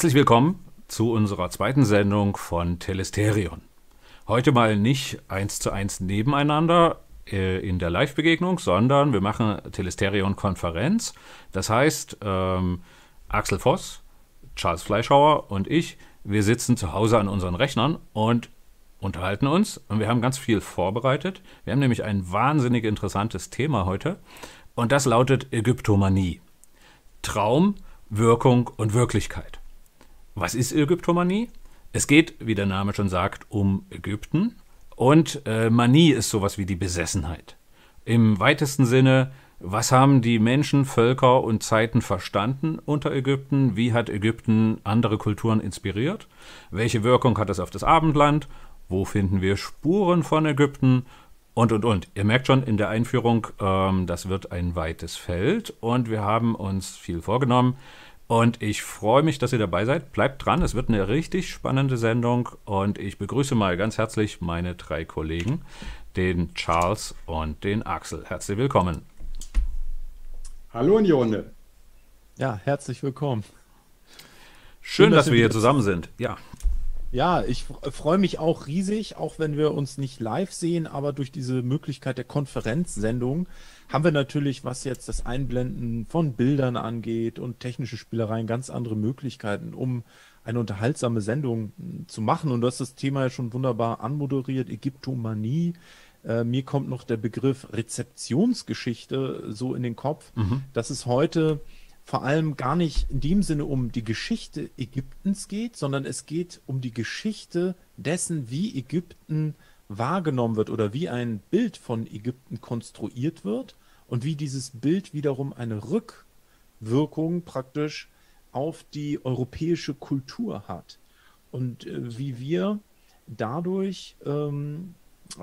Herzlich willkommen zu unserer zweiten Sendung von Telesterion. Heute mal nicht eins zu eins nebeneinander äh, in der Live-Begegnung, sondern wir machen Telesterion-Konferenz. Das heißt, ähm, Axel Voss, Charles Fleischhauer und ich, wir sitzen zu Hause an unseren Rechnern und unterhalten uns und wir haben ganz viel vorbereitet. Wir haben nämlich ein wahnsinnig interessantes Thema heute und das lautet Ägyptomanie. Traum, Wirkung und Wirklichkeit. Was ist Ägyptomanie? Es geht, wie der Name schon sagt, um Ägypten und äh, Manie ist sowas wie die Besessenheit. Im weitesten Sinne, was haben die Menschen, Völker und Zeiten verstanden unter Ägypten? Wie hat Ägypten andere Kulturen inspiriert? Welche Wirkung hat es auf das Abendland? Wo finden wir Spuren von Ägypten? Und, und, und. Ihr merkt schon in der Einführung, ähm, das wird ein weites Feld und wir haben uns viel vorgenommen. Und ich freue mich, dass ihr dabei seid. Bleibt dran, es wird eine richtig spannende Sendung. Und ich begrüße mal ganz herzlich meine drei Kollegen, den Charles und den Axel. Herzlich willkommen. Hallo in die Runde. Ja, herzlich willkommen. Schön, Schön dass, dass wir hier zusammen sind. Ja. Ja, ich freue mich auch riesig, auch wenn wir uns nicht live sehen, aber durch diese Möglichkeit der Konferenzsendung haben wir natürlich, was jetzt das Einblenden von Bildern angeht und technische Spielereien, ganz andere Möglichkeiten, um eine unterhaltsame Sendung hm, zu machen. Und du hast das Thema ja schon wunderbar anmoderiert, Ägyptomanie. Äh, mir kommt noch der Begriff Rezeptionsgeschichte so in den Kopf, mhm. dass es heute vor allem gar nicht in dem Sinne um die Geschichte Ägyptens geht, sondern es geht um die Geschichte dessen, wie Ägypten wahrgenommen wird oder wie ein Bild von Ägypten konstruiert wird und wie dieses Bild wiederum eine Rückwirkung praktisch auf die europäische Kultur hat und äh, wie wir dadurch, ähm,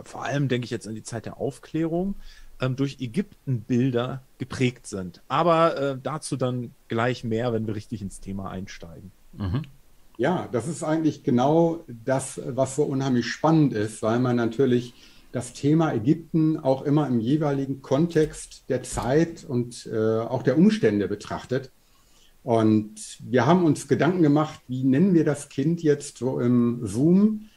vor allem denke ich jetzt an die Zeit der Aufklärung, ähm, durch Ägyptenbilder geprägt sind. Aber äh, dazu dann gleich mehr, wenn wir richtig ins Thema einsteigen. Mhm. Ja, das ist eigentlich genau das, was so unheimlich spannend ist, weil man natürlich das Thema Ägypten auch immer im jeweiligen Kontext der Zeit und äh, auch der Umstände betrachtet. Und wir haben uns Gedanken gemacht, wie nennen wir das Kind jetzt so im Zoom?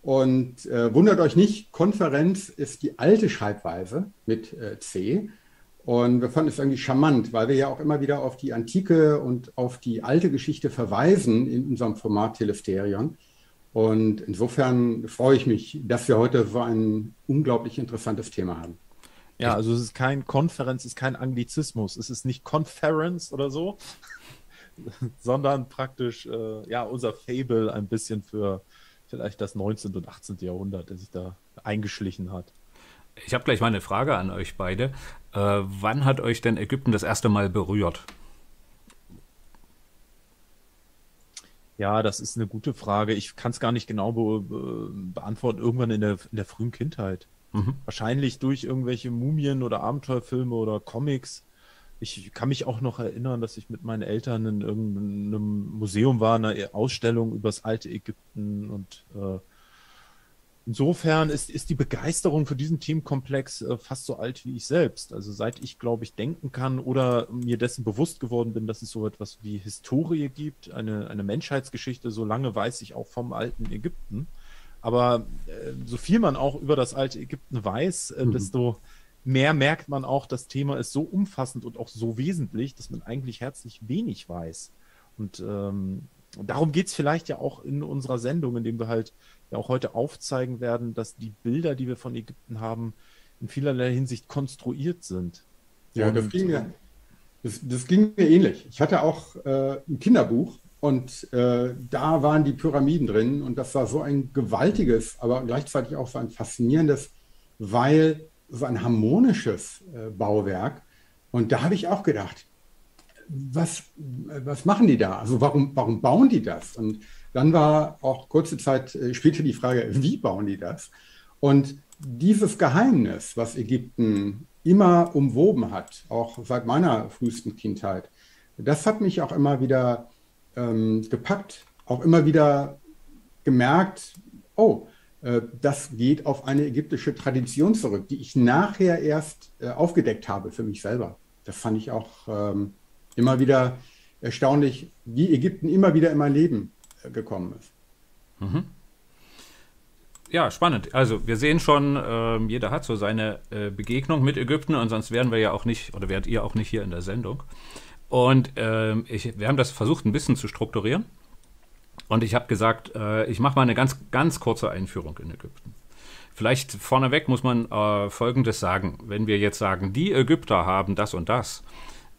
Und äh, wundert euch nicht, Konferenz ist die alte Schreibweise mit äh, C. Und wir fanden es irgendwie charmant, weil wir ja auch immer wieder auf die Antike und auf die alte Geschichte verweisen in unserem Format Telesterion. Und insofern freue ich mich, dass wir heute so ein unglaublich interessantes Thema haben. Ja, also es ist kein Konferenz, es ist kein Anglizismus, es ist nicht Conference oder so, sondern praktisch äh, ja unser Fable ein bisschen für vielleicht das 19. und 18. Jahrhundert, der sich da eingeschlichen hat. Ich habe gleich mal eine Frage an euch beide. Äh, wann hat euch denn Ägypten das erste Mal berührt? Ja, das ist eine gute Frage. Ich kann es gar nicht genau be beantworten. Irgendwann in der, in der frühen Kindheit. Mhm. Wahrscheinlich durch irgendwelche Mumien oder Abenteuerfilme oder Comics ich kann mich auch noch erinnern, dass ich mit meinen Eltern in irgendeinem Museum war, eine Ausstellung über das alte Ägypten und äh, insofern ist, ist die Begeisterung für diesen Themenkomplex äh, fast so alt wie ich selbst. Also seit ich, glaube ich, denken kann oder mir dessen bewusst geworden bin, dass es so etwas wie Historie gibt, eine, eine Menschheitsgeschichte, so lange weiß ich auch vom alten Ägypten. Aber äh, so viel man auch über das alte Ägypten weiß, äh, mhm. desto mehr merkt man auch, das Thema ist so umfassend und auch so wesentlich, dass man eigentlich herzlich wenig weiß. Und ähm, darum geht es vielleicht ja auch in unserer Sendung, indem wir halt ja auch heute aufzeigen werden, dass die Bilder, die wir von Ägypten haben, in vielerlei Hinsicht konstruiert sind. Ja, und, das ging, mir, das, das ging mir ähnlich. Ich hatte auch äh, ein Kinderbuch und äh, da waren die Pyramiden drin und das war so ein gewaltiges, aber gleichzeitig auch so ein faszinierendes, weil so ein harmonisches äh, Bauwerk. Und da habe ich auch gedacht, was, was machen die da? Also warum, warum bauen die das? Und dann war auch kurze Zeit äh, später die Frage, wie bauen die das? Und dieses Geheimnis, was Ägypten immer umwoben hat, auch seit meiner frühesten Kindheit, das hat mich auch immer wieder ähm, gepackt, auch immer wieder gemerkt, oh, äh, das geht auf eine ägyptische Tradition zurück, die ich nachher erst äh, aufgedeckt habe für mich selber. Das fand ich auch ähm, immer wieder erstaunlich, wie Ägypten immer wieder in mein Leben gekommen ist. Mhm. Ja, spannend. Also wir sehen schon, äh, jeder hat so seine äh, Begegnung mit Ägypten und sonst wären wir ja auch nicht, oder wärt ihr auch nicht hier in der Sendung. Und ähm, ich, wir haben das versucht ein bisschen zu strukturieren. Und ich habe gesagt, äh, ich mache mal eine ganz, ganz kurze Einführung in Ägypten. Vielleicht vorneweg muss man äh, Folgendes sagen. Wenn wir jetzt sagen, die Ägypter haben das und das,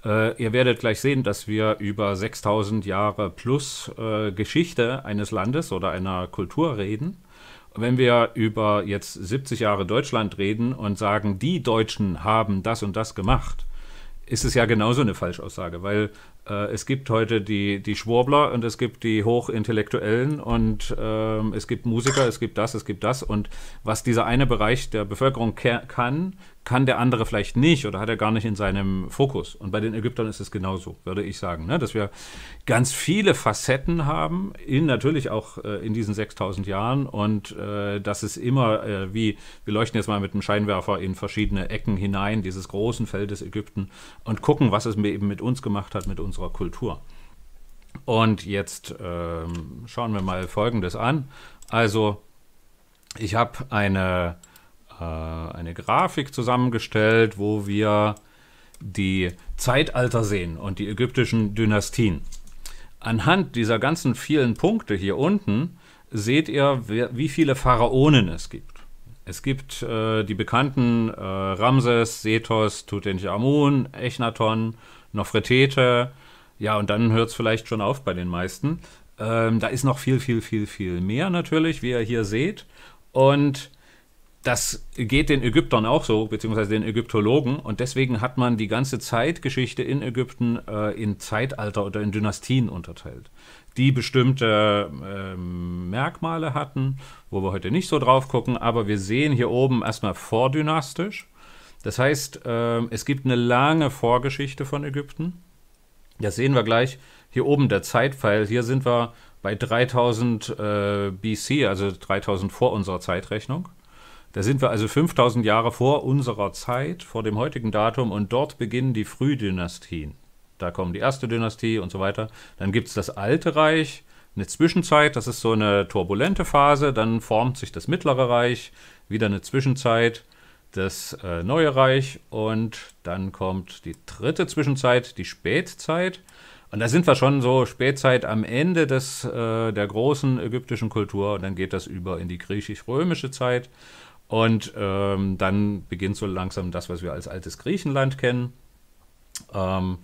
äh, ihr werdet gleich sehen, dass wir über 6000 Jahre plus äh, Geschichte eines Landes oder einer Kultur reden. Wenn wir über jetzt 70 Jahre Deutschland reden und sagen, die Deutschen haben das und das gemacht, ist es ja genauso eine Falschaussage, weil es gibt heute die, die Schwurbler und es gibt die Hochintellektuellen und ähm, es gibt Musiker, es gibt das, es gibt das. Und was dieser eine Bereich der Bevölkerung kann, kann der andere vielleicht nicht oder hat er gar nicht in seinem Fokus. Und bei den Ägyptern ist es genauso, würde ich sagen, ne? dass wir ganz viele Facetten haben, in, natürlich auch äh, in diesen 6000 Jahren und äh, dass es immer äh, wie, wir leuchten jetzt mal mit dem Scheinwerfer in verschiedene Ecken hinein, dieses großen Feldes Ägypten und gucken, was es eben mit uns gemacht hat, mit unserer Kultur. Und jetzt ähm, schauen wir mal Folgendes an. Also, ich habe eine äh, eine Grafik zusammengestellt, wo wir die Zeitalter sehen und die ägyptischen Dynastien. Anhand dieser ganzen vielen Punkte hier unten seht ihr, wie viele Pharaonen es gibt. Es gibt äh, die bekannten äh, Ramses, Sethos, Tutanchamun, Echnaton, Nofretete. Ja, und dann hört es vielleicht schon auf bei den meisten. Ähm, da ist noch viel, viel, viel, viel mehr natürlich, wie ihr hier seht. Und das geht den Ägyptern auch so, beziehungsweise den Ägyptologen. Und deswegen hat man die ganze Zeitgeschichte in Ägypten äh, in Zeitalter oder in Dynastien unterteilt, die bestimmte äh, Merkmale hatten, wo wir heute nicht so drauf gucken. Aber wir sehen hier oben erstmal vordynastisch. Das heißt, äh, es gibt eine lange Vorgeschichte von Ägypten. Das sehen wir gleich. Hier oben der Zeitpfeil. Hier sind wir bei 3000 äh, BC, also 3000 vor unserer Zeitrechnung. Da sind wir also 5000 Jahre vor unserer Zeit, vor dem heutigen Datum, und dort beginnen die Frühdynastien. Da kommen die erste Dynastie und so weiter. Dann gibt es das Alte Reich, eine Zwischenzeit, das ist so eine turbulente Phase. Dann formt sich das Mittlere Reich, wieder eine Zwischenzeit, das äh, Neue Reich und dann kommt die dritte Zwischenzeit, die Spätzeit. Und da sind wir schon so Spätzeit am Ende des, äh, der großen ägyptischen Kultur und dann geht das über in die griechisch-römische Zeit. Und ähm, dann beginnt so langsam das, was wir als altes Griechenland kennen. Ähm,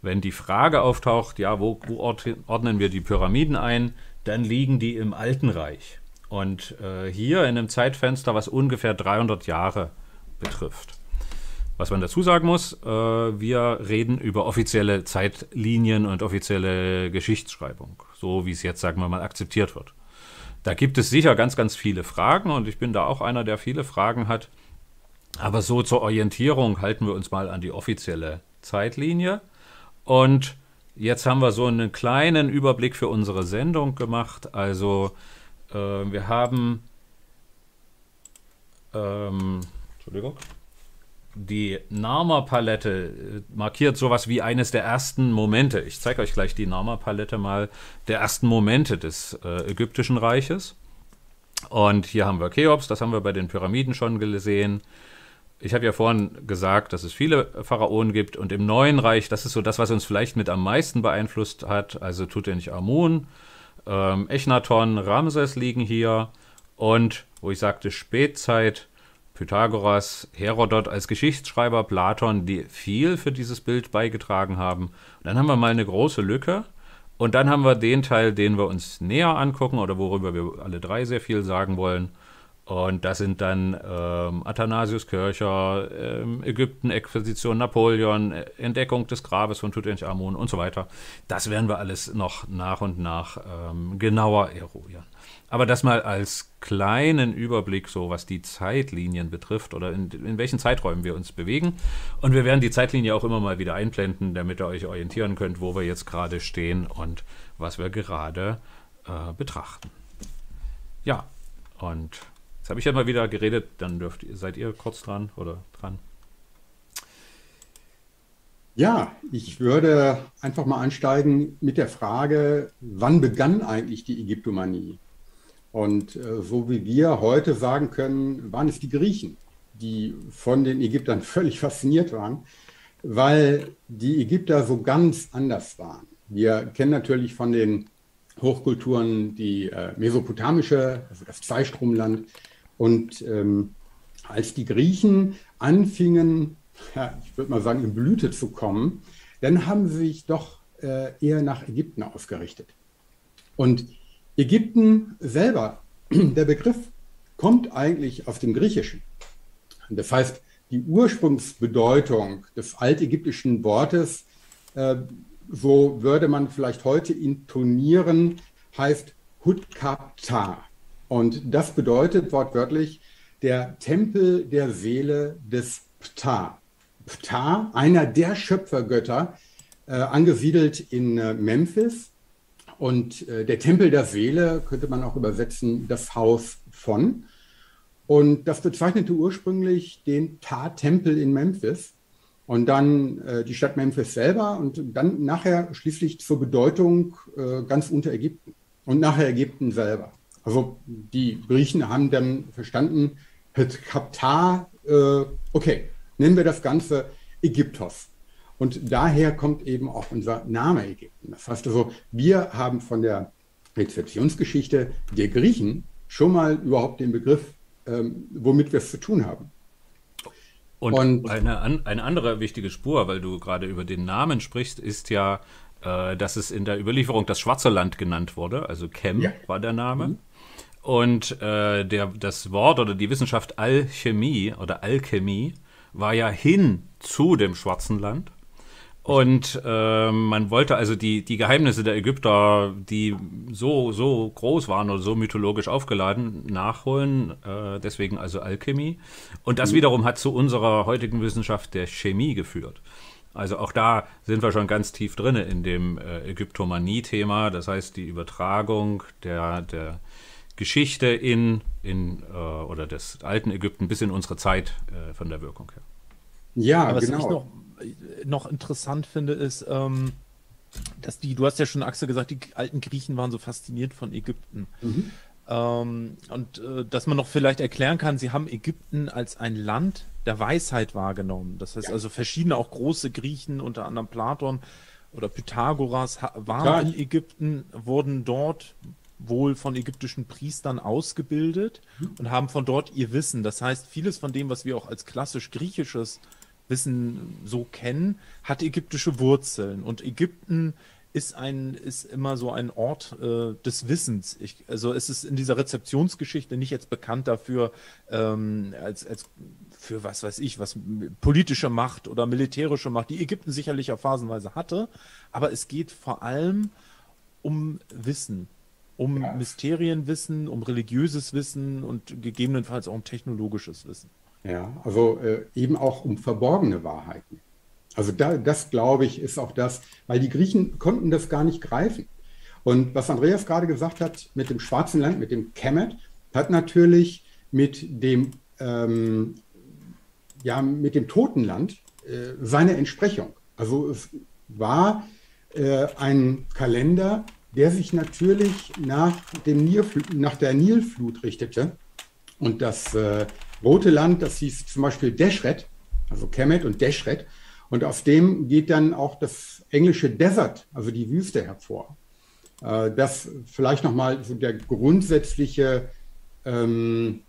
wenn die Frage auftaucht, ja, wo, wo ordnen wir die Pyramiden ein, dann liegen die im Alten Reich. Und äh, hier in einem Zeitfenster, was ungefähr 300 Jahre betrifft. Was man dazu sagen muss, äh, wir reden über offizielle Zeitlinien und offizielle Geschichtsschreibung, so wie es jetzt, sagen wir mal, akzeptiert wird. Da gibt es sicher ganz, ganz viele Fragen und ich bin da auch einer, der viele Fragen hat. Aber so zur Orientierung halten wir uns mal an die offizielle Zeitlinie. Und jetzt haben wir so einen kleinen Überblick für unsere Sendung gemacht. Also äh, wir haben, ähm, Entschuldigung, die Narma-Palette äh, markiert sowas wie eines der ersten Momente. Ich zeige euch gleich die Narma-Palette mal der ersten Momente des äh, ägyptischen Reiches. Und hier haben wir Cheops, das haben wir bei den Pyramiden schon gesehen. Ich habe ja vorhin gesagt, dass es viele Pharaonen gibt und im Neuen Reich, das ist so das, was uns vielleicht mit am meisten beeinflusst hat. Also Tutanchamun, ähm, Echnaton, Ramses liegen hier und, wo ich sagte, Spätzeit, Pythagoras, Herodot als Geschichtsschreiber, Platon, die viel für dieses Bild beigetragen haben. Und dann haben wir mal eine große Lücke. Und dann haben wir den Teil, den wir uns näher angucken oder worüber wir alle drei sehr viel sagen wollen. Und das sind dann ähm, Athanasius Kircher, ähm, Ägypten, Exposition Napoleon, Entdeckung des Grabes von Tutanchamun und so weiter. Das werden wir alles noch nach und nach ähm, genauer eruieren. Aber das mal als kleinen Überblick, so was die Zeitlinien betrifft oder in, in welchen Zeiträumen wir uns bewegen. Und wir werden die Zeitlinie auch immer mal wieder einblenden, damit ihr euch orientieren könnt, wo wir jetzt gerade stehen und was wir gerade äh, betrachten. Ja, und jetzt habe ich ja mal wieder geredet, dann dürft ihr, seid ihr kurz dran oder dran. Ja, ich würde einfach mal ansteigen mit der Frage, wann begann eigentlich die Ägyptomanie? Und äh, so wie wir heute sagen können, waren es die Griechen, die von den Ägyptern völlig fasziniert waren, weil die Ägypter so ganz anders waren. Wir kennen natürlich von den Hochkulturen die äh, mesopotamische, also das Zweistromland. Und ähm, als die Griechen anfingen, ja, ich würde mal sagen, in Blüte zu kommen, dann haben sie sich doch äh, eher nach Ägypten ausgerichtet. Und Ägypten selber, der Begriff kommt eigentlich aus dem Griechischen. Das heißt, die Ursprungsbedeutung des altägyptischen Wortes, äh, so würde man vielleicht heute intonieren, heißt Hutkapta. Und das bedeutet wortwörtlich der Tempel der Seele des Ptah. Ptah, einer der Schöpfergötter, äh, angesiedelt in äh, Memphis. Und äh, der Tempel der Seele könnte man auch übersetzen, das Haus von. Und das bezeichnete ursprünglich den Ptah-Tempel in Memphis und dann äh, die Stadt Memphis selber und dann nachher schließlich zur Bedeutung äh, ganz unter Ägypten und nachher Ägypten selber. Also die Griechen haben dann verstanden, Kaptar, äh, okay, nennen wir das Ganze Ägyptos. Und daher kommt eben auch unser Name Ägypten. Das heißt also, wir haben von der Rezeptionsgeschichte der Griechen schon mal überhaupt den Begriff, ähm, womit wir es zu tun haben. Und, Und eine, eine andere wichtige Spur, weil du gerade über den Namen sprichst, ist ja, äh, dass es in der Überlieferung das Schwarze Land genannt wurde. Also Chem ja. war der Name. Mhm. Und äh, der, das Wort oder die Wissenschaft Alchemie oder Alchemie war ja hin zu dem Schwarzen Land. Und äh, man wollte also die, die Geheimnisse der Ägypter, die so, so groß waren oder so mythologisch aufgeladen, nachholen. Äh, deswegen also Alchemie. Und das mhm. wiederum hat zu unserer heutigen Wissenschaft der Chemie geführt. Also auch da sind wir schon ganz tief drin in dem äh, Ägyptomanie-Thema. Das heißt, die Übertragung der, der Geschichte in, in äh, oder des alten Ägypten bis in unsere Zeit äh, von der Wirkung her. Ja, Aber genau. Was ich noch, äh, noch interessant finde, ist, ähm, dass die, du hast ja schon, Axel, gesagt, die alten Griechen waren so fasziniert von Ägypten. Mhm. Ähm, und äh, dass man noch vielleicht erklären kann, sie haben Ägypten als ein Land der Weisheit wahrgenommen. Das heißt ja. also verschiedene auch große Griechen, unter anderem Platon oder Pythagoras, waren Klar. in Ägypten, wurden dort wohl von ägyptischen Priestern ausgebildet und haben von dort ihr Wissen. Das heißt, vieles von dem, was wir auch als klassisch griechisches Wissen so kennen, hat ägyptische Wurzeln. Und Ägypten ist ein ist immer so ein Ort äh, des Wissens. Ich, also es ist in dieser Rezeptionsgeschichte nicht jetzt bekannt dafür ähm, als als für was weiß ich was politische Macht oder militärische Macht, die Ägypten sicherlich auch phasenweise hatte, aber es geht vor allem um Wissen um ja. Mysterienwissen, um religiöses Wissen und gegebenenfalls auch um technologisches Wissen. Ja, also äh, eben auch um verborgene Wahrheiten. Also da, das, glaube ich, ist auch das, weil die Griechen konnten das gar nicht greifen. Und was Andreas gerade gesagt hat mit dem Schwarzen Land, mit dem Kemet, hat natürlich mit dem, ähm, ja, mit dem Totenland äh, seine Entsprechung. Also es war äh, ein Kalender, der sich natürlich nach, dem Nilfl nach der Nilflut richtete. Und das äh, Rote Land, das hieß zum Beispiel Deshret, also Kemet und Deshret. Und aus dem geht dann auch das englische Desert, also die Wüste hervor. Äh, das vielleicht nochmal so der grundsätzliche ähm,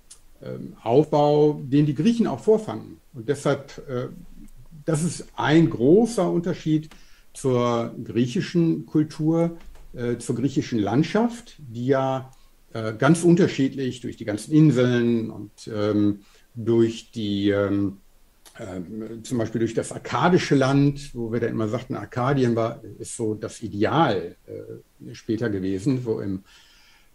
ähm, Aufbau, den die Griechen auch vorfanden. Und deshalb, äh, das ist ein großer Unterschied zur griechischen Kultur, äh, zur griechischen Landschaft, die ja äh, ganz unterschiedlich durch die ganzen Inseln und ähm, durch die, ähm, äh, zum Beispiel durch das arkadische Land, wo wir dann immer sagten, Arkadien war, ist so das Ideal äh, später gewesen, so im,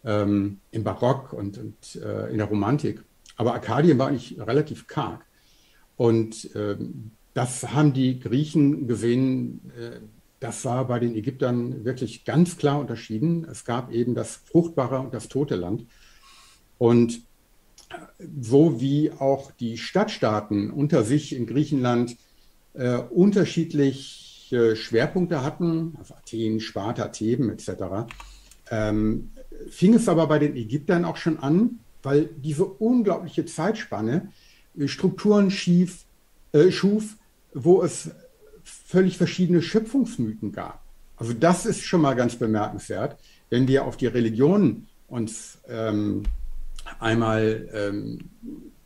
ähm, im Barock und, und äh, in der Romantik. Aber Arkadien war eigentlich relativ karg. Und ähm, das haben die Griechen gesehen, äh, das war bei den Ägyptern wirklich ganz klar unterschieden. Es gab eben das fruchtbare und das tote Land. Und so wie auch die Stadtstaaten unter sich in Griechenland äh, unterschiedliche Schwerpunkte hatten, also Athen, Sparta, Theben etc., ähm, fing es aber bei den Ägyptern auch schon an, weil diese unglaubliche Zeitspanne äh, Strukturen schief, äh, schuf, wo es völlig verschiedene Schöpfungsmythen gab. Also das ist schon mal ganz bemerkenswert, wenn wir auf die Religionen uns ähm, einmal ähm,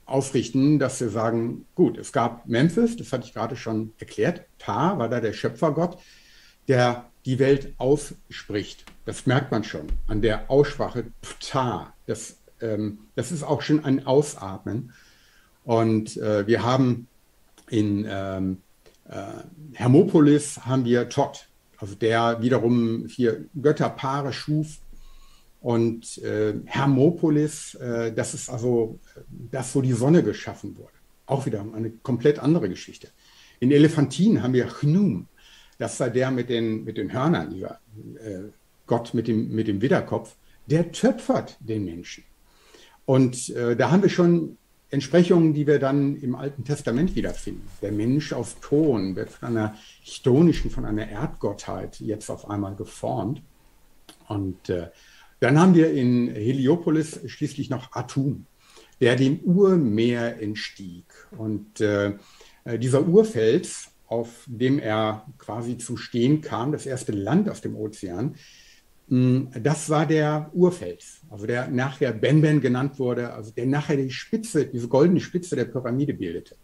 aufrichten, dass wir sagen, gut, es gab Memphis, das hatte ich gerade schon erklärt, Pa war da der Schöpfergott, der die Welt ausspricht. Das merkt man schon an der Aussprache Ptah. Das, ähm, das ist auch schon ein Ausatmen. Und äh, wir haben in ähm, äh, Hermopolis haben wir Tot, also der wiederum vier Götterpaare schuf. Und äh, Hermopolis, äh, das ist also das, wo die Sonne geschaffen wurde. Auch wieder eine komplett andere Geschichte. In Elefantin haben wir Chnum, das war der mit den, mit den Hörnern, dieser äh, Gott mit dem, mit dem Widderkopf, der töpfert den Menschen. Und äh, da haben wir schon Entsprechungen, die wir dann im Alten Testament wiederfinden. Der Mensch aus Ton wird von einer chtonischen, von einer Erdgottheit jetzt auf einmal geformt. Und äh, dann haben wir in Heliopolis schließlich noch Atum, der dem Urmeer entstieg. Und äh, dieser Urfels, auf dem er quasi zu stehen kam, das erste Land aus dem Ozean, das war der Urfels, also der nachher Benben genannt wurde, also der nachher die Spitze, diese goldene Spitze der Pyramide bildete.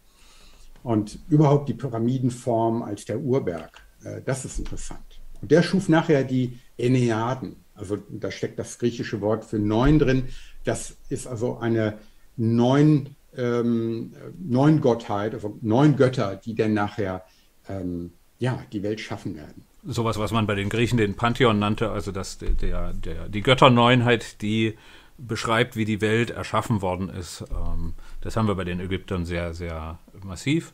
Und überhaupt die Pyramidenform als der Urberg, äh, das ist interessant. Und der schuf nachher die Enneaden, also da steckt das griechische Wort für neun drin. Das ist also eine neun, ähm, neun Gottheit, also neun Götter, die dann nachher ähm, ja, die Welt schaffen werden sowas, was man bei den Griechen den Pantheon nannte, also das, der, der, die Götterneunheit, die beschreibt, wie die Welt erschaffen worden ist. Ähm, das haben wir bei den Ägyptern sehr, sehr massiv.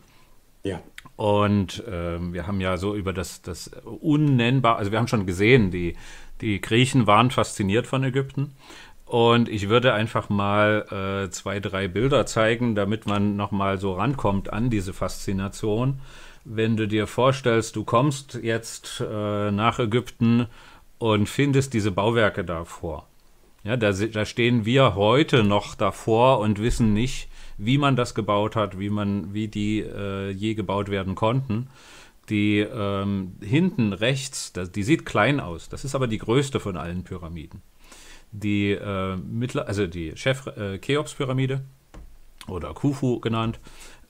Ja. Und ähm, wir haben ja so über das, das unnennbar, also wir haben schon gesehen, die, die Griechen waren fasziniert von Ägypten. Und ich würde einfach mal äh, zwei, drei Bilder zeigen, damit man nochmal so rankommt an diese Faszination wenn du dir vorstellst, du kommst jetzt äh, nach Ägypten und findest diese Bauwerke davor. Ja, da, da, stehen wir heute noch davor und wissen nicht, wie man das gebaut hat, wie man, wie die äh, je gebaut werden konnten. Die ähm, hinten rechts, das, die sieht klein aus. Das ist aber die größte von allen Pyramiden. Die äh, mittler, also die Chef äh, Cheops-Pyramide oder Khufu genannt,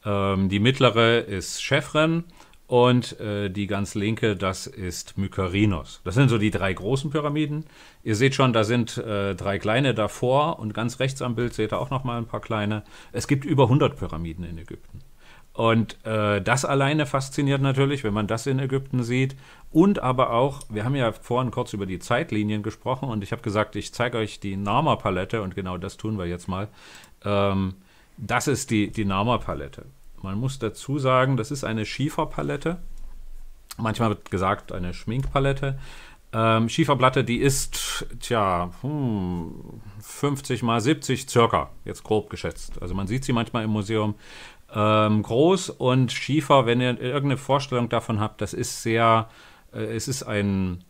ähm, die mittlere ist Chefren und äh, die ganz linke, das ist Mykerinos. Das sind so die drei großen Pyramiden. Ihr seht schon, da sind äh, drei kleine davor und ganz rechts am Bild seht ihr auch noch mal ein paar kleine. Es gibt über 100 Pyramiden in Ägypten. Und äh, das alleine fasziniert natürlich, wenn man das in Ägypten sieht. Und aber auch, wir haben ja vorhin kurz über die Zeitlinien gesprochen und ich habe gesagt, ich zeige euch die Nama-Palette und genau das tun wir jetzt mal. Ähm, das ist die, die Nama-Palette. Man muss dazu sagen, das ist eine Schieferpalette. Manchmal wird gesagt, eine Schminkpalette. Ähm, Schieferplatte, die ist, tja, hm, 50 mal 70 circa, jetzt grob geschätzt. Also man sieht sie manchmal im Museum ähm, groß und Schiefer, wenn ihr irgendeine Vorstellung davon habt, das ist sehr, äh, es ist ein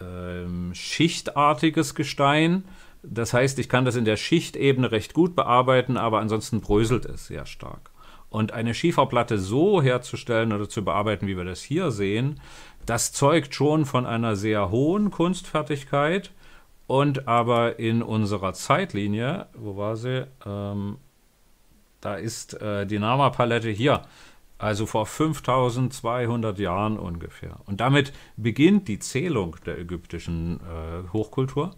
ähm, schichtartiges Gestein. Das heißt, ich kann das in der Schichtebene recht gut bearbeiten, aber ansonsten bröselt es sehr stark. Und eine Schieferplatte so herzustellen oder zu bearbeiten, wie wir das hier sehen, das zeugt schon von einer sehr hohen Kunstfertigkeit und aber in unserer Zeitlinie, wo war sie? Ähm, da ist äh, die Nama-Palette hier, also vor 5200 Jahren ungefähr. Und damit beginnt die Zählung der ägyptischen äh, Hochkultur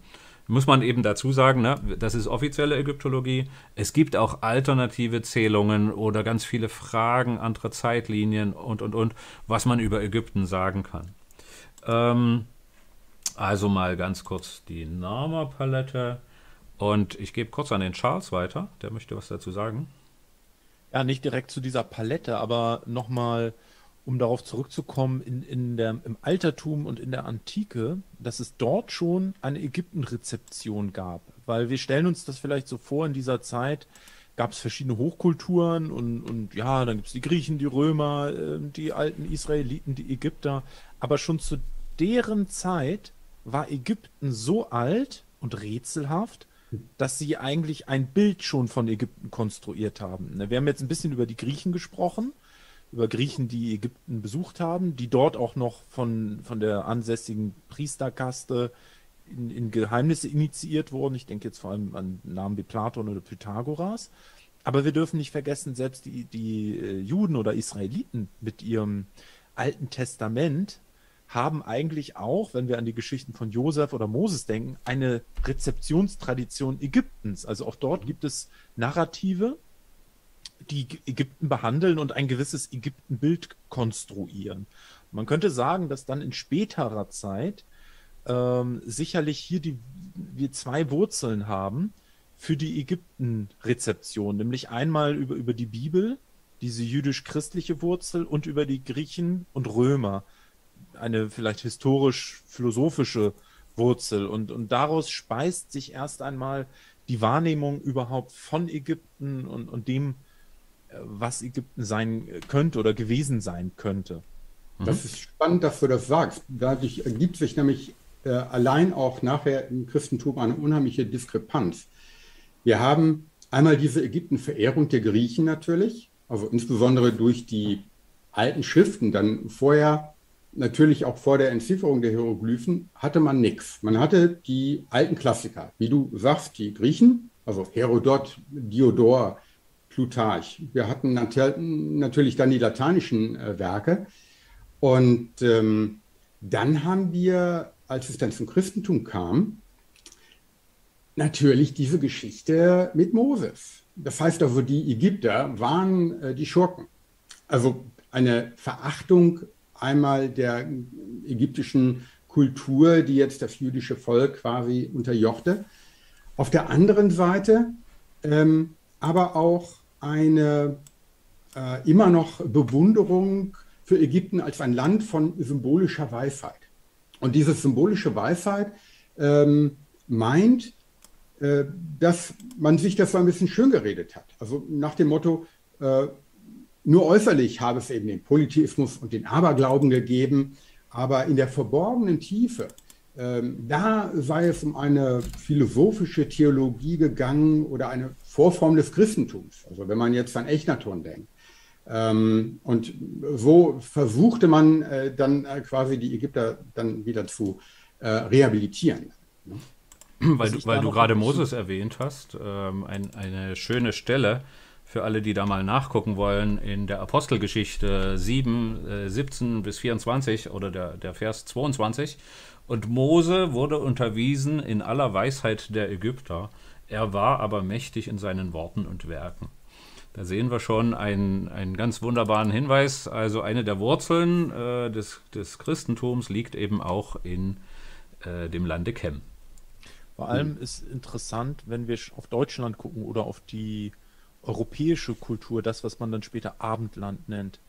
muss man eben dazu sagen, ne, das ist offizielle Ägyptologie. Es gibt auch alternative Zählungen oder ganz viele Fragen, andere Zeitlinien und, und, und, was man über Ägypten sagen kann. Ähm, also mal ganz kurz die Nama-Palette. Und ich gebe kurz an den Charles weiter, der möchte was dazu sagen. Ja, nicht direkt zu dieser Palette, aber nochmal um darauf zurückzukommen, in, in der, im Altertum und in der Antike, dass es dort schon eine Ägyptenrezeption gab. Weil wir stellen uns das vielleicht so vor, in dieser Zeit gab es verschiedene Hochkulturen und, und ja, dann gibt es die Griechen, die Römer, äh, die alten Israeliten, die Ägypter. Aber schon zu deren Zeit war Ägypten so alt und rätselhaft, dass sie eigentlich ein Bild schon von Ägypten konstruiert haben. Ne, wir haben jetzt ein bisschen über die Griechen gesprochen, über Griechen, die Ägypten besucht haben, die dort auch noch von, von der ansässigen Priesterkaste in, in Geheimnisse initiiert wurden. Ich denke jetzt vor allem an Namen wie Platon oder Pythagoras. Aber wir dürfen nicht vergessen, selbst die, die äh, Juden oder Israeliten mit ihrem Alten Testament haben eigentlich auch, wenn wir an die Geschichten von Josef oder Moses denken, eine Rezeptionstradition Ägyptens. Also auch dort gibt es Narrative, die Ägypten behandeln und ein gewisses Ägyptenbild konstruieren. Man könnte sagen, dass dann in späterer Zeit ähm, sicherlich hier die, wir zwei Wurzeln haben für die Ägypten-Rezeption, nämlich einmal über, über die Bibel, diese jüdisch-christliche Wurzel und über die Griechen und Römer, eine vielleicht historisch-philosophische Wurzel. Und, und daraus speist sich erst einmal die Wahrnehmung überhaupt von Ägypten und, und dem, was Ägypten sein könnte oder gewesen sein könnte. Das ist spannend, dass du das sagst. Dadurch ergibt sich nämlich äh, allein auch nachher im Christentum eine unheimliche Diskrepanz. Wir haben einmal diese Ägypten-Verehrung der Griechen natürlich, also insbesondere durch die alten Schriften. Dann vorher, natürlich auch vor der Entzifferung der Hieroglyphen, hatte man nichts. Man hatte die alten Klassiker, wie du sagst, die Griechen, also Herodot, Diodor, Plutarch. Wir hatten natürlich dann die lateinischen äh, Werke. Und ähm, dann haben wir als es dann zum Christentum kam, natürlich diese Geschichte mit Moses. Das heißt also, die Ägypter waren äh, die Schurken. Also eine Verachtung einmal der ägyptischen Kultur, die jetzt das jüdische Volk quasi unterjochte. Auf der anderen Seite ähm, aber auch eine äh, immer noch Bewunderung für Ägypten als ein Land von symbolischer Weisheit. Und diese symbolische Weisheit ähm, meint, äh, dass man sich das so ein bisschen schön geredet hat. Also nach dem Motto, äh, nur äußerlich habe es eben den Polytheismus und den Aberglauben gegeben, aber in der verborgenen Tiefe, äh, da sei es um eine philosophische Theologie gegangen oder eine Vorform des Christentums. Also wenn man jetzt an Echnaton denkt. Ähm, und so versuchte man äh, dann äh, quasi die Ägypter dann wieder zu äh, rehabilitieren. Ne? Weil, du, weil du gerade Moses erwähnt hast, ähm, ein, eine schöne Stelle für alle, die da mal nachgucken wollen, in der Apostelgeschichte 7, äh, 17 bis 24 oder der, der Vers 22. Und Mose wurde unterwiesen in aller Weisheit der Ägypter. Er war aber mächtig in seinen Worten und Werken. Da sehen wir schon einen, einen ganz wunderbaren Hinweis. Also eine der Wurzeln äh, des, des Christentums liegt eben auch in äh, dem Lande Chem. Vor allem ist interessant, wenn wir auf Deutschland gucken oder auf die europäische Kultur, das, was man dann später Abendland nennt,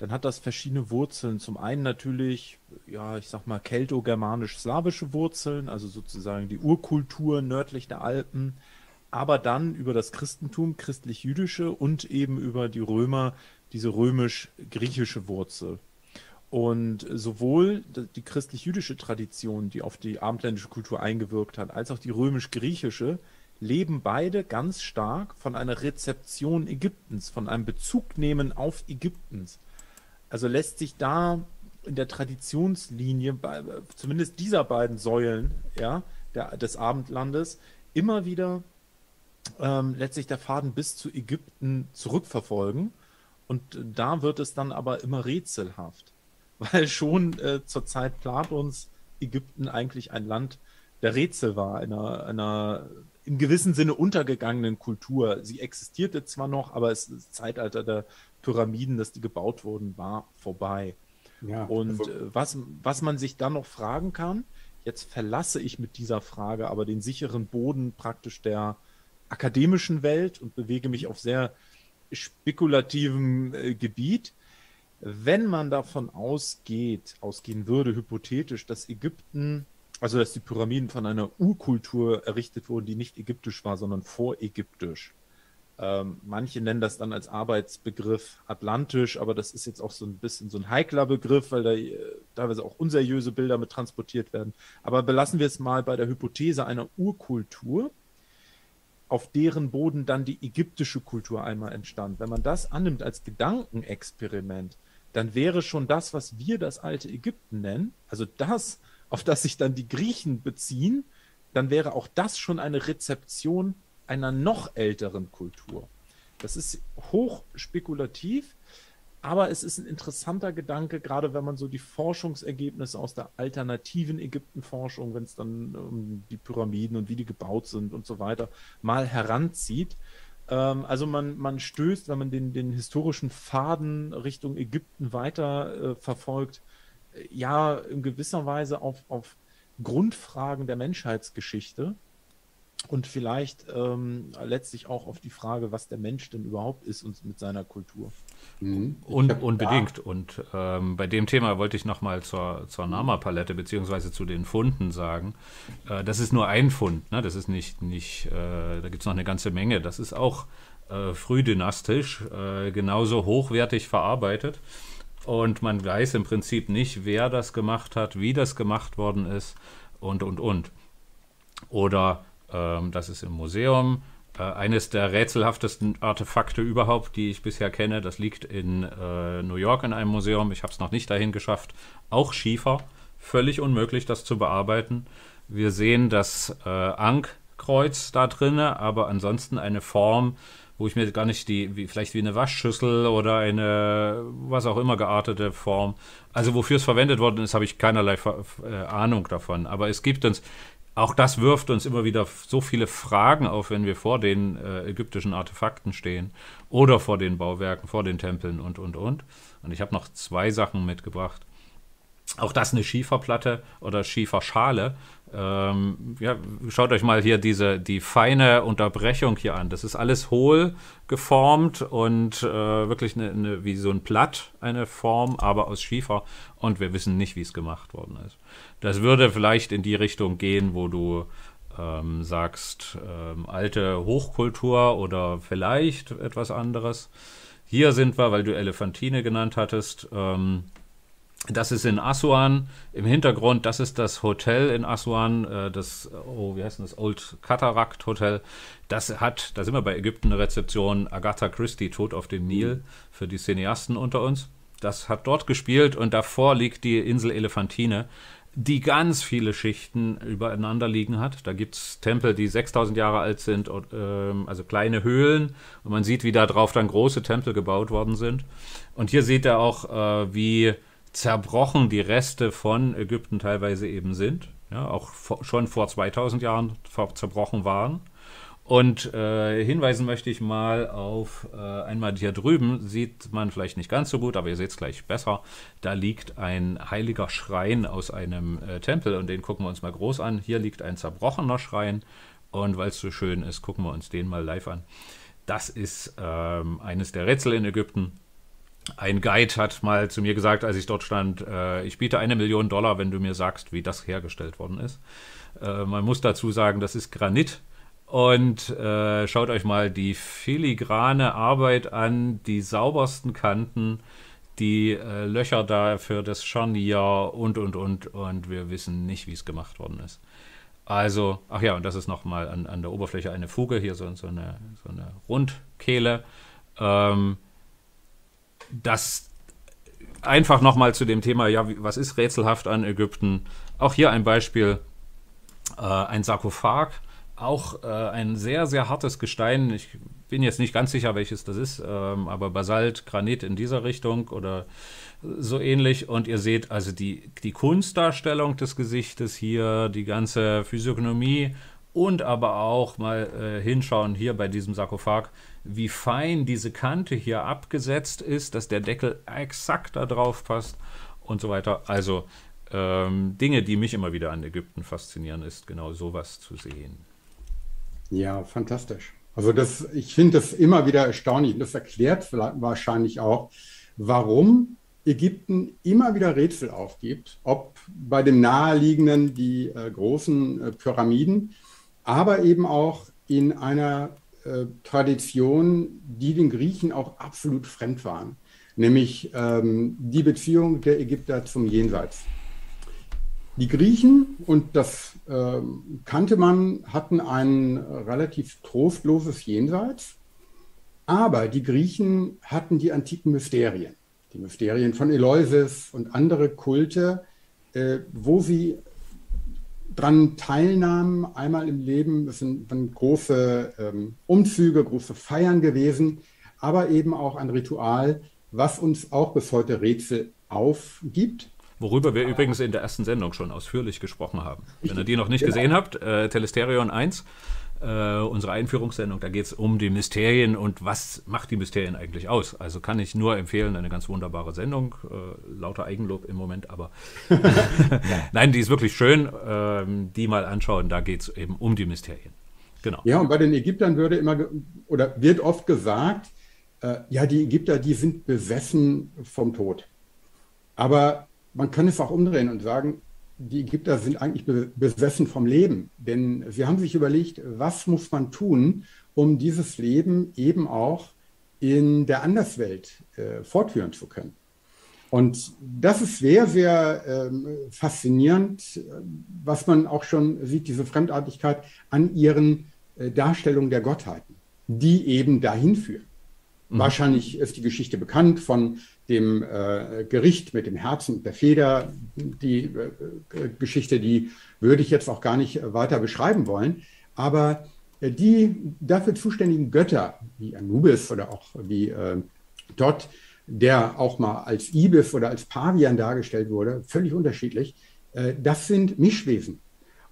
dann hat das verschiedene Wurzeln. Zum einen natürlich, ja, ich sag mal, kelto-germanisch-slawische Wurzeln, also sozusagen die Urkultur nördlich der Alpen aber dann über das Christentum, christlich-jüdische und eben über die Römer diese römisch-griechische Wurzel. Und sowohl die christlich-jüdische Tradition, die auf die abendländische Kultur eingewirkt hat, als auch die römisch-griechische leben beide ganz stark von einer Rezeption Ägyptens, von einem Bezugnehmen auf Ägyptens. Also lässt sich da in der Traditionslinie, zumindest dieser beiden Säulen ja, der, des Abendlandes, immer wieder ähm, letztlich der Faden bis zu Ägypten zurückverfolgen. Und da wird es dann aber immer rätselhaft, weil schon äh, zur Zeit Platons Ägypten eigentlich ein Land der Rätsel war, einer, einer im gewissen Sinne untergegangenen Kultur. Sie existierte zwar noch, aber es, das Zeitalter der Pyramiden, dass die gebaut wurden, war vorbei. Ja, und also, äh, was, was man sich dann noch fragen kann, jetzt verlasse ich mit dieser Frage aber den sicheren Boden praktisch der akademischen Welt und bewege mich auf sehr spekulativem äh, Gebiet. Wenn man davon ausgeht, ausgehen würde, hypothetisch, dass Ägypten, also dass die Pyramiden von einer Urkultur errichtet wurden, die nicht ägyptisch war, sondern vorägyptisch, Ähm, manche nennen das dann als Arbeitsbegriff atlantisch, aber das ist jetzt auch so ein bisschen so ein heikler Begriff, weil da äh, teilweise auch unseriöse Bilder mit transportiert werden. Aber belassen wir es mal bei der Hypothese einer Urkultur, auf deren Boden dann die ägyptische Kultur einmal entstand. Wenn man das annimmt als Gedankenexperiment, dann wäre schon das, was wir das alte Ägypten nennen, also das, auf das sich dann die Griechen beziehen, dann wäre auch das schon eine Rezeption einer noch älteren Kultur. Das ist hoch spekulativ, aber es ist ein interessanter Gedanke, gerade wenn man so die Forschungsergebnisse aus der alternativen Ägyptenforschung, wenn es dann um die Pyramiden und wie die gebaut sind und so weiter, mal heranzieht. Ähm, also man, man stößt, wenn man den, den historischen Faden Richtung Ägypten weiter äh, verfolgt, äh, ja, in gewisser Weise auf, auf Grundfragen der Menschheitsgeschichte und vielleicht ähm, letztlich auch auf die Frage, was der Mensch denn überhaupt ist und mit seiner Kultur. Mhm. Un unbedingt. Ja. Und ähm, bei dem Thema wollte ich nochmal zur, zur Nama-Palette beziehungsweise zu den Funden sagen. Äh, das ist nur ein Fund, ne? das ist nicht, nicht äh, da gibt es noch eine ganze Menge. Das ist auch äh, frühdynastisch, äh, genauso hochwertig verarbeitet. Und man weiß im Prinzip nicht, wer das gemacht hat, wie das gemacht worden ist und, und, und. Oder ähm, das ist im Museum. Äh, eines der rätselhaftesten Artefakte überhaupt, die ich bisher kenne. Das liegt in äh, New York in einem Museum. Ich habe es noch nicht dahin geschafft. Auch Schiefer. Völlig unmöglich, das zu bearbeiten. Wir sehen das äh, Ankkreuz da drinne, aber ansonsten eine Form, wo ich mir gar nicht die, wie, vielleicht wie eine Waschschüssel oder eine was auch immer geartete Form, also wofür es verwendet worden ist, habe ich keinerlei äh, Ahnung davon. Aber es gibt uns auch das wirft uns immer wieder so viele Fragen auf, wenn wir vor den äh, ägyptischen Artefakten stehen oder vor den Bauwerken, vor den Tempeln und, und, und. Und ich habe noch zwei Sachen mitgebracht. Auch das eine Schieferplatte oder Schieferschale. Ähm, ja, schaut euch mal hier diese, die feine Unterbrechung hier an. Das ist alles hohl geformt und äh, wirklich eine, eine, wie so ein Blatt, eine Form, aber aus Schiefer. Und wir wissen nicht, wie es gemacht worden ist. Das würde vielleicht in die Richtung gehen, wo du ähm, sagst, ähm, alte Hochkultur oder vielleicht etwas anderes. Hier sind wir, weil du Elefantine genannt hattest, ähm, das ist in Aswan im Hintergrund. Das ist das Hotel in Aswan, äh, das, oh, wie heißt das? Old Cataract Hotel. Das hat, da sind wir bei Ägypten, eine Rezeption Agatha Christie, Tod auf dem Nil, für die Cineasten unter uns. Das hat dort gespielt und davor liegt die Insel Elefantine, die ganz viele Schichten übereinander liegen hat. Da gibt es Tempel, die 6000 Jahre alt sind, äh, also kleine Höhlen. Und man sieht, wie da drauf dann große Tempel gebaut worden sind. Und hier sieht er auch, äh, wie zerbrochen die Reste von Ägypten teilweise eben sind, ja, auch vor, schon vor 2000 Jahren zerbrochen waren. Und äh, hinweisen möchte ich mal auf äh, einmal hier drüben, sieht man vielleicht nicht ganz so gut, aber ihr seht es gleich besser. Da liegt ein heiliger Schrein aus einem äh, Tempel und den gucken wir uns mal groß an. Hier liegt ein zerbrochener Schrein und weil es so schön ist, gucken wir uns den mal live an. Das ist ähm, eines der Rätsel in Ägypten ein Guide hat mal zu mir gesagt, als ich dort stand, äh, ich biete eine Million Dollar, wenn du mir sagst, wie das hergestellt worden ist. Äh, man muss dazu sagen, das ist Granit. Und äh, schaut euch mal die filigrane Arbeit an, die saubersten Kanten, die äh, Löcher da für das Scharnier und, und, und. Und wir wissen nicht, wie es gemacht worden ist. Also, ach ja, und das ist nochmal an, an der Oberfläche eine Fuge, hier so, so, eine, so eine Rundkehle. Ähm, das einfach nochmal zu dem Thema, ja, was ist rätselhaft an Ägypten? Auch hier ein Beispiel, äh, ein Sarkophag, auch äh, ein sehr, sehr hartes Gestein. Ich bin jetzt nicht ganz sicher, welches das ist, ähm, aber Basalt, Granit in dieser Richtung oder so ähnlich. Und ihr seht also die, die Kunstdarstellung des Gesichtes hier, die ganze Physiognomie und aber auch mal äh, hinschauen hier bei diesem Sarkophag, wie fein diese Kante hier abgesetzt ist, dass der Deckel exakt da drauf passt und so weiter. Also ähm, Dinge, die mich immer wieder an Ägypten faszinieren, ist genau sowas zu sehen. Ja, fantastisch. Also das, ich finde das immer wieder erstaunlich. Das erklärt wahrscheinlich auch, warum Ägypten immer wieder Rätsel aufgibt, ob bei dem naheliegenden die äh, großen äh, Pyramiden, aber eben auch in einer äh, Traditionen, die den Griechen auch absolut fremd waren, nämlich ähm, die Beziehung der Ägypter zum Jenseits. Die Griechen, und das äh, kannte man, hatten ein relativ trostloses Jenseits, aber die Griechen hatten die antiken Mysterien, die Mysterien von Eleusis und andere Kulte, äh, wo sie dran teilnahmen, einmal im Leben. Es sind dann große ähm, Umzüge, große Feiern gewesen, aber eben auch ein Ritual, was uns auch bis heute Rätsel aufgibt. Worüber wir übrigens in der ersten Sendung schon ausführlich gesprochen haben. Wenn ihr die noch nicht genau. gesehen habt, äh, Telesterion 1, äh, unsere Einführungssendung, da geht es um die Mysterien und was macht die Mysterien eigentlich aus. Also kann ich nur empfehlen, eine ganz wunderbare Sendung, äh, lauter Eigenlob im Moment, aber nein, die ist wirklich schön, ähm, die mal anschauen, da geht es eben um die Mysterien. Genau. Ja, und bei den Ägyptern würde immer oder wird oft gesagt, äh, ja, die Ägypter, die sind besessen vom Tod. Aber man kann es auch umdrehen und sagen, die Ägypter sind eigentlich besessen vom Leben, denn sie haben sich überlegt, was muss man tun, um dieses Leben eben auch in der Anderswelt äh, fortführen zu können. Und das ist sehr, sehr ähm, faszinierend, was man auch schon sieht, diese Fremdartigkeit an ihren äh, Darstellungen der Gottheiten, die eben dahin führen. Mhm. Wahrscheinlich ist die Geschichte bekannt von dem äh, Gericht mit dem Herzen und der Feder. Die äh, Geschichte, die würde ich jetzt auch gar nicht weiter beschreiben wollen. Aber äh, die dafür zuständigen Götter, wie Anubis oder auch wie äh, Dot, der auch mal als Ibis oder als Pavian dargestellt wurde, völlig unterschiedlich, äh, das sind Mischwesen.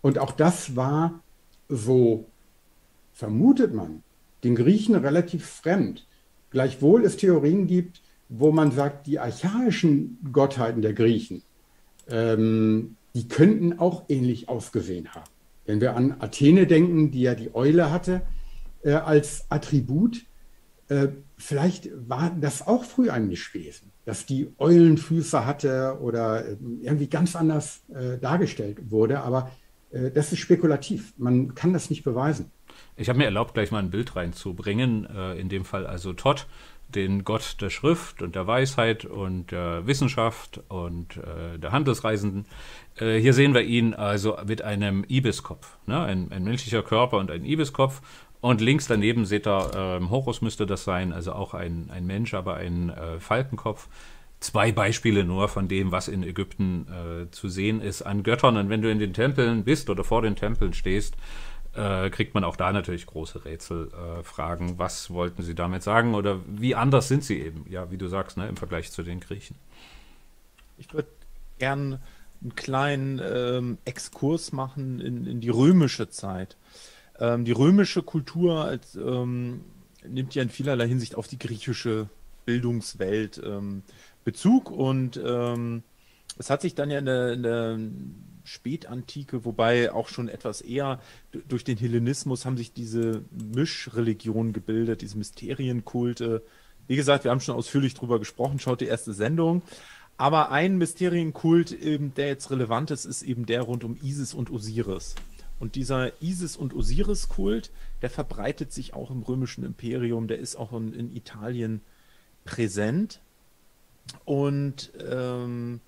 Und auch das war, so vermutet man, den Griechen relativ fremd. Gleichwohl es Theorien gibt, wo man sagt, die archaischen Gottheiten der Griechen, ähm, die könnten auch ähnlich ausgesehen haben. Wenn wir an Athene denken, die ja die Eule hatte äh, als Attribut, äh, vielleicht war das auch früh ein Mischwesen, dass die Eulenfüße hatte oder äh, irgendwie ganz anders äh, dargestellt wurde. Aber äh, das ist spekulativ. Man kann das nicht beweisen. Ich habe mir erlaubt, gleich mal ein Bild reinzubringen, äh, in dem Fall also Todd den Gott der Schrift und der Weisheit und der Wissenschaft und äh, der Handelsreisenden. Äh, hier sehen wir ihn also mit einem Ibiskopf, ne? ein, ein menschlicher Körper und ein Ibiskopf. Und links daneben seht ihr, äh, Horus müsste das sein, also auch ein, ein Mensch, aber ein äh, Falkenkopf. Zwei Beispiele nur von dem, was in Ägypten äh, zu sehen ist an Göttern. Und wenn du in den Tempeln bist oder vor den Tempeln stehst, äh, kriegt man auch da natürlich große Rätselfragen. Äh, was wollten sie damit sagen oder wie anders sind sie eben, ja, wie du sagst, ne, im Vergleich zu den Griechen? Ich würde gern einen kleinen ähm, Exkurs machen in, in, die römische Zeit. Ähm, die römische Kultur als, ähm, nimmt ja in vielerlei Hinsicht auf die griechische Bildungswelt ähm, Bezug und ähm, es hat sich dann ja in der, in der Spätantike, wobei auch schon etwas eher durch den Hellenismus haben sich diese Mischreligionen gebildet, diese Mysterienkulte. Wie gesagt, wir haben schon ausführlich darüber gesprochen, schaut die erste Sendung. Aber ein Mysterienkult, der jetzt relevant ist, ist eben der rund um Isis und Osiris. Und dieser Isis- und Osiris-Kult, der verbreitet sich auch im römischen Imperium, der ist auch in, in Italien präsent. Und ähm,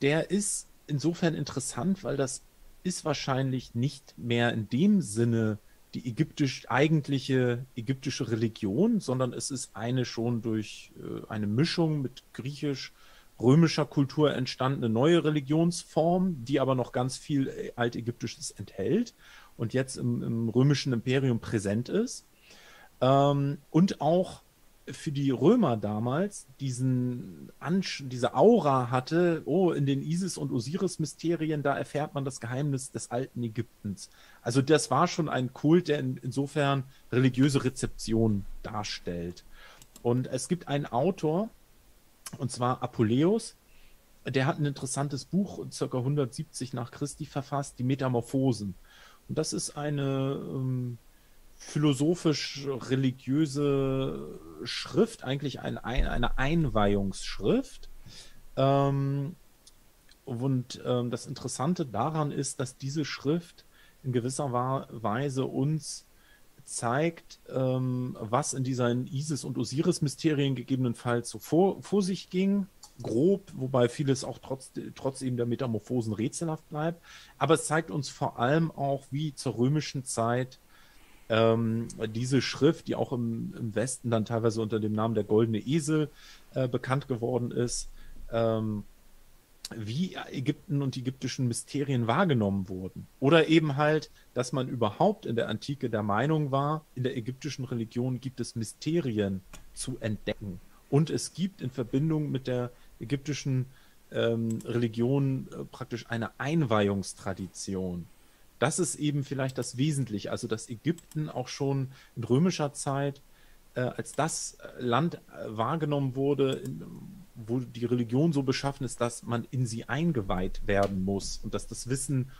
der ist insofern interessant, weil das ist wahrscheinlich nicht mehr in dem Sinne die ägyptisch, eigentliche ägyptische Religion, sondern es ist eine schon durch äh, eine Mischung mit griechisch-römischer Kultur entstandene neue Religionsform, die aber noch ganz viel äh, Altägyptisches enthält und jetzt im, im römischen Imperium präsent ist. Ähm, und auch für die Römer damals diesen Ansch diese Aura hatte, oh, in den Isis- und Osiris-Mysterien, da erfährt man das Geheimnis des alten Ägyptens. Also das war schon ein Kult, der in, insofern religiöse Rezeption darstellt. Und es gibt einen Autor, und zwar Apuleius, der hat ein interessantes Buch, ca. 170 nach Christi verfasst, die Metamorphosen. Und das ist eine ähm, philosophisch-religiöse Schrift, eigentlich ein, ein, eine Einweihungsschrift. Ähm, und ähm, das Interessante daran ist, dass diese Schrift in gewisser Weise uns zeigt, ähm, was in diesen Isis- und Osiris-Mysterien gegebenenfalls so vor, vor sich ging. Grob, wobei vieles auch trotz, trotz eben der Metamorphosen rätselhaft bleibt. Aber es zeigt uns vor allem auch, wie zur römischen Zeit ähm, diese Schrift, die auch im, im, Westen dann teilweise unter dem Namen der Goldene Esel äh, bekannt geworden ist, ähm, wie Ägypten und die ägyptischen Mysterien wahrgenommen wurden. Oder eben halt, dass man überhaupt in der Antike der Meinung war, in der ägyptischen Religion gibt es Mysterien zu entdecken. Und es gibt in Verbindung mit der ägyptischen ähm, Religion äh, praktisch eine Einweihungstradition. Das ist eben vielleicht das Wesentliche, also dass Ägypten auch schon in römischer Zeit äh, als das Land äh, wahrgenommen wurde, in, wo die Religion so beschaffen ist, dass man in sie eingeweiht werden muss und dass das Wissen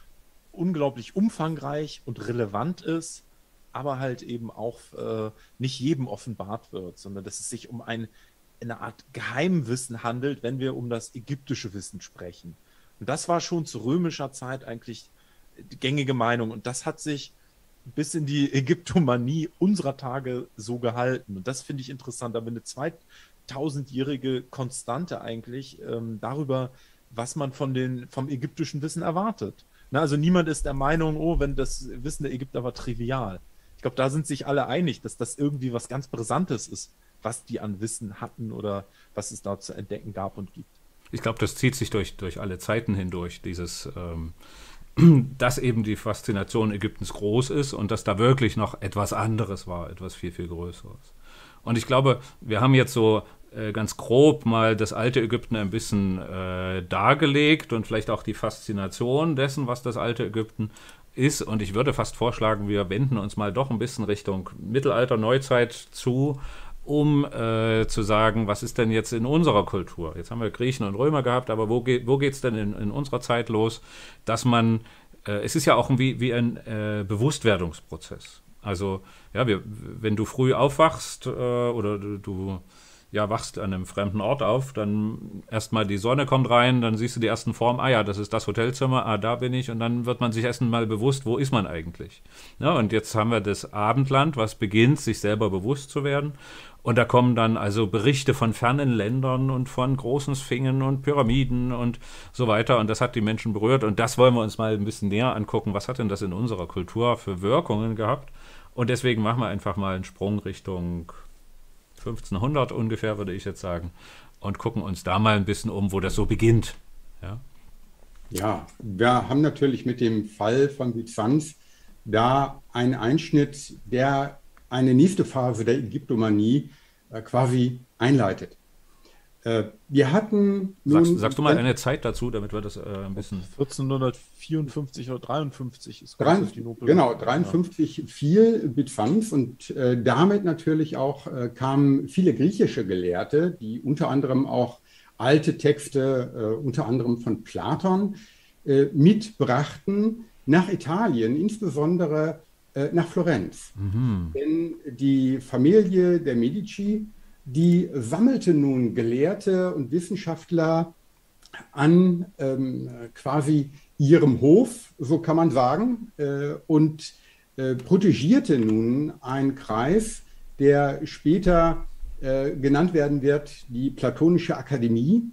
unglaublich umfangreich und relevant ist, aber halt eben auch äh, nicht jedem offenbart wird, sondern dass es sich um ein, eine Art Geheimwissen handelt, wenn wir um das ägyptische Wissen sprechen. Und das war schon zu römischer Zeit eigentlich gängige Meinung und das hat sich bis in die Ägyptomanie unserer Tage so gehalten. Und das finde ich interessant. Aber eine zweit, tausendjährige Konstante eigentlich ähm, darüber, was man von den, vom ägyptischen Wissen erwartet. Na, also niemand ist der Meinung, oh, wenn das Wissen der Ägypter war trivial. Ich glaube, da sind sich alle einig, dass das irgendwie was ganz Brisantes ist, was die an Wissen hatten oder was es da zu entdecken gab und gibt. Ich glaube, das zieht sich durch, durch alle Zeiten hindurch, dieses, ähm, dass eben die Faszination Ägyptens groß ist und dass da wirklich noch etwas anderes war, etwas viel, viel Größeres. Und ich glaube, wir haben jetzt so äh, ganz grob mal das alte Ägypten ein bisschen äh, dargelegt und vielleicht auch die Faszination dessen, was das alte Ägypten ist. Und ich würde fast vorschlagen, wir wenden uns mal doch ein bisschen Richtung Mittelalter, Neuzeit zu, um äh, zu sagen, was ist denn jetzt in unserer Kultur? Jetzt haben wir Griechen und Römer gehabt, aber wo, geht wo es denn in, in, unserer Zeit los, dass man, äh, es ist ja auch wie, wie ein äh, Bewusstwerdungsprozess. Also, ja, wir, wenn du früh aufwachst äh, oder du, du ja, wachst an einem fremden Ort auf, dann erstmal die Sonne kommt rein, dann siehst du die ersten Formen, ah ja, das ist das Hotelzimmer, ah, da bin ich, und dann wird man sich erst mal bewusst, wo ist man eigentlich. Ja, und jetzt haben wir das Abendland, was beginnt, sich selber bewusst zu werden. Und da kommen dann also Berichte von fernen Ländern und von großen Sphingen und Pyramiden und so weiter. Und das hat die Menschen berührt. Und das wollen wir uns mal ein bisschen näher angucken. Was hat denn das in unserer Kultur für Wirkungen gehabt? Und deswegen machen wir einfach mal einen Sprung Richtung 1500 ungefähr, würde ich jetzt sagen, und gucken uns da mal ein bisschen um, wo das so beginnt. Ja, ja wir haben natürlich mit dem Fall von Byzanz da einen Einschnitt, der eine nächste Phase der Ägyptomanie äh, quasi einleitet. Äh, wir hatten. Nun, sagst, sagst, du mal eine Zeit dazu, damit wir das äh, ein bisschen. 1454 oder 53 ist Konstantinopel. Genau, 53 ja. fiel Byzanz und äh, damit natürlich auch äh, kamen viele griechische Gelehrte, die unter anderem auch alte Texte, äh, unter anderem von Platon, äh, mitbrachten nach Italien, insbesondere nach Florenz. Mhm. Denn die Familie der Medici die sammelte nun Gelehrte und Wissenschaftler an ähm, quasi ihrem Hof, so kann man sagen, äh, und äh, protegierte nun einen Kreis, der später äh, genannt werden wird, die Platonische Akademie.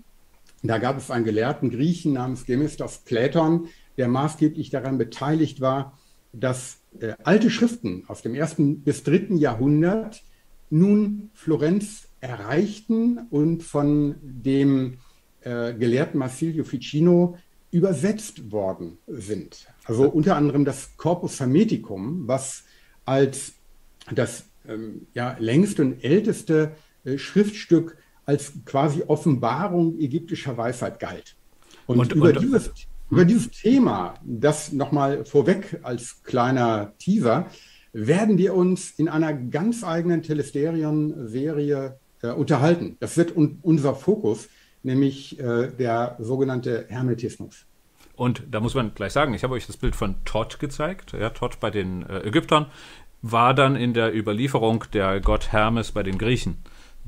Da gab es einen gelehrten Griechen namens Gemistos Platon, der maßgeblich daran beteiligt war, dass äh, alte Schriften aus dem ersten bis dritten Jahrhundert nun Florenz erreichten und von dem äh, Gelehrten Marsilio Ficino übersetzt worden sind. Also unter anderem das Corpus Hermeticum, was als das ähm, ja, längste und älteste äh, Schriftstück als quasi Offenbarung ägyptischer Weisheit galt. Und, und über, und, dieses? Über dieses Thema, das nochmal vorweg als kleiner Teaser, werden wir uns in einer ganz eigenen Telesterion-Serie äh, unterhalten. Das wird un unser Fokus, nämlich äh, der sogenannte Hermetismus. Und da muss man gleich sagen, ich habe euch das Bild von Todd gezeigt. Ja, Todd bei den äh, Ägyptern war dann in der Überlieferung der Gott Hermes bei den Griechen.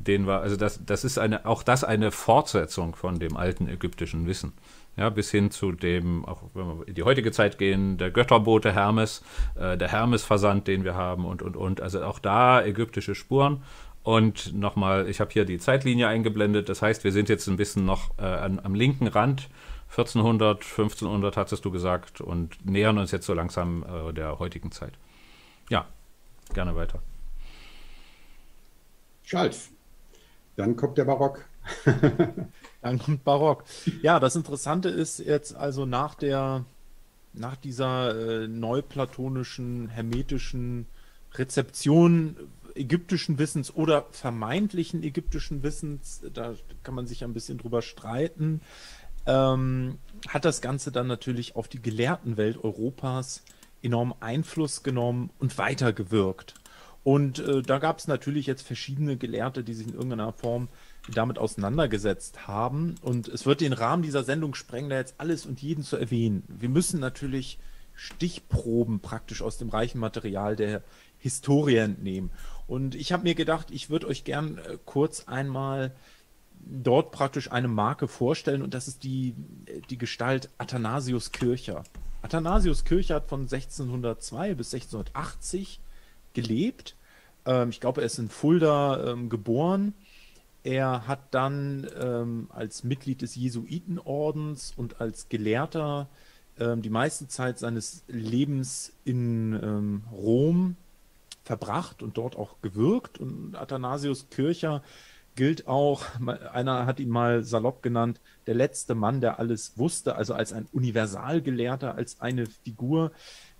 den wir, also das, das ist eine, auch das eine Fortsetzung von dem alten ägyptischen Wissen. Ja, bis hin zu dem, auch wenn wir in die heutige Zeit gehen, der Götterbote Hermes, äh, der Hermes-Versand, den wir haben und, und, und. Also auch da ägyptische Spuren. Und nochmal, ich habe hier die Zeitlinie eingeblendet. Das heißt, wir sind jetzt ein bisschen noch äh, an, am linken Rand. 1400, 1500 hattest du gesagt und nähern uns jetzt so langsam äh, der heutigen Zeit. Ja, gerne weiter. Schalz. Dann kommt der Barock. Dann kommt Barock. Ja, das Interessante ist jetzt also nach der, nach dieser äh, neuplatonischen, hermetischen Rezeption ägyptischen Wissens oder vermeintlichen ägyptischen Wissens, da kann man sich ein bisschen drüber streiten, ähm, hat das Ganze dann natürlich auf die Gelehrtenwelt Europas enorm Einfluss genommen und weitergewirkt. Und äh, da gab es natürlich jetzt verschiedene Gelehrte, die sich in irgendeiner Form damit auseinandergesetzt haben. Und es wird den Rahmen dieser Sendung sprengen, da jetzt alles und jeden zu erwähnen. Wir müssen natürlich Stichproben praktisch aus dem reichen Material der Historie entnehmen. Und ich habe mir gedacht, ich würde euch gern äh, kurz einmal dort praktisch eine Marke vorstellen und das ist die, die Gestalt Athanasius Kircher. Athanasius Kircher hat von 1602 bis 1680 gelebt. Ähm, ich glaube, er ist in Fulda ähm, geboren. Er hat dann ähm, als Mitglied des Jesuitenordens und als Gelehrter ähm, die meiste Zeit seines Lebens in ähm, Rom verbracht und dort auch gewirkt. Und Athanasius Kircher gilt auch, einer hat ihn mal salopp genannt, der letzte Mann, der alles wusste, also als ein Universalgelehrter, als eine Figur,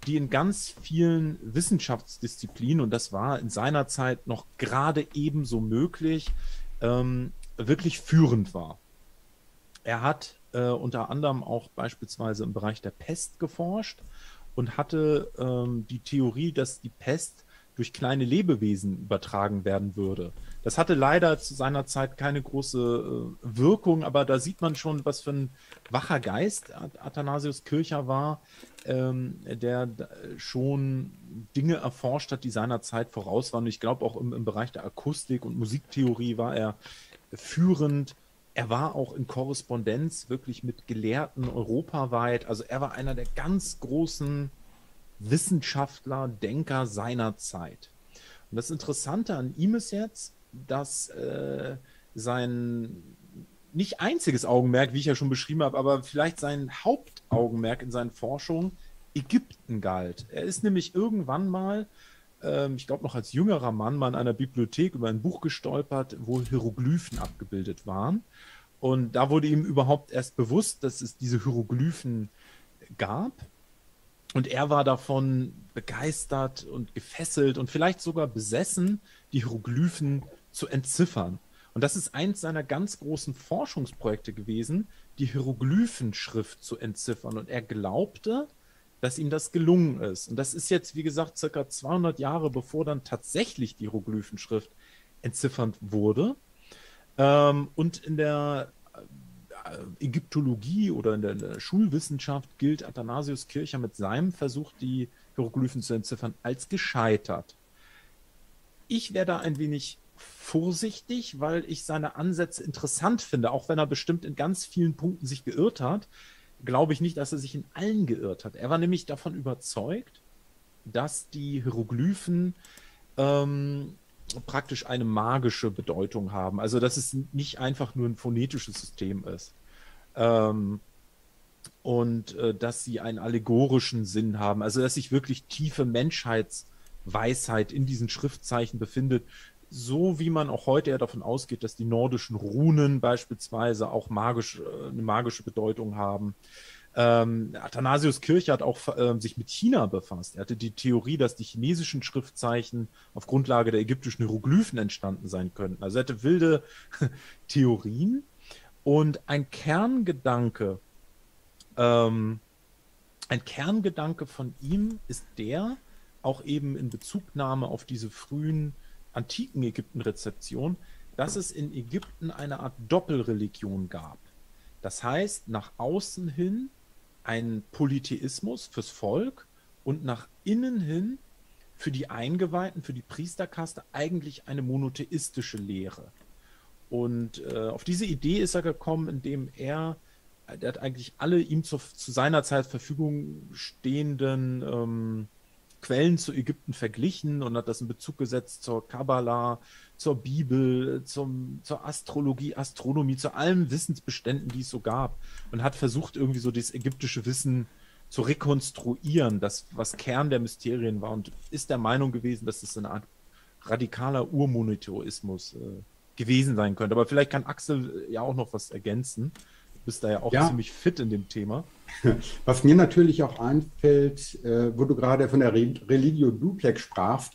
die in ganz vielen Wissenschaftsdisziplinen, und das war in seiner Zeit noch gerade ebenso möglich, ähm, wirklich führend war. Er hat äh, unter anderem auch beispielsweise im Bereich der Pest geforscht und hatte ähm, die Theorie, dass die Pest durch kleine Lebewesen übertragen werden würde. Das hatte leider zu seiner Zeit keine große äh, Wirkung, aber da sieht man schon, was für ein wacher Geist Athanasius Kircher war, ähm, der schon Dinge erforscht hat, die seiner Zeit voraus waren. Und ich glaube, auch im, im Bereich der Akustik und Musiktheorie war er führend. Er war auch in Korrespondenz wirklich mit Gelehrten europaweit. Also er war einer der ganz großen Wissenschaftler, Denker seiner Zeit. Und das Interessante an ihm ist jetzt, dass äh, sein nicht einziges Augenmerk, wie ich ja schon beschrieben habe, aber vielleicht sein Hauptaugenmerk in seinen Forschungen Ägypten galt. Er ist nämlich irgendwann mal, ähm, ich glaube noch als jüngerer Mann, mal in einer Bibliothek über ein Buch gestolpert, wo Hieroglyphen abgebildet waren. Und da wurde ihm überhaupt erst bewusst, dass es diese Hieroglyphen gab. Und er war davon begeistert und gefesselt und vielleicht sogar besessen, die Hieroglyphen zu entziffern. Und das ist eins seiner ganz großen Forschungsprojekte gewesen, die Hieroglyphenschrift zu entziffern. Und er glaubte, dass ihm das gelungen ist. Und das ist jetzt, wie gesagt, circa 200 Jahre bevor dann tatsächlich die Hieroglyphenschrift entziffert wurde. Ähm, und in der äh, Ägyptologie oder in der, Schulwissenschaft gilt Athanasius Kircher mit seinem Versuch, die Hieroglyphen zu entziffern, als gescheitert. Ich wäre da ein wenig vorsichtig, weil ich seine Ansätze interessant finde, auch wenn er bestimmt in ganz vielen Punkten sich geirrt hat, glaube ich nicht, dass er sich in allen geirrt hat. Er war nämlich davon überzeugt, dass die Hieroglyphen ähm, praktisch eine magische Bedeutung haben. Also dass es nicht einfach nur ein phonetisches System ist. Ähm, und äh, dass sie einen allegorischen Sinn haben. Also dass sich wirklich tiefe Menschheitsweisheit in diesen Schriftzeichen befindet. So wie man auch heute ja davon ausgeht, dass die nordischen Runen beispielsweise auch magisch, äh, eine magische Bedeutung haben. Ähm, Athanasius Kirche hat auch äh, sich mit China befasst. Er hatte die Theorie, dass die chinesischen Schriftzeichen auf Grundlage der ägyptischen Hieroglyphen entstanden sein könnten. Also er hatte wilde Theorien. Und ein Kerngedanke, ähm, ein Kerngedanke von ihm ist der, auch eben in Bezugnahme auf diese frühen antiken Ägypten-Rezeption, dass es in Ägypten eine Art Doppelreligion gab. Das heißt, nach außen hin ein Polytheismus fürs Volk und nach innen hin für die Eingeweihten, für die Priesterkaste eigentlich eine monotheistische Lehre. Und äh, auf diese Idee ist er gekommen, indem er, er hat eigentlich alle ihm zu, zu seiner Zeit Verfügung stehenden ähm, Quellen zu Ägypten verglichen und hat das in Bezug gesetzt zur Kabbala, zur Bibel, zum, zur Astrologie, Astronomie, zu allen Wissensbeständen, die es so gab und hat versucht, irgendwie so das ägyptische Wissen zu rekonstruieren, das, was Kern der Mysterien war und ist der Meinung gewesen, dass es eine Art radikaler Urmonotheismus äh, gewesen sein könnte. Aber vielleicht kann Axel ja auch noch was ergänzen. Du bist da ja auch ja. ziemlich fit in dem Thema. Was mir natürlich auch einfällt, äh, wo du gerade von der Re Religio Duplex sprachst,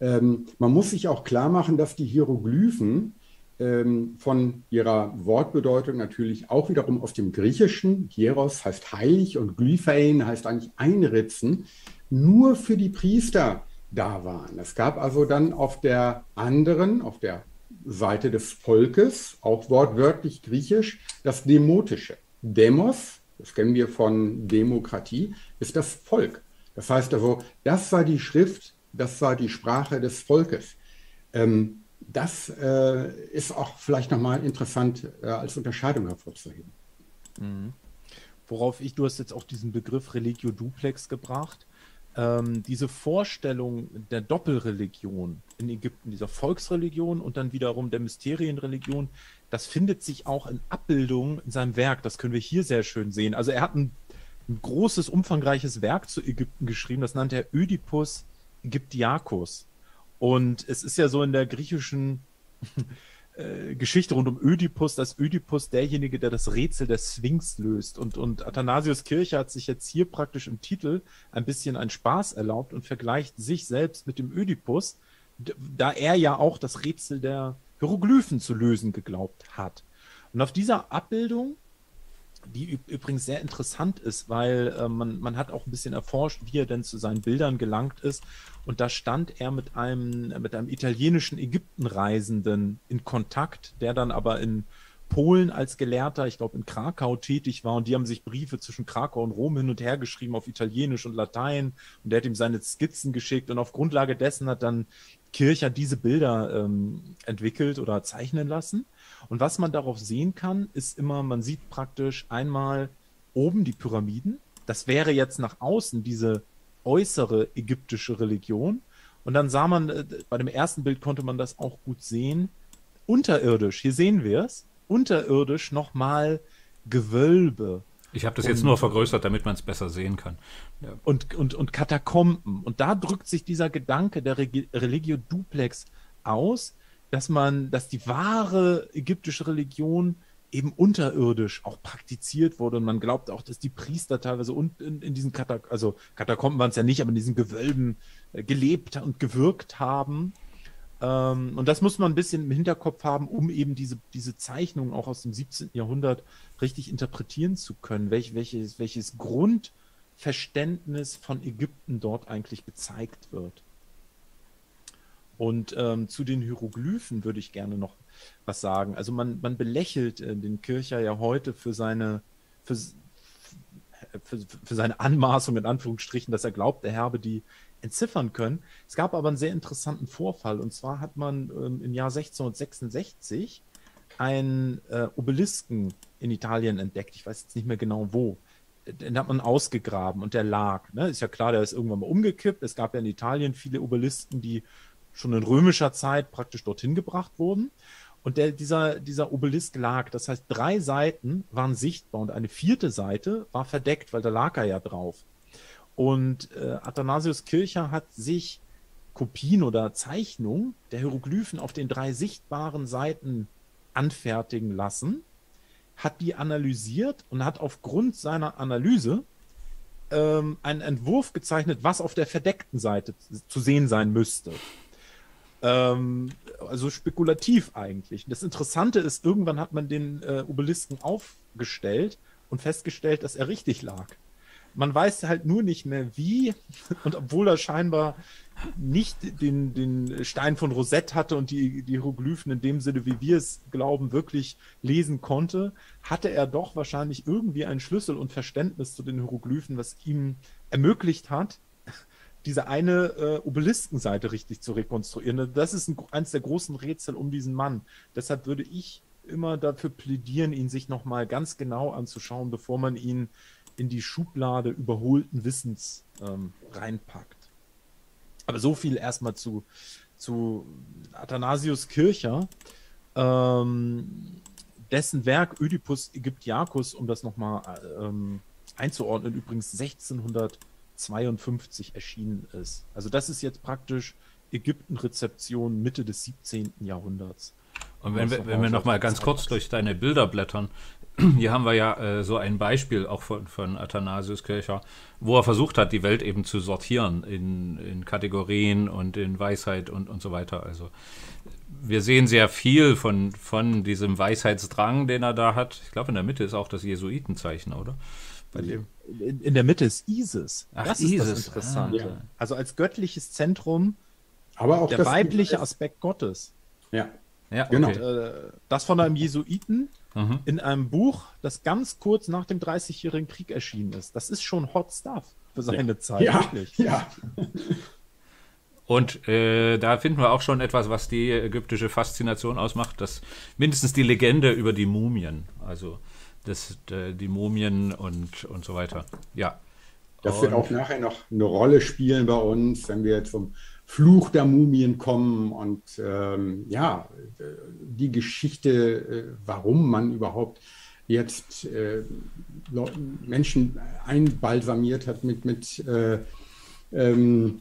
ähm, man muss sich auch klar machen, dass die Hieroglyphen ähm, von ihrer Wortbedeutung natürlich auch wiederum aus dem Griechischen, Hieros heißt heilig und Glyphein heißt eigentlich einritzen, nur für die Priester da waren. Es gab also dann auf der anderen, auf der Seite des Volkes, auch wortwörtlich griechisch, das Demotische. Demos, das kennen wir von Demokratie, ist das Volk. Das heißt also, das war die Schrift, das war die Sprache des Volkes. Ähm, das äh, ist auch vielleicht nochmal interessant äh, als Unterscheidung hervorzuheben. Mhm. Worauf ich, du hast jetzt auch diesen Begriff Religio Duplex gebracht ähm, diese Vorstellung der Doppelreligion in Ägypten, dieser Volksreligion und dann wiederum der Mysterienreligion, das findet sich auch in Abbildungen in seinem Werk. Das können wir hier sehr schön sehen. Also er hat ein, ein großes, umfangreiches Werk zu Ägypten geschrieben, das nannte er Ödipus Ägyptiacus. Und es ist ja so in der griechischen äh, Geschichte rund um Ödipus, dass Ödipus derjenige, der das Rätsel der Sphinx löst. Und, und Athanasius Kirche hat sich jetzt hier praktisch im Titel ein bisschen einen Spaß erlaubt und vergleicht sich selbst mit dem Ödipus, da er ja auch das Rätsel der Hieroglyphen zu lösen geglaubt hat. Und auf dieser Abbildung die übrigens sehr interessant ist, weil äh, man, man hat auch ein bisschen erforscht, wie er denn zu seinen Bildern gelangt ist. Und da stand er mit einem, mit einem italienischen Ägyptenreisenden in Kontakt, der dann aber in Polen als Gelehrter, ich glaube in Krakau tätig war und die haben sich Briefe zwischen Krakau und Rom hin und her geschrieben auf Italienisch und Latein und der hat ihm seine Skizzen geschickt und auf Grundlage dessen hat dann Kircher diese Bilder ähm, entwickelt oder zeichnen lassen. Und was man darauf sehen kann, ist immer, man sieht praktisch einmal oben die Pyramiden. Das wäre jetzt nach außen diese äußere ägyptische Religion. Und dann sah man, äh, bei dem ersten Bild konnte man das auch gut sehen, unterirdisch, hier sehen wir es, unterirdisch nochmal Gewölbe. Ich habe das jetzt nur vergrößert, damit man es besser sehen kann. Ja. Und, und, und Katakomben. Und da drückt sich dieser Gedanke der Religio Duplex aus, dass man, dass die wahre ägyptische Religion eben unterirdisch auch praktiziert wurde und man glaubt auch, dass die Priester teilweise und in, in diesen Katak also Katakomben waren es ja nicht, aber in diesen Gewölben äh, gelebt und gewirkt haben. Ähm, und das muss man ein bisschen im Hinterkopf haben, um eben diese, diese Zeichnungen auch aus dem 17. Jahrhundert richtig interpretieren zu können, welch, welches, welches Grundverständnis von Ägypten dort eigentlich gezeigt wird. Und ähm, zu den Hieroglyphen würde ich gerne noch was sagen. Also man, man belächelt äh, den Kircher ja heute für seine, für, für, für seine Anmaßung in Anführungsstrichen, dass er glaubt, er habe die entziffern können. Es gab aber einen sehr interessanten Vorfall. Und zwar hat man ähm, im Jahr 1666 einen äh, Obelisken in Italien entdeckt. Ich weiß jetzt nicht mehr genau wo. Den hat man ausgegraben und der lag. Ne? Ist ja klar, der ist irgendwann mal umgekippt. Es gab ja in Italien viele Obelisken, die schon in römischer Zeit praktisch dorthin gebracht wurden. Und der, dieser, dieser Obelisk lag, das heißt, drei Seiten waren sichtbar und eine vierte Seite war verdeckt, weil da lag er ja drauf. Und äh, Athanasius Kircher hat sich Kopien oder Zeichnungen der Hieroglyphen auf den drei sichtbaren Seiten anfertigen lassen, hat die analysiert und hat aufgrund seiner Analyse ähm, einen Entwurf gezeichnet, was auf der verdeckten Seite zu sehen sein müsste. Ähm, also spekulativ eigentlich. Das Interessante ist, irgendwann hat man den äh, Obelisken aufgestellt und festgestellt, dass er richtig lag. Man weiß halt nur nicht mehr wie, und obwohl er scheinbar nicht den, den Stein von Rosette hatte und die, die Hieroglyphen in dem Sinne, wie wir es glauben, wirklich lesen konnte, hatte er doch wahrscheinlich irgendwie einen Schlüssel und Verständnis zu den Hieroglyphen, was ihm ermöglicht hat, diese eine äh, Obeliskenseite richtig zu rekonstruieren. Das ist ein, eines der großen Rätsel um diesen Mann. Deshalb würde ich immer dafür plädieren, ihn sich nochmal ganz genau anzuschauen, bevor man ihn in die Schublade überholten Wissens ähm, reinpackt. Aber so viel erstmal zu, zu Athanasius Kircher, ähm, dessen Werk Oedipus Aegyptiacus, um das nochmal ähm, einzuordnen, übrigens 1652 erschienen ist. Also das ist jetzt praktisch Ägyptenrezeption Mitte des 17. Jahrhunderts. Und wenn wir, wenn wir noch mal ganz kurz durch deine Bilder blättern, hier haben wir ja äh, so ein Beispiel auch von, von Athanasius Kircher, wo er versucht hat, die Welt eben zu sortieren in, in Kategorien und in Weisheit und, und so weiter. Also wir sehen sehr viel von, von diesem Weisheitsdrang, den er da hat. Ich glaube, in der Mitte ist auch das Jesuitenzeichen, oder? Bei dem. In, in der Mitte ist Isis. Ach, das Isis. ist das Interessante. Ah, ja. Also als göttliches Zentrum Aber auch der das weibliche Aspekt Gottes. Ja, Ja, Genau. okay. Äh, das von einem Jesuiten Mhm. in einem Buch, das ganz kurz nach dem Dreißigjährigen Krieg erschienen ist. Das ist schon Hot Stuff für seine Zeit. ja, Wirklich. ja. Und äh, da finden wir auch schon etwas, was die ägyptische Faszination ausmacht, das mindestens die Legende über die Mumien, also das, äh, die Mumien und, und so weiter. Ja. Das wird auch nachher noch eine Rolle spielen bei uns, wenn wir zum Fluch der Mumien kommen und ähm, ja, die Geschichte, äh, warum man überhaupt jetzt äh, Menschen einbalsamiert hat, mit, mit äh, ähm,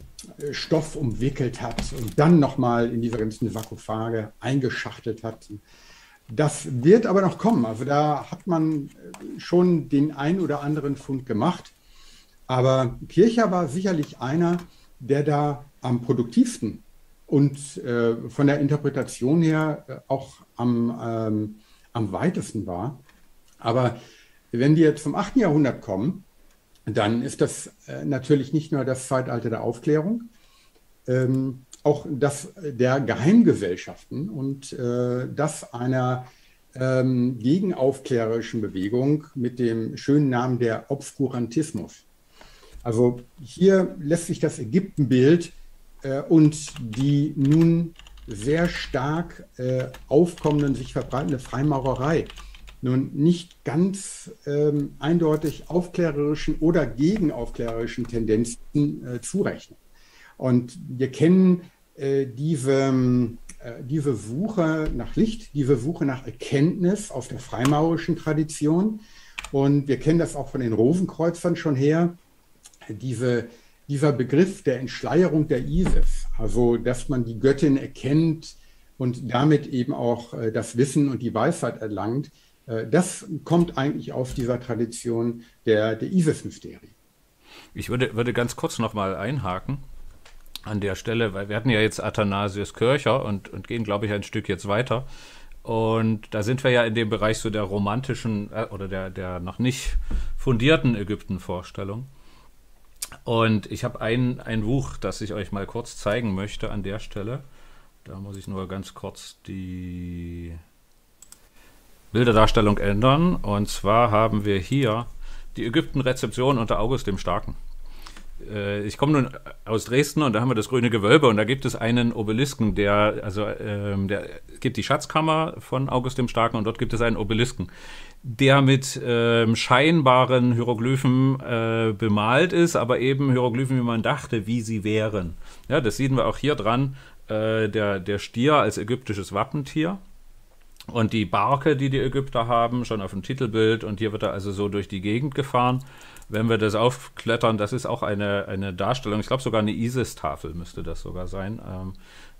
Stoff umwickelt hat und dann nochmal in diese ganzen Sarkophage eingeschachtelt hat. Das wird aber noch kommen. Also da hat man äh, schon den ein oder anderen Fund gemacht. Aber Kircher war sicherlich einer, der da am produktivsten und äh, von der Interpretation her äh, auch am, ähm, am weitesten war. Aber wenn wir zum 8. Jahrhundert kommen, dann ist das äh, natürlich nicht nur das Zeitalter der Aufklärung, ähm, auch das der Geheimgesellschaften und äh, das einer ähm, gegenaufklärerischen Bewegung mit dem schönen Namen der Obskurantismus. Also hier lässt sich das Ägyptenbild äh, und die nun sehr stark äh, aufkommenden, sich verbreitende Freimaurerei nun nicht ganz ähm, eindeutig aufklärerischen oder gegenaufklärerischen Tendenzen äh, zurechnen. Und wir kennen äh, diese, äh, diese Suche nach Licht, diese Suche nach Erkenntnis aus der freimaurischen Tradition. Und wir kennen das auch von den Rosenkreuzern schon her, diese, dieser Begriff der Entschleierung der Isis, also dass man die Göttin erkennt und damit eben auch äh, das Wissen und die Weisheit erlangt, äh, das kommt eigentlich aus dieser Tradition der, der Isis-Mysterien. Ich würde, würde ganz kurz nochmal einhaken an der Stelle, weil wir hatten ja jetzt Athanasius Kircher und, und gehen, glaube ich, ein Stück jetzt weiter. Und da sind wir ja in dem Bereich so der romantischen äh, oder der, der noch nicht fundierten Ägypten-Vorstellung. Und ich habe ein, ein Buch, das ich euch mal kurz zeigen möchte an der Stelle. Da muss ich nur ganz kurz die Bilderdarstellung ändern. Und zwar haben wir hier die Ägypten-Rezeption unter August dem Starken. Äh, Ich komme nun aus Dresden und da haben wir das grüne Gewölbe und da gibt es einen Obelisken, der, also ähm, der gibt die Schatzkammer von August dem Starken und dort gibt es einen Obelisken, der mit ähm, scheinbaren Hieroglyphen äh, bemalt ist, aber eben Hieroglyphen, wie man dachte, wie sie wären. Ja, das sehen wir auch hier dran, äh, der, der Stier als ägyptisches Wappentier. Und die Barke, die die Ägypter haben, schon auf dem Titelbild. Und hier wird er also so durch die Gegend gefahren. Wenn wir das aufklettern, das ist auch eine, eine Darstellung, ich glaube sogar eine Isis-Tafel müsste das sogar sein, ähm,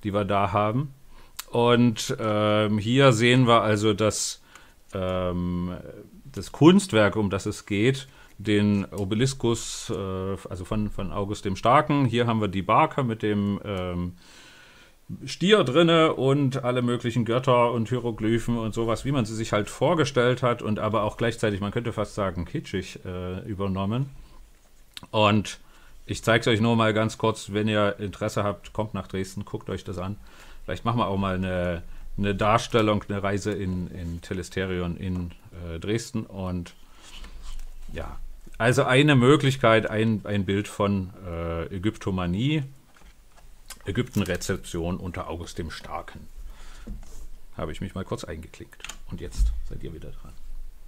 die wir da haben. Und ähm, hier sehen wir also das, ähm, das Kunstwerk, um das es geht, den Obeliskus, äh, also von, von August dem Starken. Hier haben wir die Barke mit dem ähm, Stier drinne und alle möglichen Götter und Hieroglyphen und sowas, wie man sie sich halt vorgestellt hat und aber auch gleichzeitig, man könnte fast sagen, kitschig äh, übernommen. Und ich zeige es euch nur mal ganz kurz, wenn ihr Interesse habt, kommt nach Dresden, guckt euch das an. Vielleicht machen wir auch mal eine, eine Darstellung, eine Reise in, in Telesterion in äh, Dresden und ja, Also eine Möglichkeit, ein, ein Bild von äh, Ägyptomanie, Ägyptenrezeption unter August dem Starken. Habe ich mich mal kurz eingeklickt. Und jetzt seid ihr wieder dran.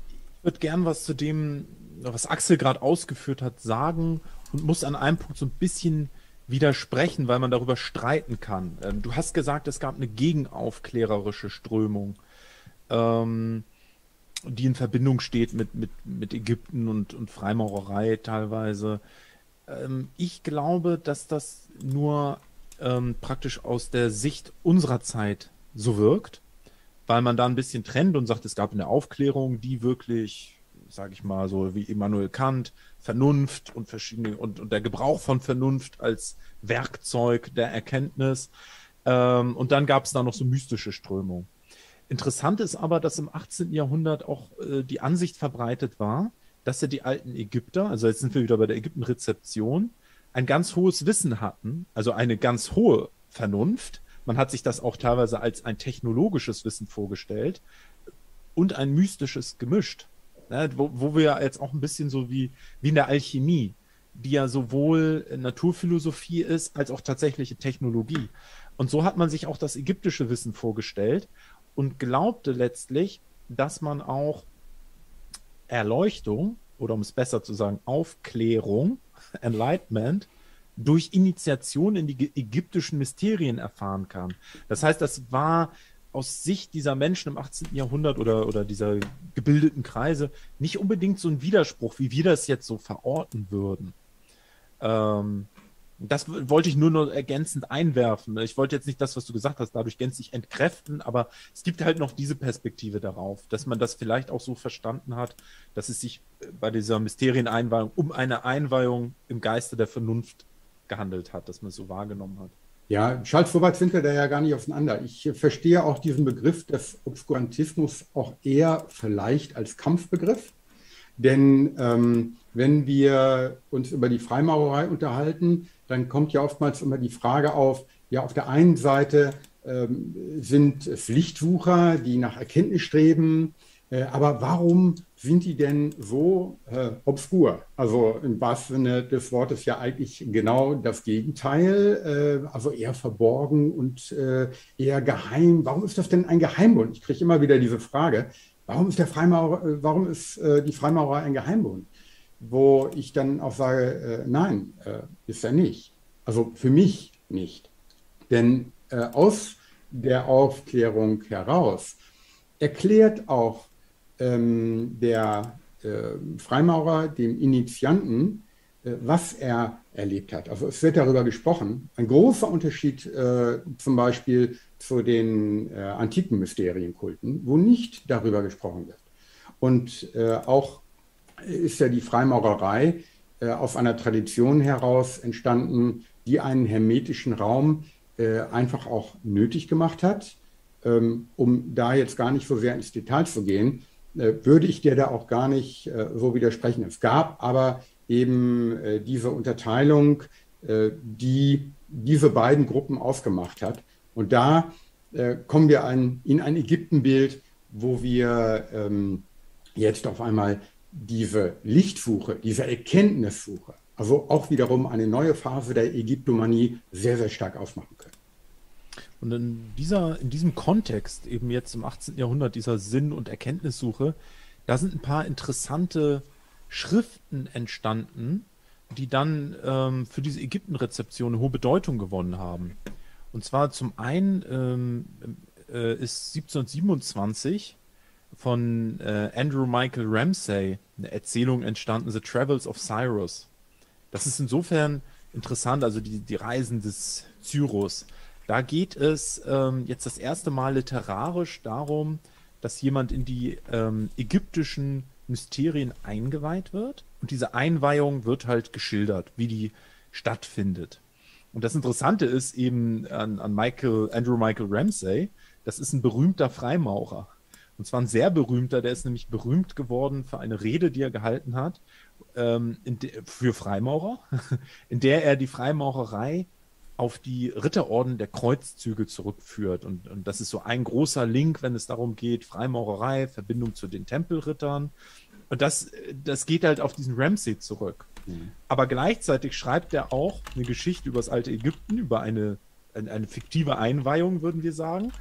Ich würde gern was zu dem, was Axel gerade ausgeführt hat, sagen und muss an einem Punkt so ein bisschen widersprechen, weil man darüber streiten kann. Ähm, du hast gesagt, es gab eine gegenaufklärerische Strömung, ähm, die in Verbindung steht mit, mit, mit Ägypten und, und Freimaurerei teilweise. Ähm, ich glaube, dass das nur ähm, praktisch aus der Sicht unserer Zeit so wirkt, weil man da ein bisschen trennt und sagt, es gab eine Aufklärung, die wirklich, sage ich mal, so wie Immanuel Kant, Vernunft und verschiedene und, und der Gebrauch von Vernunft als Werkzeug der Erkenntnis. Ähm, und dann gab es da noch so mystische Strömungen. Interessant ist aber, dass im 18. Jahrhundert auch äh, die Ansicht verbreitet war, dass ja die alten Ägypter, also jetzt sind wir wieder bei der Ägyptenrezeption, ein ganz hohes Wissen hatten, also eine ganz hohe Vernunft. Man hat sich das auch teilweise als ein technologisches Wissen vorgestellt und ein mystisches gemischt. Ne, wo, wo wir jetzt auch ein bisschen so wie, wie in der Alchemie, die ja sowohl Naturphilosophie ist als auch tatsächliche Technologie. Und so hat man sich auch das ägyptische Wissen vorgestellt und glaubte letztlich, dass man auch Erleuchtung oder um es besser zu sagen, Aufklärung, Enlightenment, durch Initiation in die ägyptischen Mysterien erfahren kann. Das heißt, das war aus Sicht dieser Menschen im 18. Jahrhundert oder, oder dieser gebildeten Kreise nicht unbedingt so ein Widerspruch, wie wir das jetzt so verorten würden. Ähm, das wollte ich nur noch ergänzend einwerfen. Ich wollte jetzt nicht das, was du gesagt hast, dadurch gänzlich entkräften, aber es gibt halt noch diese Perspektive darauf, dass man das vielleicht auch so verstanden hat, dass es sich bei dieser Mysterieneinweihung um eine Einweihung im Geiste der Vernunft gehandelt hat, dass man es so wahrgenommen hat. Ja, Charles, weit sind wir da ja gar nicht auseinander. Ich verstehe auch diesen Begriff des Obskurantismus auch eher vielleicht als Kampfbegriff. Denn ähm, wenn wir uns über die Freimaurerei unterhalten, dann kommt ja oftmals immer die Frage auf, ja, auf der einen Seite ähm, sind es Lichtsucher, die nach Erkenntnis streben, äh, aber warum sind die denn so äh, obskur? Also im wahrsten Sinne des Wortes ja eigentlich genau das Gegenteil, äh, also eher verborgen und äh, eher geheim. Warum ist das denn ein Geheimbund? Ich kriege immer wieder diese Frage, warum ist, der Freimaurer, äh, warum ist äh, die Freimaurer ein Geheimbund? Wo ich dann auch sage, nein, ist er nicht. Also für mich nicht. Denn aus der Aufklärung heraus erklärt auch ähm, der äh, Freimaurer, dem Initianten, äh, was er erlebt hat. Also es wird darüber gesprochen. Ein großer Unterschied äh, zum Beispiel zu den äh, antiken Mysterienkulten, wo nicht darüber gesprochen wird. Und äh, auch ist ja die Freimaurerei äh, aus einer Tradition heraus entstanden, die einen hermetischen Raum einfach auch nötig gemacht hat. Ähm, um da jetzt gar nicht so sehr ins Detail zu gehen, äh, würde ich dir da auch gar nicht äh, so widersprechen. Es gab aber eben äh, diese Unterteilung, die diese beiden Gruppen ausgemacht hat. Und da kommen wir in ein Ägyptenbild, wo wir ähm, jetzt auf einmal diese Lichtsuche, diese Erkenntnissuche, also auch wiederum eine neue Phase der Ägyptomanie sehr, sehr stark ausmachen können. Und in, dieser, in diesem Kontext, eben jetzt im 18. Jahrhundert, dieser Sinn- und Erkenntnissuche, da sind ein paar interessante Schriften entstanden, die dann ähm, für diese Ägyptenrezeption eine hohe Bedeutung gewonnen haben. Und zwar zum einen ähm, äh, ist 1727 von äh, Andrew Michael Ramsay eine Erzählung entstanden, The Travels of Cyrus. Das ist insofern interessant, also die, die Reisen des Cyrus. Da geht es ähm, jetzt das erste Mal literarisch darum, dass jemand in die ähm, ägyptischen Mysterien eingeweiht wird. Und diese Einweihung wird halt geschildert, wie die stattfindet. Und das Interessante ist eben an, an Michael, Andrew Michael Ramsay, das ist ein berühmter Freimaurer. Und zwar ein sehr berühmter, der ist nämlich berühmt geworden für eine Rede, die er gehalten hat, ähm, de, für Freimaurer, in der er die Freimaurerei auf die Ritterorden der Kreuzzüge zurückführt. Und, und das ist so ein großer Link, wenn es darum geht, Freimaurerei, Verbindung zu den Tempelrittern. und das, das geht halt auf diesen Ramsey zurück. Mhm. Aber gleichzeitig schreibt er auch eine Geschichte über das alte Ägypten, über eine, eine, eine fiktive Einweihung, würden wir sagen.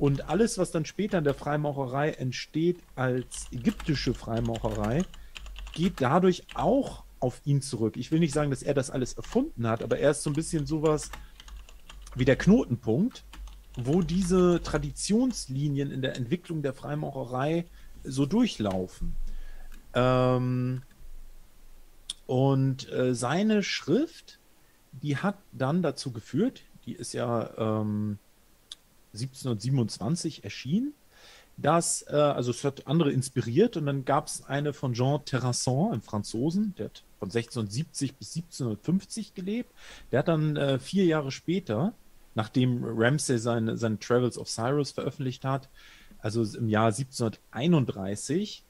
Und alles, was dann später in der Freimaurerei entsteht als ägyptische Freimaurerei, geht dadurch auch auf ihn zurück. Ich will nicht sagen, dass er das alles erfunden hat, aber er ist so ein bisschen sowas wie der Knotenpunkt, wo diese Traditionslinien in der Entwicklung der Freimaurerei so durchlaufen. Ähm, und äh, seine Schrift, die hat dann dazu geführt, die ist ja ähm, 1727 erschienen, dass, äh, also es hat andere inspiriert und dann gab es eine von Jean Terrasson, einem Franzosen, der hat von 1670 bis 1750 gelebt. Der hat dann äh, vier Jahre später, nachdem Ramsay seine, seine Travels of Cyrus veröffentlicht hat, also im Jahr 1731,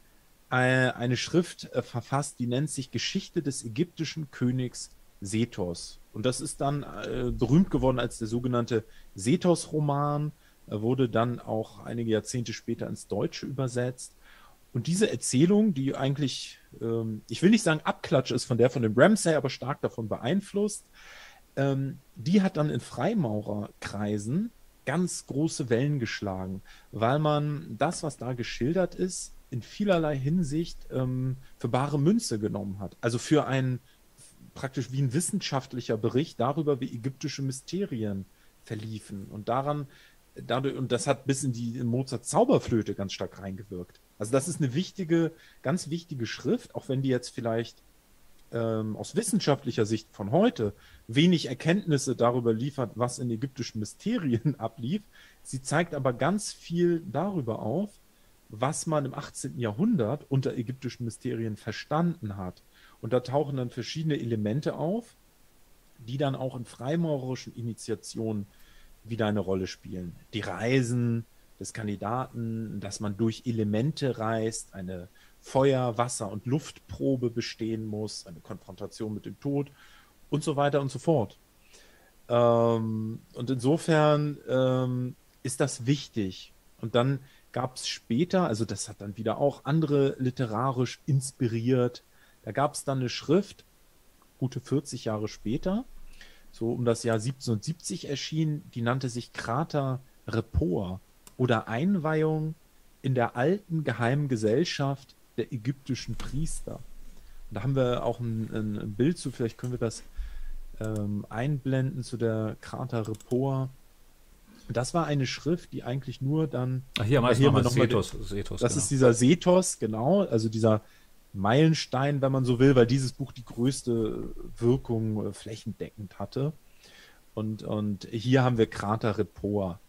äh, eine Schrift äh, verfasst, die nennt sich Geschichte des ägyptischen Königs Sethos. Und das ist dann äh, berühmt geworden als der sogenannte Sethos-Roman, wurde dann auch einige Jahrzehnte später ins Deutsche übersetzt. Und diese Erzählung, die eigentlich, ähm, ich will nicht sagen Abklatsch ist von der von dem Ramsay, aber stark davon beeinflusst, ähm, die hat dann in Freimaurerkreisen ganz große Wellen geschlagen, weil man das, was da geschildert ist, in vielerlei Hinsicht ähm, für bare Münze genommen hat. Also für ein praktisch wie ein wissenschaftlicher Bericht darüber, wie ägyptische Mysterien verliefen. Und daran, dadurch, und das hat bis in die in Mozart Zauberflöte ganz stark reingewirkt. Also das ist eine wichtige, ganz wichtige Schrift, auch wenn die jetzt vielleicht ähm, aus wissenschaftlicher Sicht von heute wenig Erkenntnisse darüber liefert, was in ägyptischen Mysterien ablief. Sie zeigt aber ganz viel darüber auf, was man im 18. Jahrhundert unter ägyptischen Mysterien verstanden hat. Und da tauchen dann verschiedene Elemente auf, die dann auch in freimaurerischen Initiationen wieder eine Rolle spielen. Die Reisen des Kandidaten, dass man durch Elemente reist, eine Feuer-, Wasser- und Luftprobe bestehen muss, eine Konfrontation mit dem Tod und so weiter und so fort. Ähm, und insofern ähm, ist das wichtig. Und dann gab es später, also das hat dann wieder auch andere literarisch inspiriert, da gab es dann eine Schrift, gute 40 Jahre später, so um das Jahr 1770 erschien, die nannte sich Krater Repor oder Einweihung in der alten geheimen Gesellschaft der ägyptischen Priester. Und da haben wir auch ein, ein, Bild zu, vielleicht können wir das ähm, einblenden zu der Krater Repor. Das war eine Schrift, die eigentlich nur dann. Ach, hier, hier haben wir noch Sethos, Sethos, Das genau. ist dieser Sethos, genau, also dieser Meilenstein, wenn man so will, weil dieses Buch die größte Wirkung äh, flächendeckend hatte. Und, und hier haben wir Krater Repoa.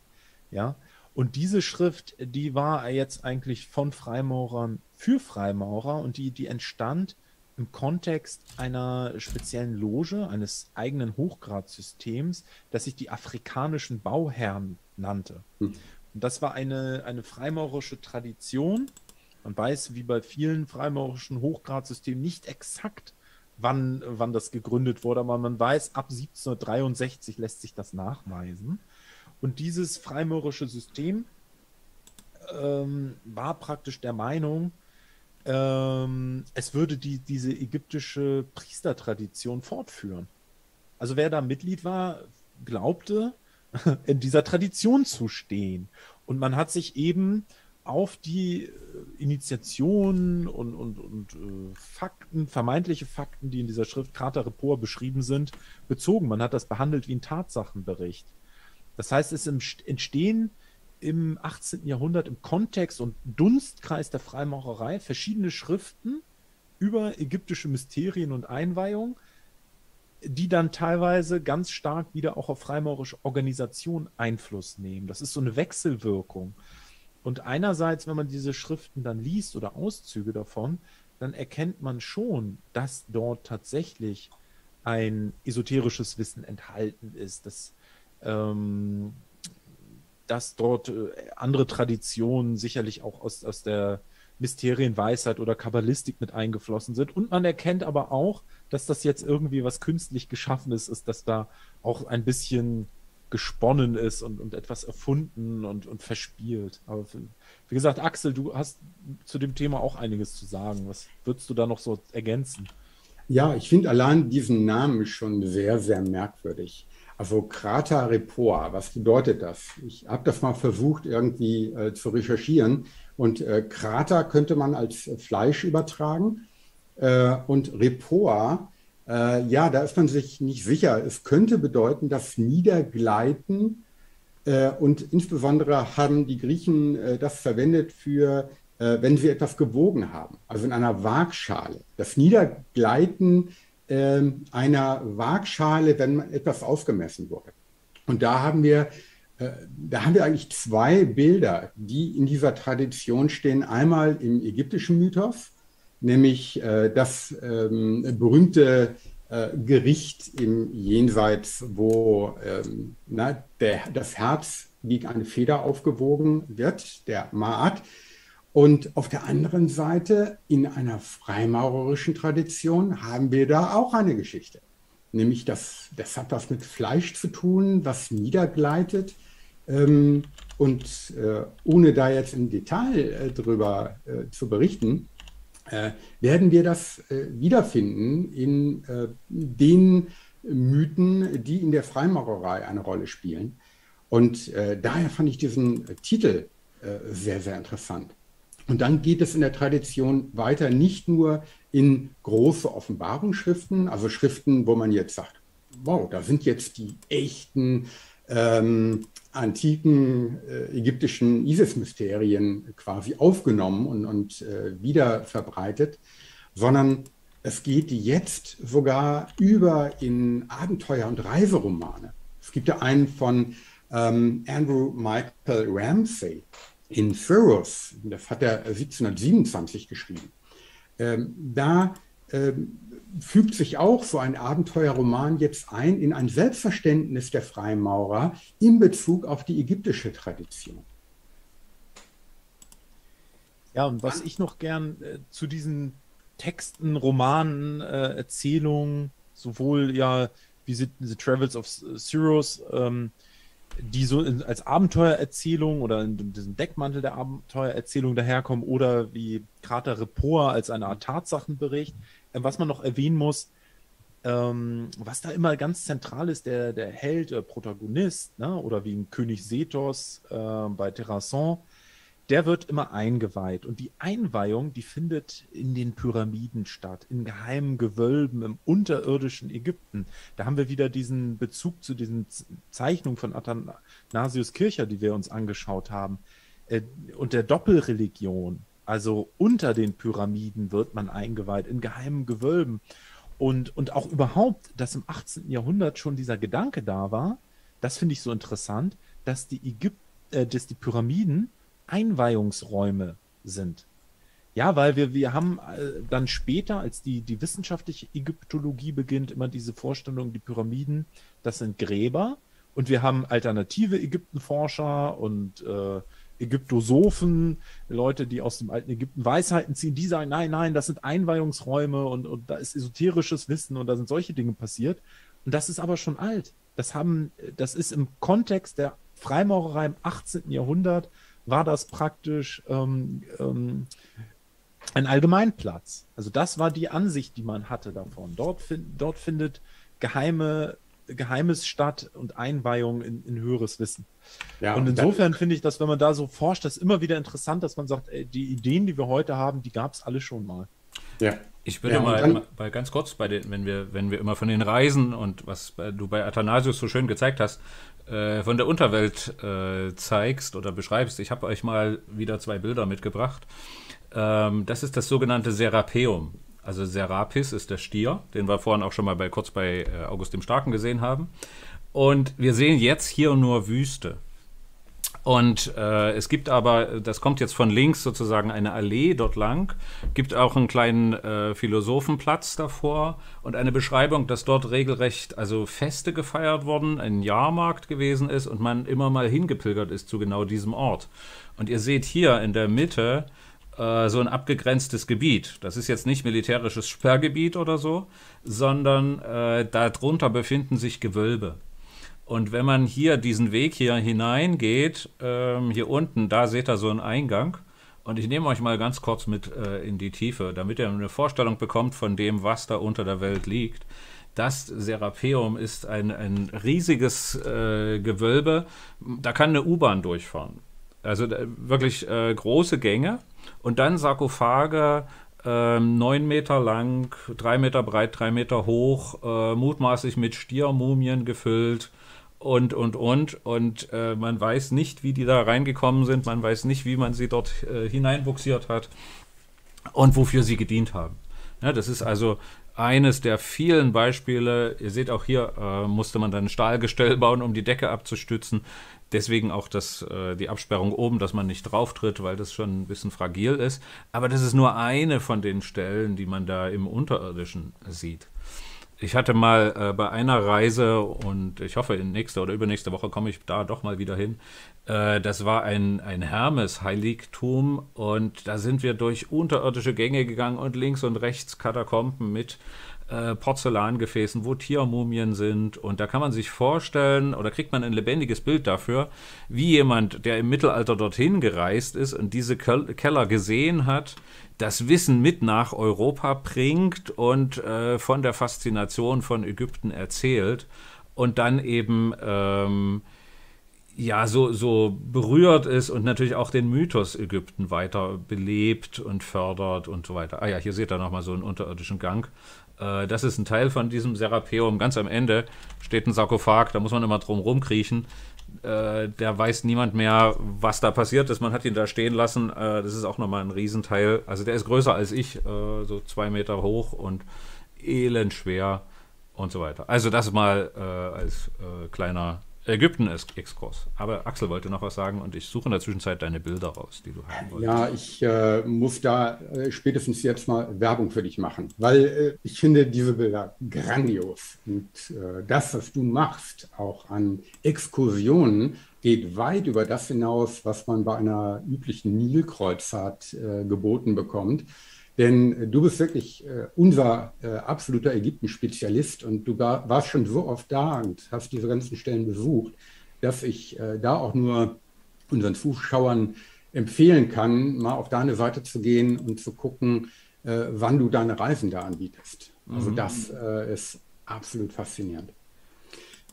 Ja. Und diese Schrift, die war jetzt eigentlich von Freimaurern für Freimaurer und die, die entstand im Kontext einer speziellen Loge, eines eigenen Hochgradsystems, das sich die afrikanischen Bauherren nannte. Hm. Und das war eine, eine freimaurerische Tradition, man weiß, wie bei vielen freimaurischen Hochgradsystemen, nicht exakt, wann, wann das gegründet wurde, aber man weiß, ab 1763 lässt sich das nachweisen. Und dieses freimaurische System ähm, war praktisch der Meinung, ähm, es würde die, diese ägyptische Priestertradition fortführen. Also wer da Mitglied war, glaubte, in dieser Tradition zu stehen. Und man hat sich eben auf die äh, Initiationen und, und, und äh, Fakten, vermeintliche Fakten, die in dieser Schrift Carter Report beschrieben sind, bezogen. Man hat das behandelt wie ein Tatsachenbericht. Das heißt, es entstehen im 18. Jahrhundert im Kontext und Dunstkreis der Freimaurerei verschiedene Schriften über ägyptische Mysterien und Einweihungen, die dann teilweise ganz stark wieder auch auf freimaurische Organisation Einfluss nehmen. Das ist so eine Wechselwirkung. Und einerseits, wenn man diese Schriften dann liest oder Auszüge davon, dann erkennt man schon, dass dort tatsächlich ein esoterisches Wissen enthalten ist, dass, ähm, dass dort äh, andere Traditionen sicherlich auch aus, aus der Mysterienweisheit oder Kabbalistik mit eingeflossen sind. Und man erkennt aber auch, dass das jetzt irgendwie was künstlich Geschaffenes ist, dass da auch ein bisschen gesponnen ist und, und etwas erfunden und, und verspielt. Aber wie gesagt, Axel, du hast zu dem Thema auch einiges zu sagen. Was würdest du da noch so ergänzen? Ja, ich finde allein diesen Namen schon sehr, sehr merkwürdig. Also Krata Repoa, was bedeutet das? Ich habe das mal versucht irgendwie äh, zu recherchieren und äh, Krata könnte man als Fleisch übertragen äh, und Repoa, äh, ja, da ist man sich nicht sicher. Es könnte bedeuten, dass Niedergleiten äh, und insbesondere haben die Griechen äh, das verwendet für äh, wenn sie etwas gewogen haben, also in einer Waagschale. Das Niedergleiten äh, einer Waagschale, wenn etwas ausgemessen wurde. Und da haben wir äh, da haben wir eigentlich zwei Bilder, die in dieser Tradition stehen. Einmal im ägyptischen Mythos, nämlich äh, das ähm, berühmte äh, Gericht im Jenseits, wo ähm, na, der, das Herz wie eine Feder aufgewogen wird, der Ma'at. Und auf der anderen Seite, in einer freimaurerischen Tradition, haben wir da auch eine Geschichte. Nämlich, das, das hat was mit Fleisch zu tun, was niedergleitet. Ähm, und äh, ohne da jetzt im Detail äh, drüber äh, zu berichten, werden wir das äh, wiederfinden in äh, den Mythen, die in der Freimaurerei eine Rolle spielen. Und daher fand ich diesen Titel sehr, sehr interessant. Und dann geht es in der Tradition weiter, nicht nur in große Offenbarungsschriften, also Schriften, wo man jetzt sagt, wow, da sind jetzt die echten ähm, antiken äh, ägyptischen Isis-Mysterien quasi aufgenommen und, und äh, wieder verbreitet, sondern es geht jetzt sogar über in Abenteuer- und Reiseromane. Es gibt ja einen von ähm, Andrew Michael Ramsey, in Furrows, das hat er 1727 geschrieben, ähm, da ähm, fügt sich auch so ein Abenteuerroman jetzt ein in ein Selbstverständnis der Freimaurer in Bezug auf die ägyptische Tradition. Ja, und was ich noch gern äh, zu diesen Texten, Romanen, äh, Erzählungen, sowohl ja wie The, The Travels of Cyrus, ähm, die so in, als Abenteuererzählung oder in diesem Deckmantel der Abenteuererzählung daherkommen oder wie Krater Repor als eine Art Tatsachenbericht. Äh, was man noch erwähnen muss, ähm, was da immer ganz zentral ist, der, der Held, der Protagonist, ne? oder wie ein König Sethos äh, bei Terrasson, der wird immer eingeweiht. Und die Einweihung, die findet in den Pyramiden statt, in geheimen Gewölben im unterirdischen Ägypten. Da haben wir wieder diesen Bezug zu diesen Zeichnungen von Athanasius Kircher, die wir uns angeschaut haben. Äh, und der Doppelreligion, also unter den Pyramiden wird man eingeweiht, in geheimen Gewölben. Und, und auch überhaupt, dass im 18. Jahrhundert schon dieser Gedanke da war, das finde ich so interessant, dass die Ägypten, äh, dass die Pyramiden Einweihungsräume sind. Ja, weil wir, wir haben äh, dann später, als die, die wissenschaftliche Ägyptologie beginnt, immer diese Vorstellung, die Pyramiden, das sind Gräber. Und wir haben alternative Ägyptenforscher und äh, Ägyptosophen, Leute, die aus dem alten Ägypten Weisheiten ziehen, die sagen, nein, nein, das sind Einweihungsräume und, und da ist esoterisches Wissen und da sind solche Dinge passiert. Und das ist aber schon alt. Das haben, das ist im Kontext der Freimaurerei im 18. Jahrhundert war das praktisch ähm, ähm, ein Allgemeinplatz. Also das war die Ansicht, die man hatte davon. Dort, fin dort findet geheime, Geheimes statt und Einweihung in, in höheres Wissen. Ja, und insofern finde ich, dass wenn man da so forscht, das immer wieder interessant, dass man sagt, ey, die Ideen, die wir heute haben, die gab es alle schon mal. Ja. Ich würde ja, mal, mal, ganz kurz bei den, wenn wir, wenn wir immer von den Reisen und was du bei Athanasius so schön gezeigt hast, äh, von der Unterwelt äh, zeigst oder beschreibst. Ich habe euch mal wieder zwei Bilder mitgebracht. Ähm, das ist das sogenannte Serapeum. Also Serapis ist der Stier, den wir vorhin auch schon mal bei, kurz bei äh, August dem Starken gesehen haben. Und wir sehen jetzt hier nur Wüste. Und äh, es gibt aber, das kommt jetzt von links sozusagen eine Allee dort lang, gibt auch einen kleinen äh, Philosophenplatz davor und eine Beschreibung, dass dort regelrecht also Feste gefeiert wurden, ein Jahrmarkt gewesen ist und man immer mal hingepilgert ist zu genau diesem Ort. Und ihr seht hier in der Mitte äh, so ein abgegrenztes Gebiet. Das ist jetzt nicht militärisches Sperrgebiet oder so, sondern äh, darunter befinden sich Gewölbe. Und wenn man hier diesen Weg hier hineingeht, ähm, hier unten, da seht ihr so einen Eingang. Und ich nehme euch mal ganz kurz mit äh, in die Tiefe, damit ihr eine Vorstellung bekommt von dem, was da unter der Welt liegt. Das Serapeum ist ein, ein riesiges äh, Gewölbe. Da kann eine U-Bahn durchfahren. Also wirklich äh, große Gänge und dann Sarkophage, ähm, neun Meter lang, drei Meter breit, drei Meter hoch, äh, mutmaßlich mit Stiermumien gefüllt und, und, und. Und äh, man weiß nicht, wie die da reingekommen sind, man weiß nicht, wie man sie dort äh, hineinbuxiert hat und wofür sie gedient haben. Ja, das ist also eines der vielen Beispiele. Ihr seht auch hier äh, musste man dann ein Stahlgestell bauen, um die Decke abzustützen. Deswegen auch das, äh, die Absperrung oben, dass man nicht drauf tritt, weil das schon ein bisschen fragil ist. Aber das ist nur eine von den Stellen, die man da im Unterirdischen sieht. Ich hatte mal äh, bei einer Reise und ich hoffe, in nächster oder übernächste Woche komme ich da doch mal wieder hin. Äh, das war ein, ein Hermes-Heiligtum und da sind wir durch unterirdische Gänge gegangen und links und rechts Katakomben mit äh, Porzellangefäßen, wo Tiermumien sind. Und da kann man sich vorstellen, oder kriegt man ein lebendiges Bild dafür, wie jemand, der im Mittelalter dorthin gereist ist und diese Keller gesehen hat, das Wissen mit nach Europa bringt und äh, von der Faszination von Ägypten erzählt und dann eben ähm, ja so, so berührt ist und natürlich auch den Mythos Ägypten weiter belebt und fördert und so weiter. Ah ja, hier seht ihr nochmal so einen unterirdischen Gang. Äh, das ist ein Teil von diesem Serapeum. Ganz am Ende steht ein Sarkophag, da muss man immer drum rumkriechen. Äh, der weiß niemand mehr, was da passiert ist. Man hat ihn da stehen lassen. Äh, das ist auch nochmal ein Riesenteil. Also der ist größer als ich, äh, so zwei Meter hoch und elend schwer und so weiter. Also das mal äh, als äh, kleiner Ägypten-Exkurs. Aber Axel wollte noch was sagen und ich suche in der Zwischenzeit deine Bilder raus, die du haben wolltest. Ja, ich äh, muss da äh, spätestens jetzt mal Werbung für dich machen, weil äh, ich finde diese Bilder grandios. Und äh, das, was du machst, auch an Exkursionen, geht weit über das hinaus, was man bei einer üblichen Nilkreuzfahrt äh, geboten bekommt. Denn äh, du bist wirklich äh, unser äh, absoluter Ägypten-Spezialist und du war, warst schon so oft da und hast diese ganzen Stellen besucht, dass ich äh, da auch nur unseren Zuschauern empfehlen kann, mal auf deine Seite zu gehen und zu gucken, äh, wann du deine Reisen da anbietest. Also mhm. das äh, ist absolut faszinierend.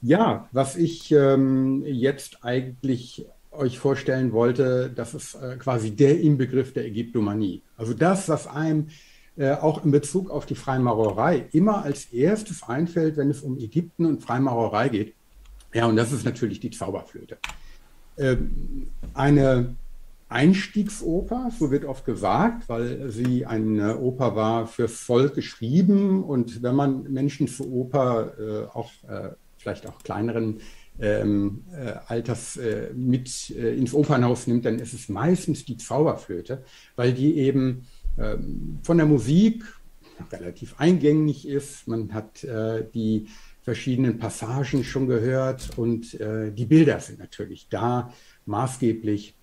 Ja, was ich ähm, jetzt eigentlich euch vorstellen wollte, das ist äh, quasi der Inbegriff der Ägyptomanie. Also das, was einem äh, auch in Bezug auf die Freimaurerei immer als erstes einfällt, wenn es um Ägypten und Freimaurerei geht. Ja, und das ist natürlich die Zauberflöte. Ähm, eine Einstiegsoper, so wird oft gesagt, weil sie eine Oper war fürs Volk geschrieben. Und wenn man Menschen zur Oper äh, auch vielleicht auch kleineren ähm, äh, Alters äh, mit äh, ins Opernhaus nimmt, dann ist es meistens die Zauberflöte, weil die eben ähm, von der Musik relativ eingängig ist. Man hat äh, die verschiedenen Passagen schon gehört und äh, die Bilder sind natürlich da maßgeblich.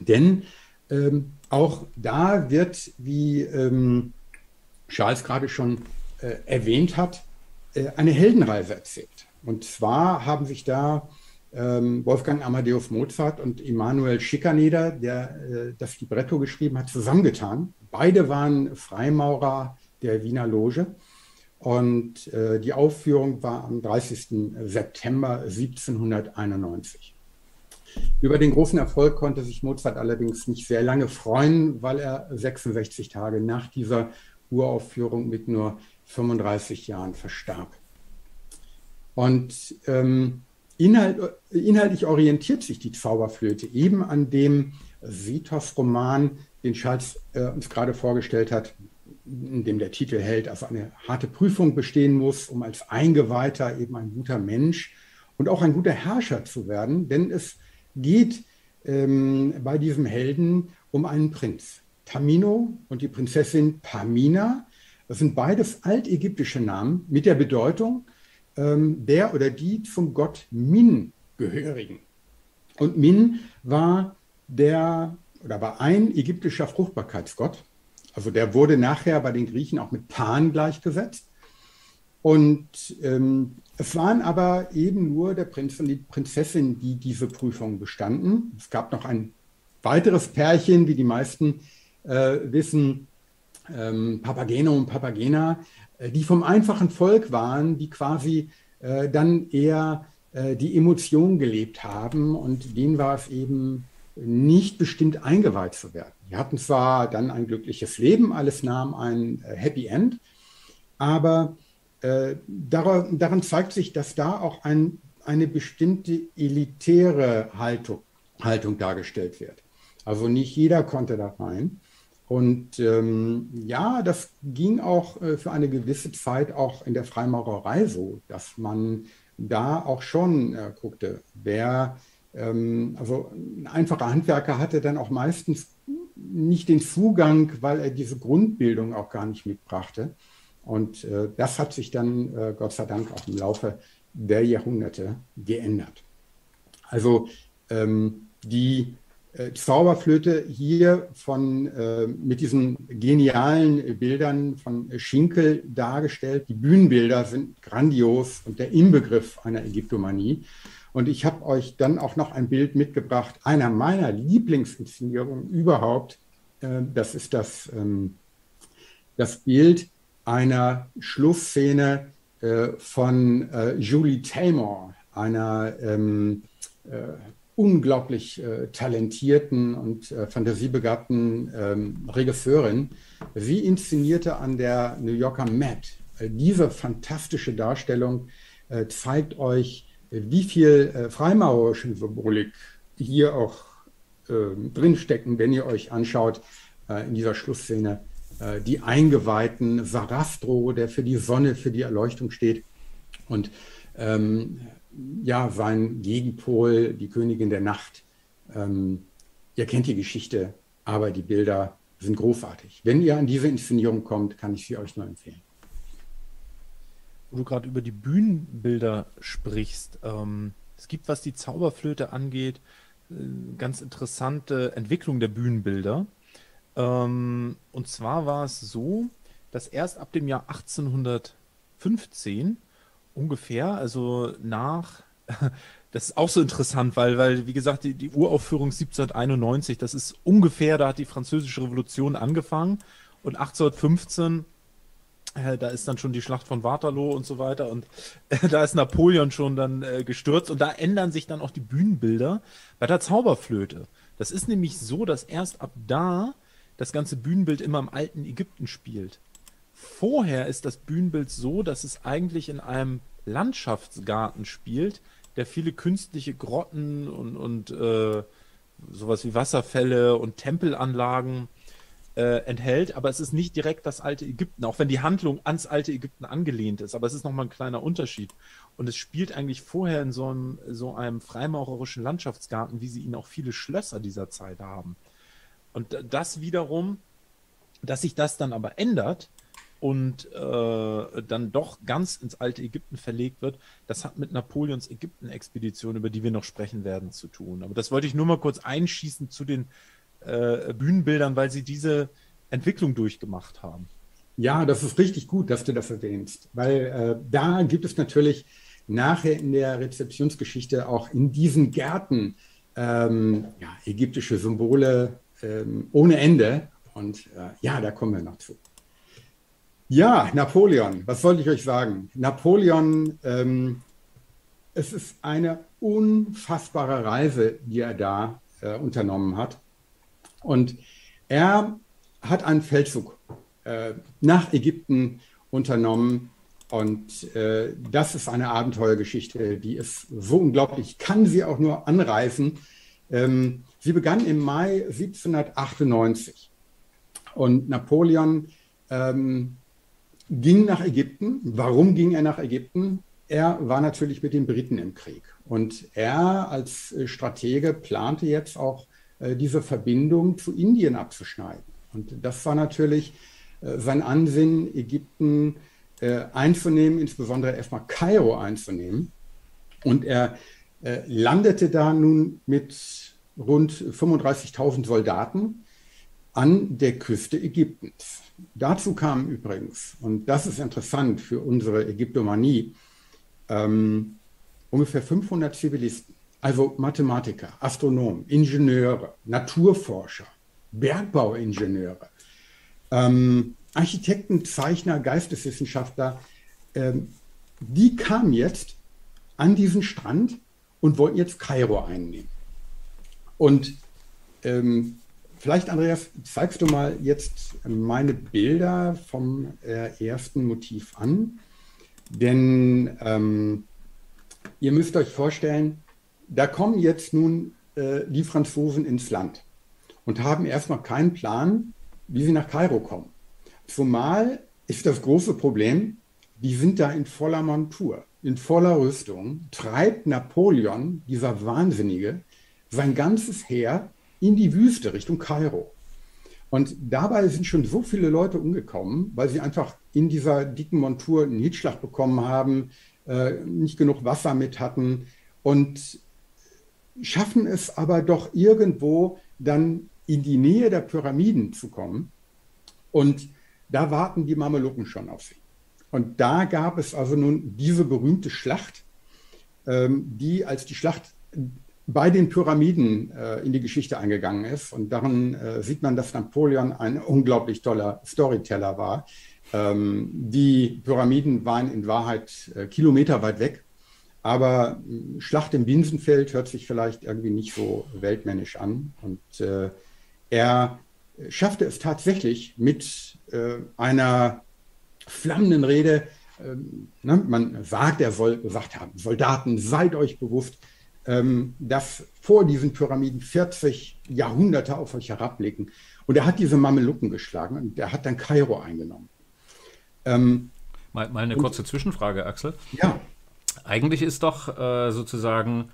Denn ähm, auch da wird, wie ähm, Charles gerade schon äh, erwähnt hat, eine Heldenreise erzählt. Und zwar haben sich da ähm, Wolfgang Amadeus Mozart und Emanuel Schikaneder, der äh, das Libretto geschrieben hat, zusammengetan. Beide waren Freimaurer der Wiener Loge. Und äh, die Aufführung war am 30. September 1791. Über den großen Erfolg konnte sich Mozart allerdings nicht sehr lange freuen, weil er 66 Tage nach dieser Uraufführung mit nur 35 Jahren verstarb. Und ähm, inhalt, inhaltlich orientiert sich die Zauberflöte eben an dem Sitos-Roman, den Schatz äh, uns gerade vorgestellt hat, in dem der Titel hält, also eine harte Prüfung bestehen muss, um als Eingeweihter eben ein guter Mensch und auch ein guter Herrscher zu werden. Denn es geht ähm, bei diesem Helden um einen Prinz. Tamino und die Prinzessin Pamina, das sind beides altägyptische Namen mit der Bedeutung, ähm, der oder die zum Gott Min gehörigen. Und Min war der oder war ein ägyptischer Fruchtbarkeitsgott. Also der wurde nachher bei den Griechen auch mit Pan gleichgesetzt. Und ähm, es waren aber eben nur der Prinz und die Prinzessin, die diese Prüfung bestanden. Es gab noch ein weiteres Pärchen, wie die meisten äh, wissen, ähm, Papageno und Papagena, die vom einfachen Volk waren, die quasi äh, dann eher äh, die Emotion gelebt haben und denen war es eben nicht bestimmt eingeweiht zu werden. Die hatten zwar dann ein glückliches Leben, alles nahm ein äh, Happy End, aber äh, daran, daran, zeigt sich, dass da auch ein, eine bestimmte elitäre Haltung, Haltung dargestellt wird. Also nicht jeder konnte da rein. Und ähm, ja, das ging auch äh, für eine gewisse Zeit auch in der Freimaurerei so, dass man da auch schon äh, guckte, wer, ähm, also ein einfacher Handwerker hatte dann auch meistens nicht den Zugang, weil er diese Grundbildung auch gar nicht mitbrachte. Und äh, das hat sich dann, äh, Gott sei Dank, auch im Laufe der Jahrhunderte geändert. Also ähm, die äh, Zauberflöte hier von, äh, mit diesen genialen Bildern von Schinkel dargestellt. Die Bühnenbilder sind grandios und der Inbegriff einer Ägyptomanie. Und ich habe euch dann auch noch ein Bild mitgebracht, einer meiner Lieblingsinszenierungen überhaupt. Äh, das ist das, ähm, das Bild einer Schlussszene äh, von äh, Julie Taymor, einer ähm, äh, unglaublich äh, talentierten und äh, fantasiebegabten ähm, Regisseurin. Sie inszenierte an der New Yorker Met. Äh, diese fantastische Darstellung äh, zeigt euch, äh, wie viel äh, freimaurerische Symbolik hier auch ähm, drinstecken, wenn ihr euch anschaut in dieser Schlussszene die Eingeweihten, Sarastro, der für die Sonne, für die Erleuchtung steht. Und ähm, ja, sein Gegenpol, die Königin der Nacht. Ähm, ihr kennt die Geschichte, aber die Bilder sind großartig. Wenn ihr an diese Inszenierung kommt, kann ich sie euch nur empfehlen. Wo du gerade über die Bühnenbilder sprichst, ähm, es gibt, was die Zauberflöte angeht, äh, ganz interessante Entwicklung der Bühnenbilder. Ähm, und zwar war es so, dass erst ab dem Jahr 1815 ungefähr, also nach, das ist auch so interessant, weil, weil wie gesagt, die, die Uraufführung 1791, das ist ungefähr, da hat die französische Revolution angefangen und 1815 äh, da ist dann schon die Schlacht von Waterloo und so weiter und da ist Napoleon schon dann äh, gestürzt und da ändern sich dann auch die Bühnenbilder bei der Zauberflöte. Das ist nämlich so, dass erst ab da das ganze Bühnenbild immer im alten Ägypten spielt. Vorher ist das Bühnenbild so, dass es eigentlich in einem Landschaftsgarten spielt, der viele künstliche Grotten und, und äh, sowas wie Wasserfälle und Tempelanlagen äh, enthält, aber es ist nicht direkt das alte Ägypten, auch wenn die Handlung ans alte Ägypten angelehnt ist, aber es ist nochmal ein kleiner Unterschied. Und es spielt eigentlich vorher in so einem, so einem freimaurerischen Landschaftsgarten, wie sie ihn auch viele Schlösser dieser Zeit haben. Und das wiederum, dass sich das dann aber ändert, und äh, dann doch ganz ins alte Ägypten verlegt wird, das hat mit Napoleons Ägypten-Expedition, über die wir noch sprechen werden, zu tun. Aber das wollte ich nur mal kurz einschießen zu den äh, Bühnenbildern, weil sie diese Entwicklung durchgemacht haben. Ja, das ist richtig gut, dass du das erwähnst, weil äh, da gibt es natürlich nachher in der Rezeptionsgeschichte auch in diesen Gärten ähm, ja, ägyptische Symbole ähm, ohne Ende. Und äh, ja, da kommen wir noch zu. Ja, Napoleon, was wollte ich euch sagen? Napoleon, ähm, es ist eine unfassbare Reise, die er da äh, unternommen hat. Und er hat einen Feldzug äh, nach Ägypten unternommen. Und äh, das ist eine Abenteuergeschichte, die ist so unglaublich. Ich kann sie auch nur anreißen. Ähm, sie begann im Mai 1798. Und Napoleon ähm, ging nach Ägypten. Warum ging er nach Ägypten? Er war natürlich mit den Briten im Krieg. Und er als äh, Stratege plante jetzt auch, äh, diese Verbindung zu Indien abzuschneiden. Und das war natürlich äh, sein Ansinnen, Ägypten einzunehmen, insbesondere erstmal Kairo einzunehmen. Und er landete da nun mit rund 35.000 Soldaten an der Küste Ägyptens. Dazu kamen übrigens, und das ist interessant für unsere Ägyptomanie, ähm, ungefähr 500 Zivilisten, also Mathematiker, Astronomen, Ingenieure, Naturforscher, Bergbauingenieure, ähm, Architekten, Zeichner, Geisteswissenschaftler, ähm, die kamen jetzt an diesen Strand und wollten jetzt Kairo einnehmen. Und ähm, vielleicht, Andreas, zeigst du mal jetzt meine Bilder vom äh, ersten Motiv an. Denn ähm, ihr müsst euch vorstellen, da kommen jetzt nun äh, die Franzosen ins Land und haben erstmal keinen Plan, wie sie nach Kairo kommen. Zumal ist das große Problem, die sind da in voller Montur, in voller Rüstung, treibt Napoleon, dieser Wahnsinnige, sein ganzes Heer in die Wüste Richtung Kairo. Und dabei sind schon so viele Leute umgekommen, weil sie einfach in dieser dicken Montur einen Hitzschlag bekommen haben, äh, nicht genug Wasser mit hatten und schaffen es aber doch irgendwo dann in die Nähe der Pyramiden zu kommen. Und da warten die Mamelucken schon auf sie. Und da gab es also nun diese berühmte Schlacht, ähm, die als die Schlacht bei den Pyramiden äh, in die Geschichte eingegangen ist. Und daran äh, sieht man, dass Napoleon ein unglaublich toller Storyteller war. Ähm, die Pyramiden waren in Wahrheit äh, kilometerweit weg. Aber äh, Schlacht im Binsenfeld hört sich vielleicht irgendwie nicht so weltmännisch an. Und äh, er schaffte es tatsächlich mit äh, einer flammenden Rede, ähm, ne, man sagt, er soll gesagt haben, Soldaten, seid euch bewusst, dass vor diesen Pyramiden 40 Jahrhunderte auf euch herabblicken. Und er hat diese Mamelucken geschlagen und er hat dann Kairo eingenommen. Ähm, mal, mal, eine und, kurze Zwischenfrage, Axel. Ja. Eigentlich ist doch äh, sozusagen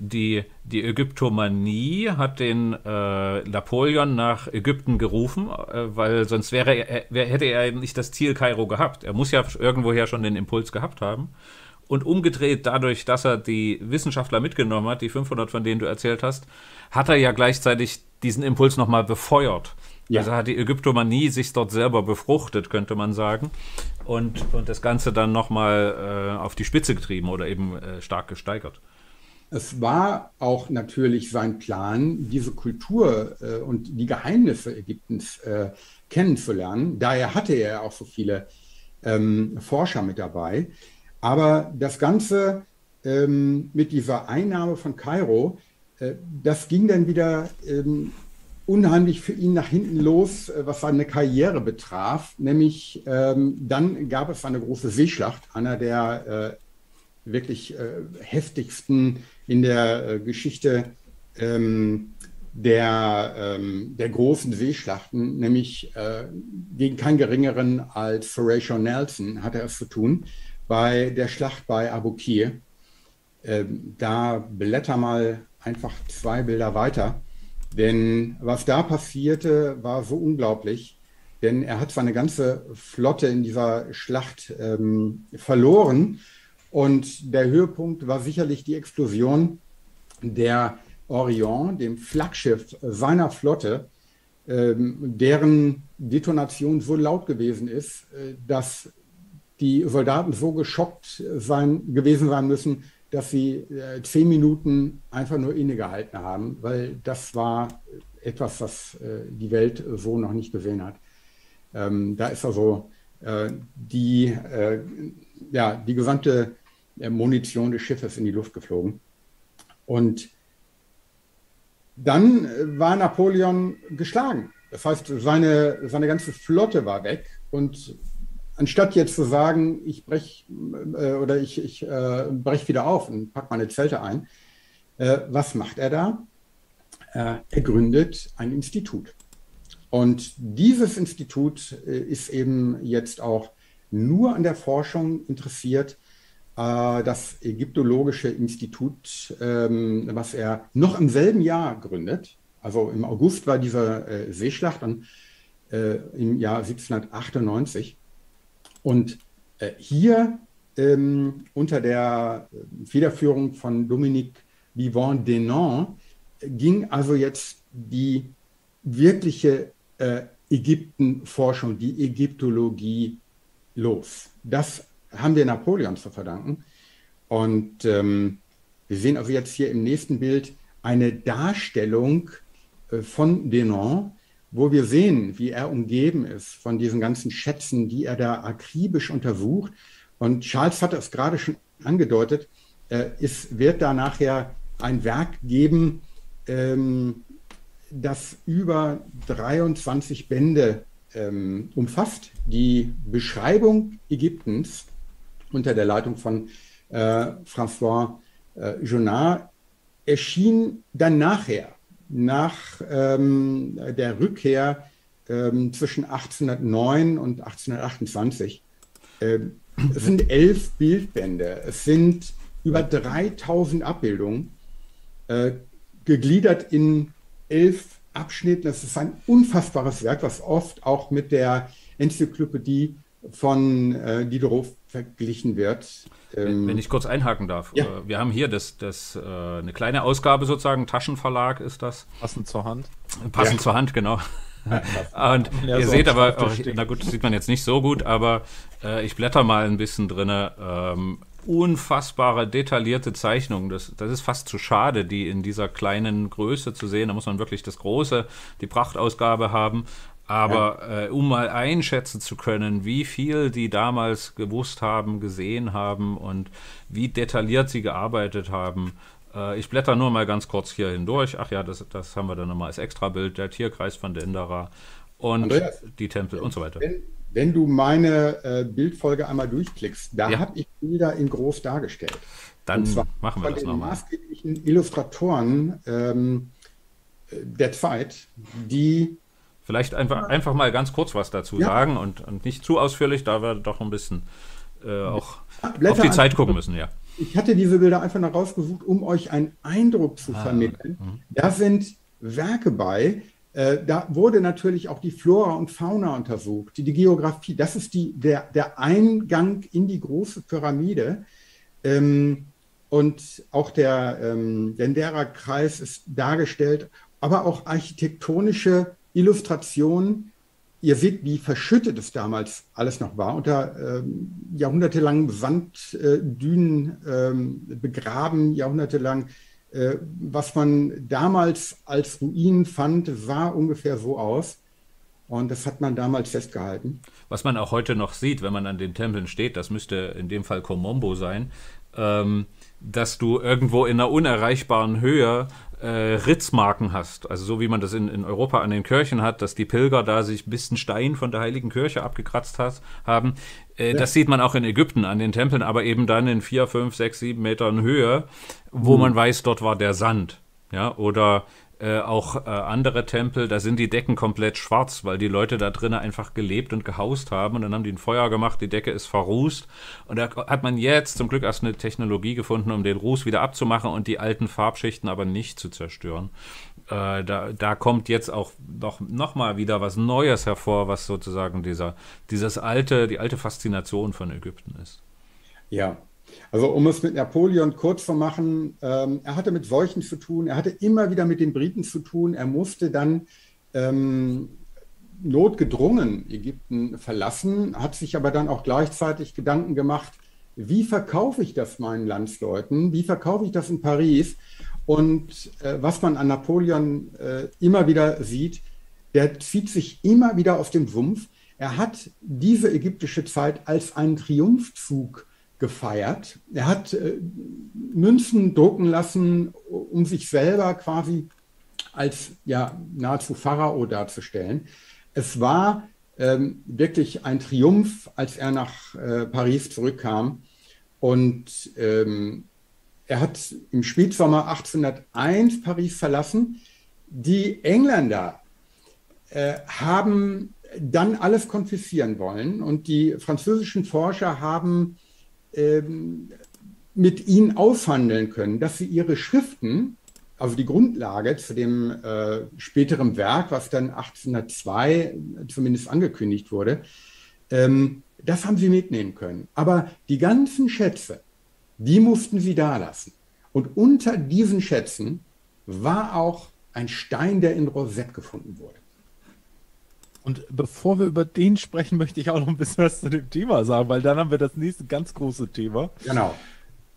die, die Ägyptomanie hat den äh, Napoleon nach Ägypten gerufen, äh, weil sonst wäre er, hätte er nicht das Ziel Kairo gehabt. Er muss ja irgendwoher schon den Impuls gehabt haben. Und umgedreht dadurch, dass er die Wissenschaftler mitgenommen hat, die 500, von denen du erzählt hast, hat er ja gleichzeitig diesen Impuls nochmal befeuert. Ja. Also hat die Ägyptomanie sich dort selber befruchtet, könnte man sagen. Und, und das Ganze dann nochmal äh, auf die Spitze getrieben oder eben äh, stark gesteigert. Es war auch natürlich sein Plan, diese Kultur äh, und die Geheimnisse Ägyptens äh, kennenzulernen. Daher hatte er auch so viele ähm, Forscher mit dabei. Aber das Ganze ähm, mit dieser Einnahme von Kairo, äh, das ging dann wieder ähm, unheimlich für ihn nach hinten los, äh, was seine Karriere betraf. Nämlich ähm, dann gab es eine große Seeschlacht, einer der äh, wirklich äh, heftigsten in der äh, Geschichte ähm, der, ähm, der großen Seeschlachten, nämlich gegen keinen geringeren als Horatio Nelson hatte er es zu tun bei der Schlacht bei Abukir. Ähm, da blätter mal einfach zwei Bilder weiter. Denn was da passierte, war so unglaublich. Denn er hat seine ganze Flotte in dieser Schlacht ähm, verloren. Und der Höhepunkt war sicherlich die Explosion der Orion, dem Flaggschiff seiner Flotte, ähm, deren Detonation so laut gewesen ist, äh, dass die Soldaten so geschockt sein, gewesen sein müssen, dass sie äh, zehn Minuten einfach nur innegehalten haben, weil das war etwas, was äh, die Welt so noch nicht gesehen hat. Ähm, da ist also äh, die, äh, ja, die gesamte äh, Munition des Schiffes in die Luft geflogen. Und dann äh, war Napoleon geschlagen. Das heißt, seine, seine ganze Flotte war weg und anstatt jetzt zu sagen, ich brech äh, oder ich, ich äh, brech wieder auf und pack meine Zelte ein, äh, was macht er da? Äh, er gründet ein Institut. Und dieses Institut äh, ist eben jetzt auch nur an der Forschung interessiert. Äh, das Ägyptologische Institut, ähm, was er noch im selben Jahr gründet, also im August war diese Seeschlacht und im Jahr 1798. Und äh, hier ähm, unter der Federführung von Dominique Vivant Denon ging also jetzt die wirkliche äh, Ägyptenforschung, die Ägyptologie los. Das haben wir Napoleon zu verdanken. Und ähm, wir sehen also jetzt hier im nächsten Bild eine Darstellung äh, von Denon, wo wir sehen, wie er umgeben ist von diesen ganzen Schätzen, die er da akribisch untersucht. Und Charles hat es gerade schon angedeutet, äh, es wird da nachher ein Werk geben, ähm, das über 23 Bände ähm, umfasst. Die Beschreibung Ägyptens unter der Leitung von äh, François äh, Jonard erschien dann nachher, nach ähm, der Rückkehr ähm, zwischen 1809 und 1828. Ähm, es sind elf Bildbände, es sind über 3000 Abbildungen, äh, gegliedert in elf Abschnitten. Das ist ein unfassbares Werk, was oft auch mit der Enzyklopädie von äh, Diderot verglichen wird. Ähm, Wenn ich kurz einhaken darf. Ja. Äh, wir haben hier das, das, äh, eine kleine Ausgabe sozusagen, Taschenverlag ist das. Passend zur Hand. Passend ja. zur Hand, genau. und ja, ihr so seht aber, auch, na gut, sieht man jetzt nicht so gut, aber äh, ich blätter mal ein bisschen drin. Ähm, unfassbare, detaillierte Zeichnungen. Das, das ist fast zu schade, die in dieser kleinen Größe zu sehen. Da muss man wirklich das große, die Prachtausgabe haben. Aber ja. äh, um mal einschätzen zu können, wie viel die damals gewusst haben, gesehen haben und wie detailliert sie gearbeitet haben. Äh, ich blätter nur mal ganz kurz hier hindurch. Ach ja, das, das haben wir dann nochmal als Extrabild. Der Tierkreis von Dendera und Andreas, die Tempel und so weiter. Wenn, wenn du meine äh, Bildfolge einmal durchklickst, da ja. habe ich Bilder in groß dargestellt. Dann machen wir das nochmal. maßgeblichen Illustratoren ähm, der Zeit, die Vielleicht einfach, einfach mal ganz kurz was dazu ja. sagen und, und nicht zu ausführlich, da wir doch ein bisschen äh, auch Blätter auf die Zeit gucken müssen, ja. Ich hatte diese Bilder einfach noch rausgesucht, um euch einen Eindruck zu ah, vermitteln. Mhm. Da sind Werke bei, äh, da wurde natürlich auch die Flora und Fauna untersucht, die, die Geografie. Das ist die, der, der Eingang in die große Pyramide. Ähm, und auch der ähm, Dendera-Kreis ist dargestellt, aber auch architektonische Illustration. Ihr seht, wie verschüttet es damals alles noch war, unter ähm, jahrhundertelangen Sanddünen ähm, begraben, jahrhundertelang. Äh, was man damals als Ruinen fand, sah ungefähr so aus. Und das hat man damals festgehalten. Was man auch heute noch sieht, wenn man an den Tempeln steht, das müsste in dem Fall Komombo sein, ähm, dass du irgendwo in einer unerreichbaren Höhe äh, Ritzmarken hast. Also so wie man das in, in Europa an den Kirchen hat, dass die Pilger da sich ein bisschen Stein von der heiligen Kirche abgekratzt hat, haben. Äh, ja. Das sieht man auch in Ägypten an den Tempeln, aber eben dann in vier, fünf, sechs, sieben Metern Höhe, wo mhm. man weiß, dort war der Sand. Ja, oder äh, auch äh, andere Tempel, da sind die Decken komplett schwarz, weil die Leute da drinnen einfach gelebt und gehaust haben und dann haben die ein Feuer gemacht, die Decke ist verrußt und da hat man jetzt zum Glück erst eine Technologie gefunden, um den Ruß wieder abzumachen und die alten Farbschichten aber nicht zu zerstören. Äh, da, da kommt jetzt auch noch, noch mal wieder was Neues hervor, was sozusagen dieser, dieses alte, die alte Faszination von Ägypten ist. Ja, also um es mit Napoleon kurz zu machen, ähm, er hatte mit Seuchen zu tun, er hatte immer wieder mit den Briten zu tun, er musste dann ähm, notgedrungen Ägypten verlassen, hat sich aber dann auch gleichzeitig Gedanken gemacht, wie verkaufe ich das meinen Landsleuten, wie verkaufe ich das in Paris und äh, was man an Napoleon äh, immer wieder sieht, der zieht sich immer wieder aus dem Sumpf. Er hat diese ägyptische Zeit als einen Triumphzug gefeiert. Er hat äh, Münzen drucken lassen, um sich selber quasi als ja, nahezu Pharao darzustellen. Es war ähm, wirklich ein Triumph, als er nach äh, Paris zurückkam. Und ähm, er hat im Spätsommer 1801 Paris verlassen. Die Engländer äh, haben dann alles konfiszieren wollen und die französischen Forscher haben ähm, mit ihnen aushandeln können, dass sie ihre Schriften, also die Grundlage zu dem äh, späteren Werk, was dann 1802 zumindest angekündigt wurde, ähm, das haben sie mitnehmen können. Aber die ganzen Schätze, die mussten sie da lassen. Und unter diesen Schätzen war auch ein Stein, der in Rosette gefunden wurde. Und bevor wir über den sprechen, möchte ich auch noch ein bisschen was zu dem Thema sagen, weil dann haben wir das nächste ganz große Thema. Genau.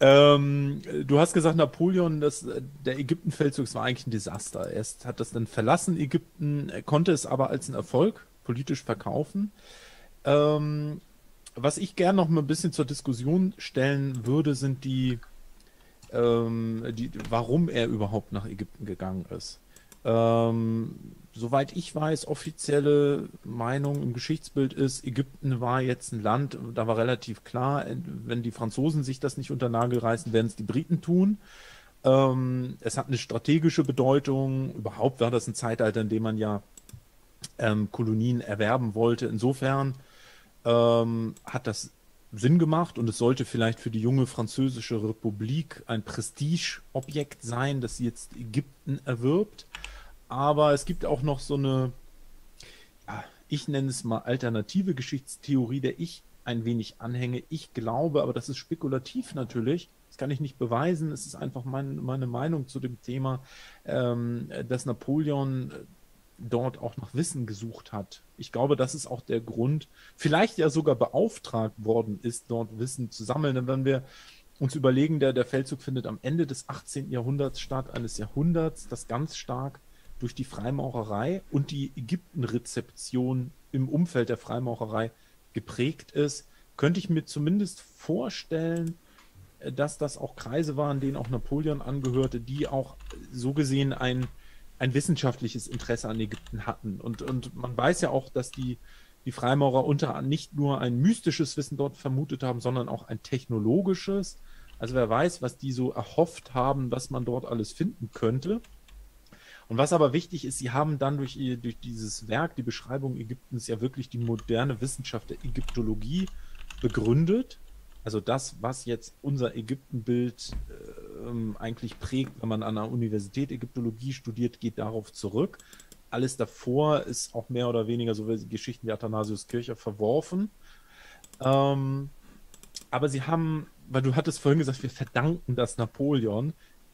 Ähm, du hast gesagt, Napoleon, das, der Ägyptenfeldzug war eigentlich ein Desaster. Er hat das dann verlassen, Ägypten, konnte es aber als einen Erfolg politisch verkaufen. Ähm, was ich gern noch mal ein bisschen zur Diskussion stellen würde, sind die, ähm, die warum er überhaupt nach Ägypten gegangen ist. Ähm, soweit ich weiß, offizielle Meinung im Geschichtsbild ist, Ägypten war jetzt ein Land, da war relativ klar, wenn die Franzosen sich das nicht unter Nagel reißen, werden es die Briten tun. Ähm, es hat eine strategische Bedeutung. Überhaupt war das ein Zeitalter, in dem man ja ähm, Kolonien erwerben wollte. Insofern ähm, hat das Sinn gemacht und es sollte vielleicht für die junge französische Republik ein Prestigeobjekt sein, dass sie jetzt Ägypten erwirbt. Aber es gibt auch noch so eine, ja, ich nenne es mal alternative Geschichtstheorie, der ich ein wenig anhänge. Ich glaube, aber das ist spekulativ natürlich, das kann ich nicht beweisen, es ist einfach mein, meine Meinung zu dem Thema, ähm, dass Napoleon dort auch nach Wissen gesucht hat. Ich glaube, das ist auch der Grund, vielleicht ja sogar beauftragt worden ist, dort Wissen zu sammeln. Denn wenn wir uns überlegen, der, der Feldzug findet am Ende des 18. Jahrhunderts statt, eines Jahrhunderts, das ganz stark durch die Freimaurerei und die Ägyptenrezeption im Umfeld der Freimaurerei geprägt ist, könnte ich mir zumindest vorstellen, dass das auch Kreise waren, denen auch Napoleon angehörte, die auch so gesehen ein ein wissenschaftliches Interesse an Ägypten hatten. Und, und man weiß ja auch, dass die, die Freimaurer unter anderem nicht nur ein mystisches Wissen dort vermutet haben, sondern auch ein technologisches. Also wer weiß, was die so erhofft haben, was man dort alles finden könnte. Und was aber wichtig ist, sie haben dann durch, durch dieses Werk, die Beschreibung Ägyptens, ja wirklich die moderne Wissenschaft der Ägyptologie begründet. Also das, was jetzt unser Ägyptenbild ähm, eigentlich prägt, wenn man an der Universität Ägyptologie studiert, geht darauf zurück. Alles davor ist auch mehr oder weniger so wie Geschichten wie Athanasius Kircher verworfen. Ähm, aber sie haben, weil du hattest vorhin gesagt, wir verdanken das Napoleon.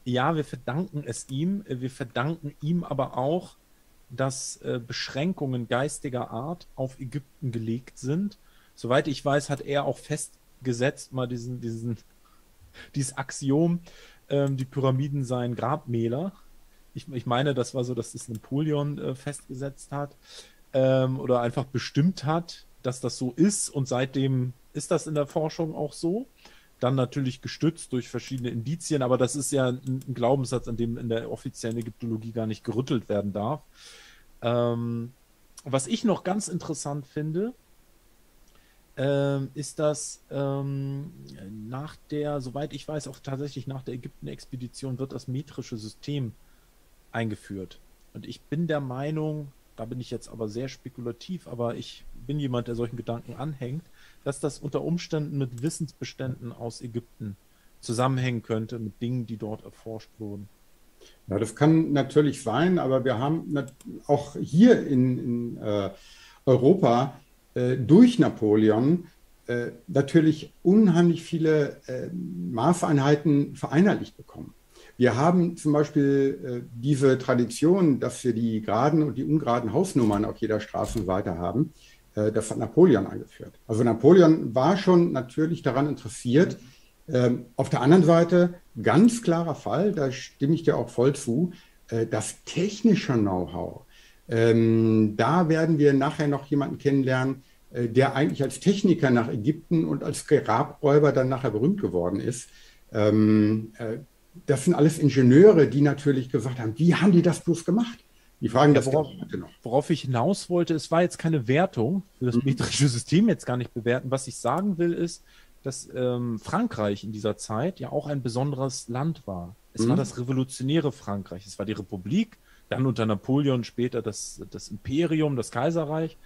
Ja, wir verdanken es ihm. Wir verdanken ihm aber auch, dass äh, Beschränkungen geistiger Art auf Ägypten gelegt sind. Soweit ich weiß, hat er auch festgesetzt, mal diesen, diesen, dieses Axiom, ähm, die Pyramiden seien Grabmäler. Ich, ich, meine, das war so, dass das Napoleon äh, festgesetzt hat ähm, oder einfach bestimmt hat, dass das so ist und seitdem ist das in der Forschung auch so. Dann natürlich gestützt durch verschiedene Indizien, aber das ist ja ein, ein Glaubenssatz, an dem in der offiziellen Ägyptologie gar nicht gerüttelt werden darf. Ähm, was ich noch ganz interessant finde, ähm, ist das ähm, nach der, soweit ich weiß, auch tatsächlich nach der Ägypten-Expedition wird das metrische System eingeführt. Und ich bin der Meinung, da bin ich jetzt aber sehr spekulativ, aber ich bin jemand, der solchen Gedanken anhängt, dass das unter Umständen mit Wissensbeständen aus Ägypten zusammenhängen könnte, mit Dingen, die dort erforscht wurden. Ja, das kann natürlich sein, aber wir haben auch hier in, in äh, Europa äh, durch Napoleon äh, natürlich unheimlich viele äh, Maßeinheiten vereinheitlicht bekommen. Wir haben zum Beispiel äh, diese Tradition, dass wir die geraden und die ungeraden Hausnummern auf jeder Straßenseite haben. Äh, das hat Napoleon eingeführt. Also Napoleon war schon natürlich daran interessiert. Ähm, auf der anderen Seite, ganz klarer Fall, da stimme ich dir auch voll zu, äh, das technische Know-how. Ähm, da werden wir nachher noch jemanden kennenlernen, äh, der eigentlich als Techniker nach Ägypten und als Grabräuber dann nachher berühmt geworden ist. Ähm, äh, das sind alles Ingenieure, die natürlich gesagt haben, wie haben die das bloß gemacht? Die fragen ja, worauf, noch. Worauf ich hinaus wollte, es war jetzt keine Wertung, für das mhm. metrische System jetzt gar nicht bewerten. Was ich sagen will, ist, dass ähm, Frankreich in dieser Zeit ja auch ein besonderes Land war. Es mhm. war das revolutionäre Frankreich. Es war die Republik, dann unter Napoleon später das, das Imperium, das Kaiserreich.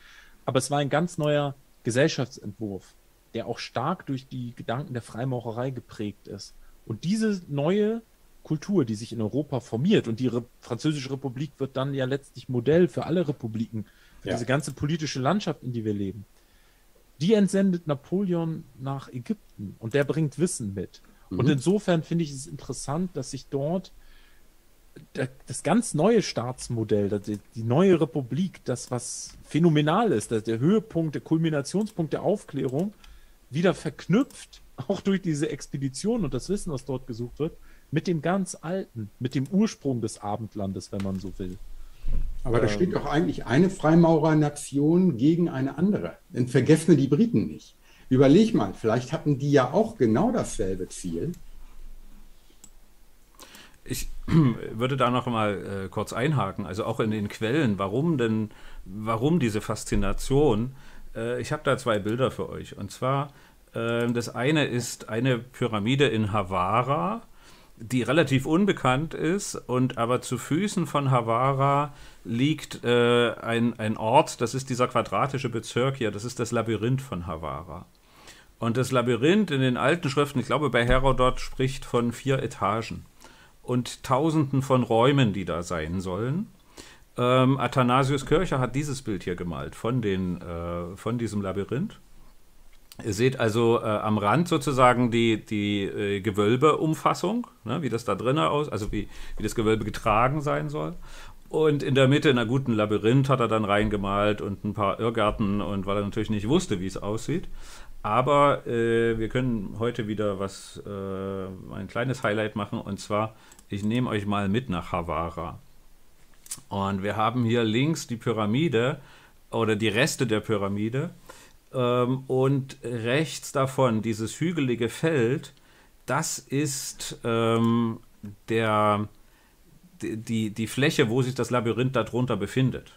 Aber es war ein ganz neuer Gesellschaftsentwurf, der auch stark durch die Gedanken der Freimaurerei geprägt ist. Und diese neue Kultur, die sich in Europa formiert, und die Re Französische Republik wird dann ja letztlich Modell für alle Republiken, für ja. diese ganze politische Landschaft, in die wir leben, die entsendet Napoleon nach Ägypten und der bringt Wissen mit. Mhm. Und insofern finde ich es interessant, dass sich dort das ganz neue Staatsmodell, die neue Republik, das was phänomenal ist, der Höhepunkt, der Kulminationspunkt der Aufklärung, wieder verknüpft, auch durch diese Expedition und das Wissen, was dort gesucht wird, mit dem ganz Alten, mit dem Ursprung des Abendlandes, wenn man so will. Aber da steht ähm. doch eigentlich eine Freimaurernation gegen eine andere. Denn vergessen die Briten nicht. Überleg mal, vielleicht hatten die ja auch genau dasselbe Ziel. Ich würde da noch mal äh, kurz einhaken, also auch in den Quellen, warum denn, warum diese Faszination? Äh, ich habe da zwei Bilder für euch. Und zwar, äh, das eine ist eine Pyramide in Havara, die relativ unbekannt ist und aber zu Füßen von Havara liegt äh, ein, ein Ort, das ist dieser quadratische Bezirk hier, das ist das Labyrinth von Havara. Und das Labyrinth in den alten Schriften, ich glaube bei Herodot spricht von vier Etagen und Tausenden von Räumen, die da sein sollen. Ähm, Athanasius Kircher hat dieses Bild hier gemalt von, den, äh, von diesem Labyrinth. Ihr seht also äh, am Rand sozusagen die, die äh, Gewölbeumfassung, ne, wie das da drinnen aus, also wie, wie das Gewölbe getragen sein soll. Und in der Mitte in einer guten Labyrinth hat er dann reingemalt und ein paar Irrgärten und weil er natürlich nicht wusste, wie es aussieht. Aber äh, wir können heute wieder was, äh, ein kleines Highlight machen und zwar, ich nehme euch mal mit nach Havara. Und wir haben hier links die Pyramide oder die Reste der Pyramide ähm, und rechts davon dieses hügelige Feld, das ist ähm, der, die, die Fläche, wo sich das Labyrinth darunter befindet.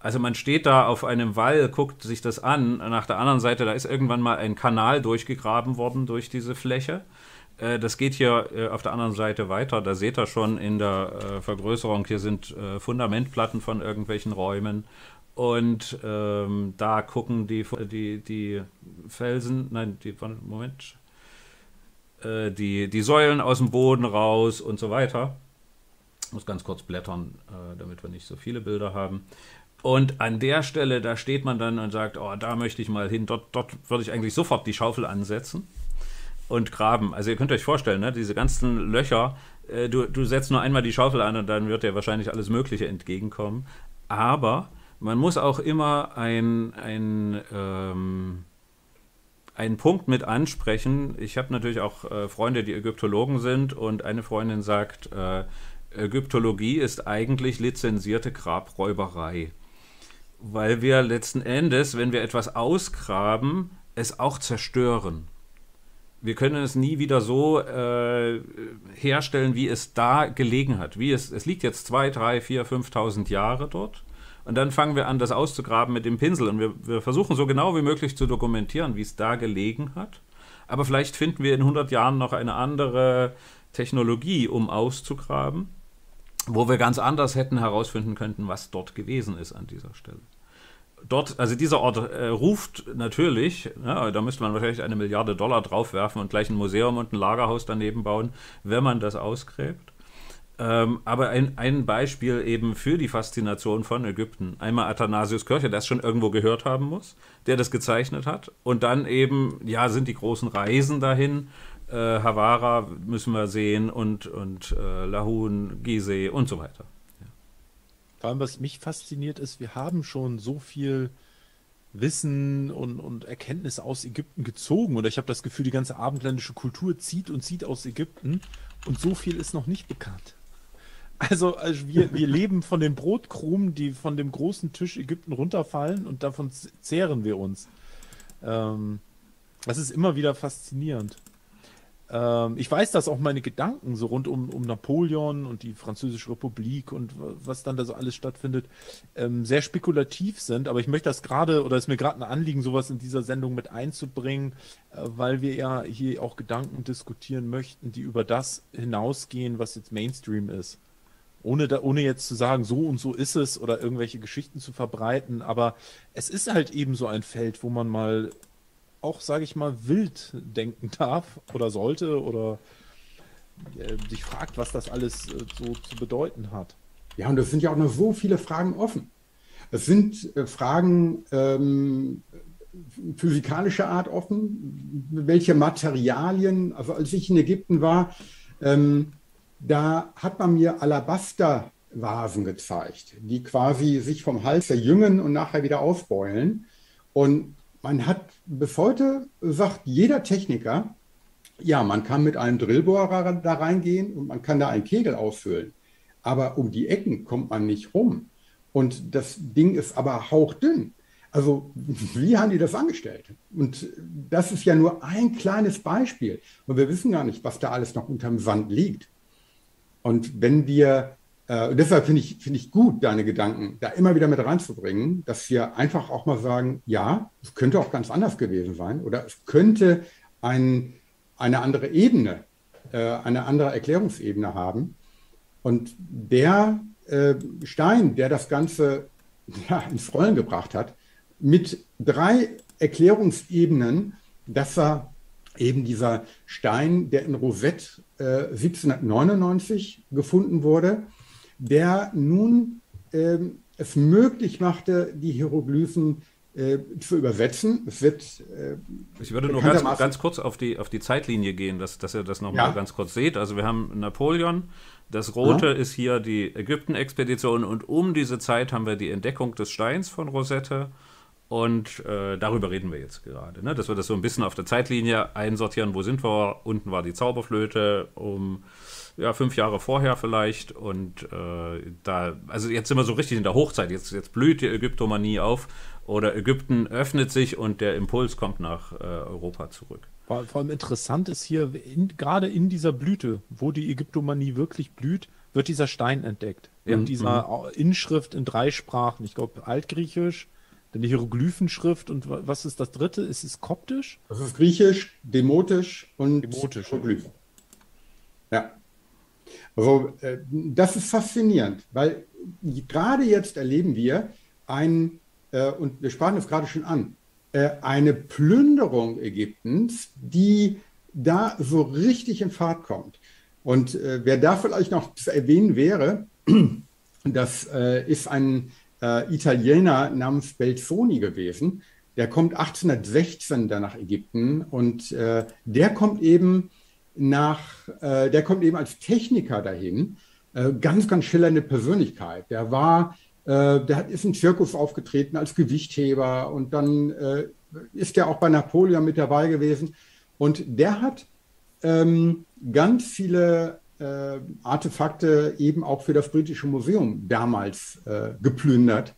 Also man steht da auf einem Wall, guckt sich das an. Nach der anderen Seite, da ist irgendwann mal ein Kanal durchgegraben worden durch diese Fläche. Äh, das geht hier äh, auf der anderen Seite weiter. Da seht ihr schon in der äh, Vergrößerung, hier sind Fundamentplatten von irgendwelchen Räumen. Und ähm, da gucken die, die, die Felsen, nein, die, Moment, äh, die, die Säulen aus dem Boden raus und so weiter. Ich muss ganz kurz blättern, äh, damit wir nicht so viele Bilder haben. Und an der Stelle, da steht man dann und sagt, oh, da möchte ich mal hin, dort, dort würde ich eigentlich sofort die Schaufel ansetzen und graben. Also ihr könnt euch vorstellen, ne, diese ganzen Löcher, äh, du, du setzt nur einmal die Schaufel an und dann wird dir wahrscheinlich alles Mögliche entgegenkommen. Aber man muss auch immer ein, ein, ähm, einen Punkt mit ansprechen. Ich habe natürlich auch äh, Freunde, die Ägyptologen sind und eine Freundin sagt, äh, Ägyptologie ist eigentlich lizenzierte Grabräuberei. Weil wir letzten Endes, wenn wir etwas ausgraben, es auch zerstören. Wir können es nie wieder so äh, herstellen, wie es da gelegen hat. Wie es, es liegt jetzt zwei, drei, vier, 5.000 Jahre dort. Und dann fangen wir an, das auszugraben mit dem Pinsel. Und wir, wir versuchen so genau wie möglich zu dokumentieren, wie es da gelegen hat. Aber vielleicht finden wir in 100 Jahren noch eine andere Technologie, um auszugraben, wo wir ganz anders hätten herausfinden könnten, was dort gewesen ist an dieser Stelle. Dort, also dieser Ort äh, ruft natürlich, ja, da müsste man wahrscheinlich eine Milliarde Dollar draufwerfen und gleich ein Museum und ein Lagerhaus daneben bauen, wenn man das ausgräbt. Ähm, aber ein, ein Beispiel eben für die Faszination von Ägypten. Einmal Athanasius Kircher, der es schon irgendwo gehört haben muss, der das gezeichnet hat. Und dann eben, ja, sind die großen Reisen dahin. Äh, Havara müssen wir sehen und, und äh, Lahun, Gizeh und so weiter. Ja. Vor allem, was mich fasziniert ist, wir haben schon so viel Wissen und, und Erkenntnisse aus Ägypten gezogen. Und ich habe das Gefühl, die ganze abendländische Kultur zieht und zieht aus Ägypten. Und so viel ist noch nicht bekannt. Also, also wir, wir leben von den Brotkrumen, die von dem großen Tisch Ägypten runterfallen und davon zehren wir uns. Ähm, das ist immer wieder faszinierend. Ähm, ich weiß, dass auch meine Gedanken so rund um, um Napoleon und die Französische Republik und was dann da so alles stattfindet, ähm, sehr spekulativ sind. Aber ich möchte das gerade, oder es ist mir gerade ein Anliegen, sowas in dieser Sendung mit einzubringen, äh, weil wir ja hier auch Gedanken diskutieren möchten, die über das hinausgehen, was jetzt Mainstream ist ohne, da, ohne jetzt zu sagen, so und so ist es oder irgendwelche Geschichten zu verbreiten, aber es ist halt eben so ein Feld, wo man mal auch, sage ich mal, wild denken darf oder sollte oder äh, sich fragt, was das alles äh, so zu bedeuten hat. Ja, und es sind ja auch noch so viele Fragen offen. Es sind äh, Fragen ähm, physikalischer Art offen. Welche Materialien, also als ich in Ägypten war, ähm, da hat man mir Alabastervasen gezeigt, die quasi sich vom Hals verjüngen und nachher wieder ausbeulen. Und man hat bis heute, sagt jeder Techniker, ja, man kann mit einem Drillbohrer da reingehen und man kann da einen Kegel ausfüllen. Aber um die Ecken kommt man nicht rum. Und das Ding ist aber hauchdünn. Also, wie haben die das angestellt? Und das ist ja nur ein kleines Beispiel. Und wir wissen gar nicht, was da alles noch unterm Sand liegt. Und wenn wir, äh, deshalb finde ich, finde ich gut, deine Gedanken da immer wieder mit reinzubringen, dass wir einfach auch mal sagen, ja, es könnte auch ganz anders gewesen sein oder es könnte ein, eine andere Ebene, äh, eine andere Erklärungsebene haben. Und der äh, Stein, der das Ganze ja, ins Rollen gebracht hat, mit drei Erklärungsebenen, das war eben dieser Stein, der in Rosette äh, 1799 gefunden wurde, der nun äh, es möglich machte, die Hieroglyphen äh, zu übersetzen. Es wird. Äh, ich würde nur ganz, ganz, kurz auf die, auf die Zeitlinie gehen, dass, dass ihr das nochmal ja. ganz kurz seht. Also wir haben Napoleon, das Rote ja. ist hier die Ägypten-Expedition und um diese Zeit haben wir die Entdeckung des Steins von Rosette. Und äh, darüber reden wir jetzt gerade, ne? dass wir das so ein bisschen auf der Zeitlinie einsortieren. Wo sind wir? Unten war die Zauberflöte um ja, fünf Jahre vorher vielleicht. Und äh, da, also jetzt sind wir so richtig in der Hochzeit. Jetzt, jetzt blüht die Ägyptomanie auf oder Ägypten öffnet sich und der Impuls kommt nach äh, Europa zurück. Vor, vor allem interessant ist hier, in, gerade in dieser Blüte, wo die Ägyptomanie wirklich blüht, wird dieser Stein entdeckt. Ja. Mit dieser mhm. Inschrift in drei Sprachen. Ich glaube, Altgriechisch, dann die Hieroglyphenschrift und was ist das dritte? Ist es koptisch? Das ist griechisch, demotisch und demotisch. Hieroglyphen. Ja. Also äh, das ist faszinierend, weil gerade jetzt erleben wir ein, äh, und wir sprachen es gerade schon an, äh, eine Plünderung Ägyptens, die da so richtig in Fahrt kommt. Und äh, wer da vielleicht noch zu erwähnen wäre, das äh, ist ein äh, Italiener namens Belzoni gewesen. Der kommt 1816 dann nach Ägypten und äh, der kommt eben nach, äh, der kommt eben als Techniker dahin. Äh, ganz, ganz schillernde Persönlichkeit. Der war, äh, der hat, ist im Zirkus aufgetreten als Gewichtheber und dann äh, ist er auch bei Napoleon mit dabei gewesen. Und der hat ähm, ganz viele äh, Artefakte eben auch für das Britische Museum damals äh, geplündert.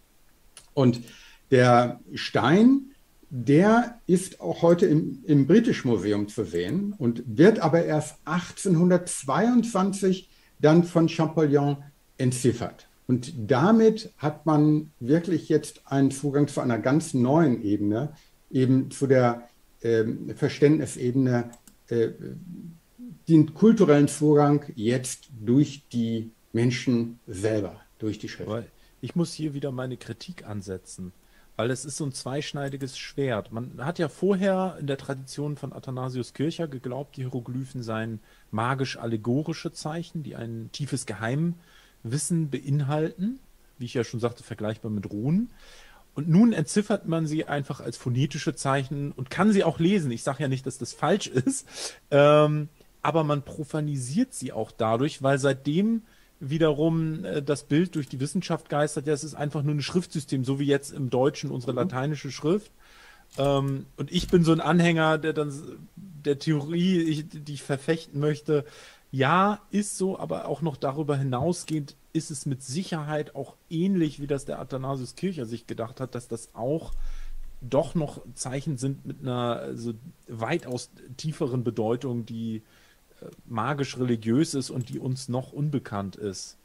Und der Stein, der ist auch heute im, im Britischen Museum zu sehen und wird aber erst 1822 dann von Champollion entziffert. Und damit hat man wirklich jetzt einen Zugang zu einer ganz neuen Ebene, eben zu der äh, Verständnisebene äh, den kulturellen Zugang jetzt durch die Menschen selber, durch die Schrift. Ich muss hier wieder meine Kritik ansetzen, weil es ist so ein zweischneidiges Schwert. Man hat ja vorher in der Tradition von Athanasius Kircher geglaubt, die Hieroglyphen seien magisch-allegorische Zeichen, die ein tiefes Geheimwissen beinhalten, wie ich ja schon sagte, vergleichbar mit Runen. Und nun entziffert man sie einfach als phonetische Zeichen und kann sie auch lesen. Ich sage ja nicht, dass das falsch ist. Ähm, aber man profanisiert sie auch dadurch, weil seitdem wiederum äh, das Bild durch die Wissenschaft geistert, ja, es ist einfach nur ein Schriftsystem, so wie jetzt im Deutschen unsere mhm. lateinische Schrift. Ähm, und ich bin so ein Anhänger der dann der Theorie, ich, die ich verfechten möchte. Ja, ist so, aber auch noch darüber hinausgehend ist es mit Sicherheit auch ähnlich, wie das der Athanasius Kircher sich gedacht hat, dass das auch doch noch Zeichen sind mit einer also weitaus tieferen Bedeutung, die magisch-religiös ist und die uns noch unbekannt ist.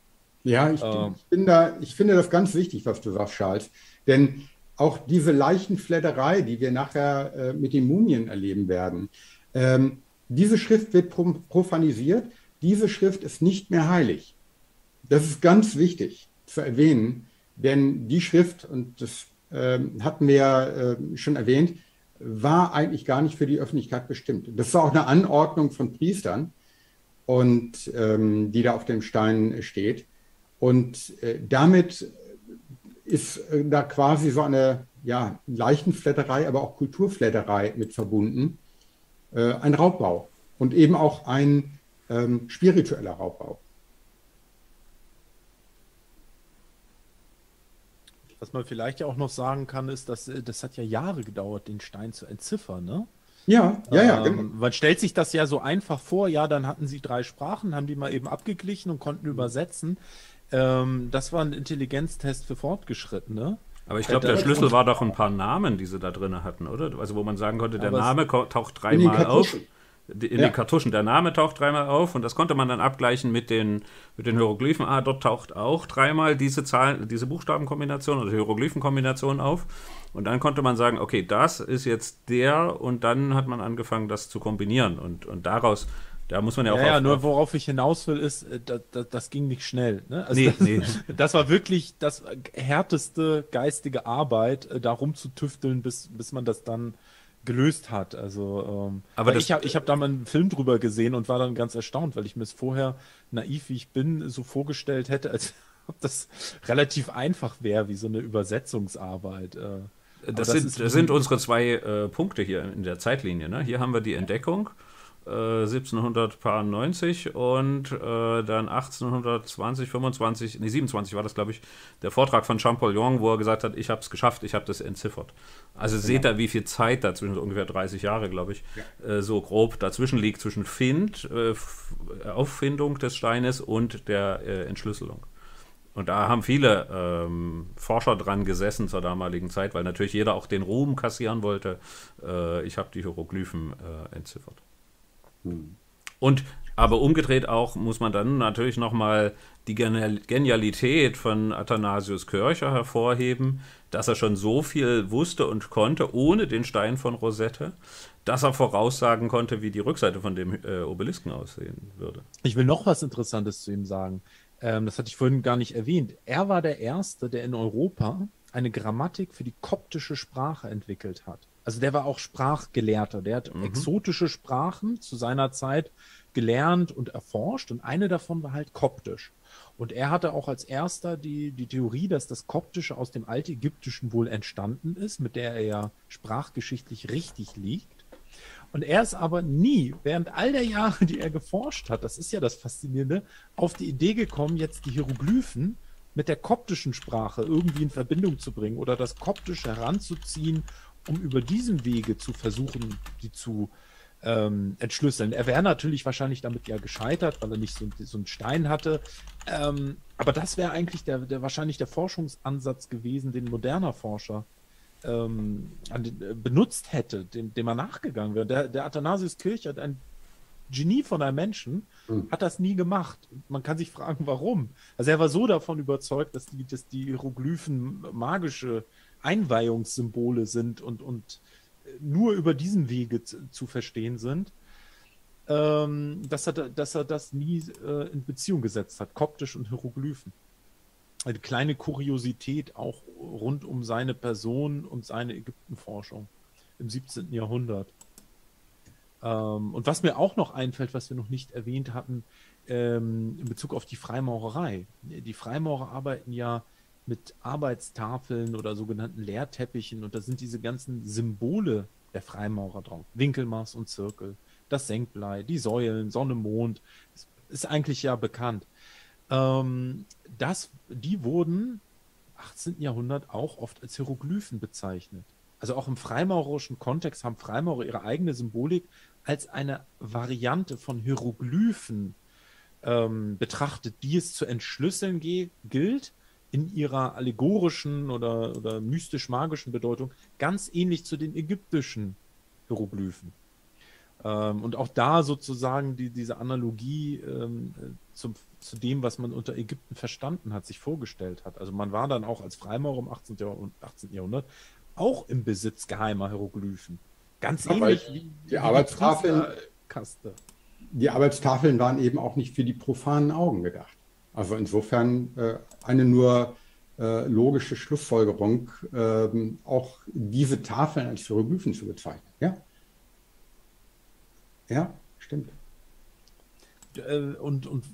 Ja, ich, ähm. ich, bin da, ich finde das ganz wichtig, was du sagst, Charles. Denn auch diese Leichenfledderei, die wir nachher äh, mit den Mumien erleben werden, ähm, diese Schrift wird profanisiert, diese Schrift ist nicht mehr heilig. Das ist ganz wichtig zu erwähnen, denn die Schrift, und das äh, hatten wir ja äh, schon erwähnt, war eigentlich gar nicht für die Öffentlichkeit bestimmt. Das war auch eine Anordnung von Priestern und ähm, die da auf dem Stein steht. Und äh, damit ist äh, da quasi so eine ja, Leichenflatterei, aber auch Kulturflatterei mit verbunden. Äh, ein Raubbau und eben auch ein ähm, spiritueller Raubbau. Was man vielleicht ja auch noch sagen kann, ist, dass äh, das hat ja Jahre gedauert, den Stein zu entziffern, ne? Ja, ja, ja. Ähm, genau. Man stellt sich das ja so einfach vor, ja, dann hatten sie drei Sprachen, haben die mal eben abgeglichen und konnten übersetzen. Ähm, das war ein Intelligenztest für Fortgeschrittene. Aber ich glaube, der Schlüssel war doch ein paar Namen, die sie da drin hatten, oder? Also wo man sagen konnte, der Name taucht dreimal auf in ja. den Kartuschen. Der Name taucht dreimal auf und das konnte man dann abgleichen mit den, mit den Hieroglyphen. Ah, dort taucht auch dreimal diese Zahlen, diese Buchstabenkombination oder Hieroglyphenkombination auf. Und dann konnte man sagen, okay, das ist jetzt der und dann hat man angefangen, das zu kombinieren und, und daraus da muss man ja auch. Ja, ja nur worauf ich hinaus will, ist, das, äh, das, das ging nicht schnell. Ne? Also nee, das, nee. das war wirklich das härteste geistige Arbeit, äh, da rumzutüfteln, bis, bis man das dann gelöst hat. Also, ähm, aber ich habe ich hab da mal einen Film drüber gesehen und war dann ganz erstaunt, weil ich mir es vorher, naiv wie ich bin, so vorgestellt hätte, als ob das relativ einfach wäre, wie so eine Übersetzungsarbeit. Äh, das, sind, das sind unsere zwei äh, Punkte hier in der Zeitlinie. Ne? Hier haben wir die Entdeckung 1790 äh, und äh, dann 1820, 25, nee 27 war das glaube ich, der Vortrag von Champollion, wo er gesagt hat, ich habe es geschafft, ich habe das entziffert. Also genau. seht ihr, wie viel Zeit dazwischen, so ungefähr 30 Jahre glaube ich, ja. äh, so grob dazwischen liegt, zwischen Find, äh, Auffindung des Steines und der äh, Entschlüsselung. Und da haben viele ähm, Forscher dran gesessen zur damaligen Zeit, weil natürlich jeder auch den Ruhm kassieren wollte. Äh, ich habe die Hieroglyphen entziffert. Und aber umgedreht auch muss man dann natürlich nochmal die Genialität von Athanasius Kircher hervorheben, dass er schon so viel wusste und konnte, ohne den Stein von Rosette, dass er voraussagen konnte, wie die Rückseite von dem äh, Obelisken aussehen würde. Ich will noch was Interessantes zu ihm sagen. Ähm, das hatte ich vorhin gar nicht erwähnt. Er war der Erste, der in Europa eine Grammatik für die koptische Sprache entwickelt hat. Also der war auch Sprachgelehrter. Der hat mhm. exotische Sprachen zu seiner Zeit gelernt und erforscht und eine davon war halt koptisch. Und er hatte auch als erster die, die Theorie, dass das Koptische aus dem Altägyptischen wohl entstanden ist, mit der er ja sprachgeschichtlich richtig liegt. Und er ist aber nie, während all der Jahre, die er geforscht hat, das ist ja das Faszinierende, auf die Idee gekommen, jetzt die Hieroglyphen mit der koptischen Sprache irgendwie in Verbindung zu bringen oder das Koptische heranzuziehen um über diesen Wege zu versuchen, die zu ähm, entschlüsseln. Er wäre natürlich wahrscheinlich damit ja gescheitert, weil er nicht so, so einen Stein hatte. Ähm, aber das wäre eigentlich der, der, wahrscheinlich der Forschungsansatz gewesen, den moderner Forscher ähm, äh, benutzt hätte, dem, dem er nachgegangen wäre. Der, der Athanasius Kircher, ein Genie von einem Menschen, mhm. hat das nie gemacht. Man kann sich fragen, warum. Also er war so davon überzeugt, dass die, dass die Hieroglyphen magische Einweihungssymbole sind und, und nur über diesen Wege zu, zu verstehen sind, ähm, dass, er, dass er das nie äh, in Beziehung gesetzt hat, koptisch und Hieroglyphen. Eine kleine Kuriosität auch rund um seine Person und seine Ägyptenforschung im 17. Jahrhundert. Ähm, und was mir auch noch einfällt, was wir noch nicht erwähnt hatten, ähm, in Bezug auf die Freimaurerei. Die Freimaurer arbeiten ja mit Arbeitstafeln oder sogenannten Leerteppichen und da sind diese ganzen Symbole der Freimaurer drauf. Winkelmaß und Zirkel, das Senkblei, die Säulen, Sonne, Mond, ist eigentlich ja bekannt. Ähm, das, die wurden 18. Jahrhundert auch oft als Hieroglyphen bezeichnet. Also auch im freimaurerischen Kontext haben Freimaurer ihre eigene Symbolik als eine Variante von Hieroglyphen ähm, betrachtet, die es zu entschlüsseln gilt in ihrer allegorischen oder, oder mystisch-magischen Bedeutung ganz ähnlich zu den ägyptischen Hieroglyphen. Ähm, und auch da sozusagen die, diese Analogie ähm, zum, zu dem, was man unter Ägypten verstanden hat, sich vorgestellt hat. Also man war dann auch als Freimaurer im 18. Jahrhundert, 18. Jahrhundert auch im Besitz geheimer Hieroglyphen. Ganz ja, ähnlich wie die Arbeitstafeln. Die Arbeitstafeln waren eben auch nicht für die profanen Augen gedacht. Also insofern äh, eine nur äh, logische Schlussfolgerung, äh, auch diese Tafeln als Hieroglyphen zu bezeichnen. Ja, ja stimmt. Äh, und, und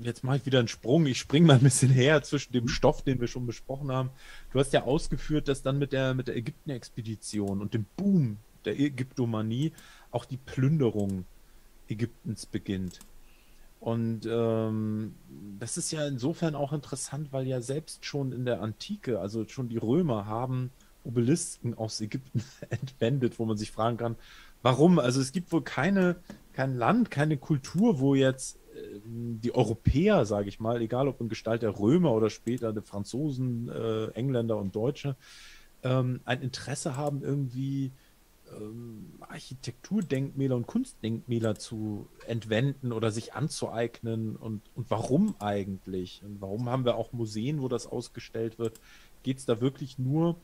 jetzt mache ich wieder einen Sprung. Ich springe mal ein bisschen her zwischen dem Stoff, den wir schon besprochen haben. Du hast ja ausgeführt, dass dann mit der, mit der Ägypten-Expedition und dem Boom der Ägyptomanie auch die Plünderung Ägyptens beginnt. Und ähm, das ist ja insofern auch interessant, weil ja selbst schon in der Antike, also schon die Römer haben Obelisken aus Ägypten entwendet, wo man sich fragen kann, warum? Also es gibt wohl keine, kein Land, keine Kultur, wo jetzt äh, die Europäer, sage ich mal, egal ob in Gestalt der Römer oder später der Franzosen, äh, Engländer und Deutsche, ähm, ein Interesse haben, irgendwie ähm, Architekturdenkmäler und Kunstdenkmäler zu entwenden oder sich anzueignen und, und warum eigentlich? Und warum haben wir auch Museen, wo das ausgestellt wird? Geht es da wirklich nur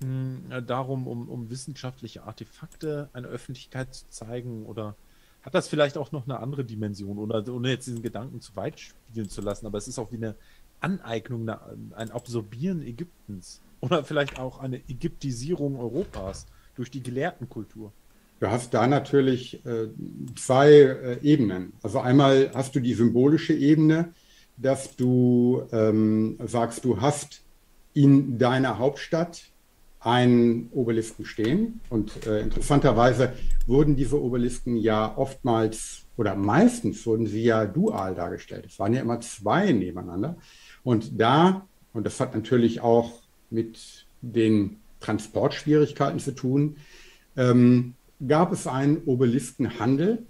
mh, hm, darum, um, um wissenschaftliche Artefakte einer Öffentlichkeit zu zeigen oder hat das vielleicht auch noch eine andere Dimension, oder ohne jetzt diesen Gedanken zu weit spielen zu lassen, aber es ist auch wie eine Aneignung, ein Absorbieren Ägyptens oder vielleicht auch eine Ägyptisierung Europas durch die Gelehrtenkultur. Du hast da natürlich äh, zwei äh, Ebenen. Also einmal hast du die symbolische Ebene, dass du ähm, sagst, du hast in deiner Hauptstadt einen Obelisken stehen. Und äh, interessanterweise wurden diese Obelisken ja oftmals oder meistens wurden sie ja dual dargestellt. Es waren ja immer zwei nebeneinander. Und da, und das hat natürlich auch mit den Transportschwierigkeiten zu tun, ähm, gab es einen Obeliskenhandel.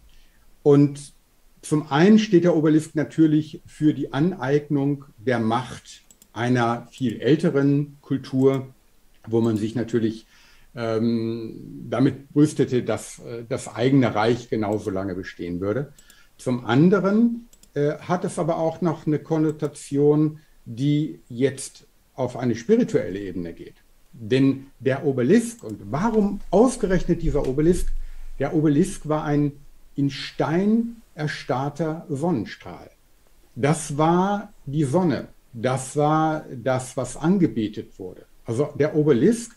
Und zum einen steht der Obelisk natürlich für die Aneignung der Macht einer viel älteren Kultur, wo man sich natürlich ähm, damit brüstete, dass äh, das eigene Reich genauso lange bestehen würde. Zum anderen äh, hat es aber auch noch eine Konnotation, die jetzt auf eine spirituelle Ebene geht. Denn der Obelisk, und warum ausgerechnet dieser Obelisk? Der Obelisk war ein in Stein erstarrter Sonnenstrahl. Das war die Sonne. Das war das, was angebetet wurde. Also der Obelisk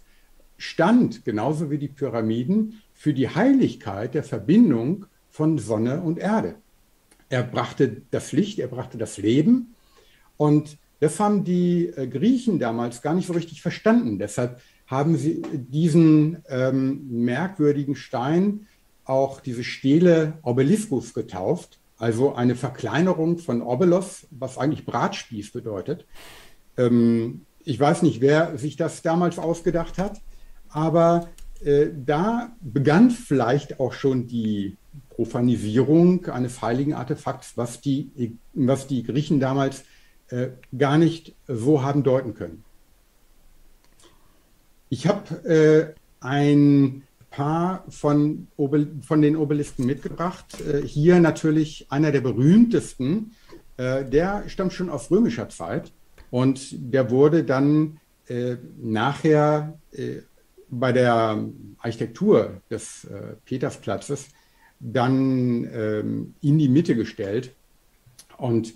stand, genauso wie die Pyramiden, für die Heiligkeit der Verbindung von Sonne und Erde. Er brachte das Licht, er brachte das Leben und das haben die äh, Griechen damals gar nicht so richtig verstanden. Deshalb haben sie diesen ähm, merkwürdigen Stein auch diese Stele Obeliskus getauft, also eine Verkleinerung von Obelos, was eigentlich Bratspieß bedeutet. Ähm, ich weiß nicht, wer sich das damals ausgedacht hat, aber äh, da begann vielleicht auch schon die Profanisierung eines heiligen Artefakts, was die, was die Griechen damals äh, gar nicht so haben deuten können. Ich habe äh, ein paar von, Obel von den Obelisken mitgebracht. Äh, hier natürlich einer der berühmtesten. Äh, der stammt schon aus römischer Zeit und der wurde dann äh, nachher äh, bei der Architektur des Petersplatzes dann ähm, in die Mitte gestellt und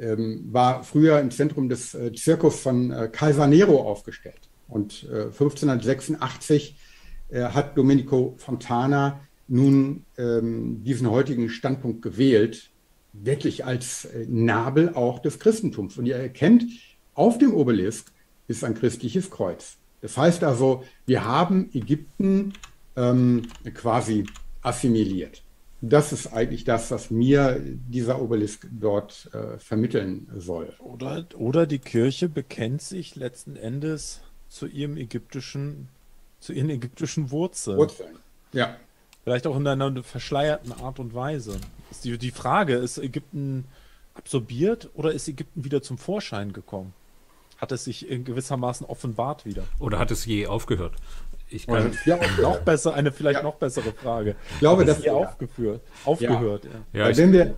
ähm, war früher im Zentrum des äh, Zirkus von äh, Kaiser Nero aufgestellt. Und äh, 1586 äh, hat Domenico Fontana nun ähm, diesen heutigen Standpunkt gewählt, wirklich als äh, Nabel auch des Christentums. Und ihr erkennt, auf dem Obelisk ist ein christliches Kreuz. Das heißt also, wir haben Ägypten ähm, quasi assimiliert das ist eigentlich das, was mir dieser Obelisk dort äh, vermitteln soll. Oder, oder die Kirche bekennt sich letzten Endes zu ihrem ägyptischen, zu ihren ägyptischen Wurzeln. Wurzeln, ja. Vielleicht auch in einer verschleierten Art und Weise. Die, die Frage, ist Ägypten absorbiert oder ist Ägypten wieder zum Vorschein gekommen? Hat es sich in gewissermaßen offenbart wieder? Oder hat es je aufgehört? Ich kann ja, noch besser, eine vielleicht ja. noch bessere Frage. Ich glaube, das hier aufgeführt, aufgehört. Ja, ja ich, wir,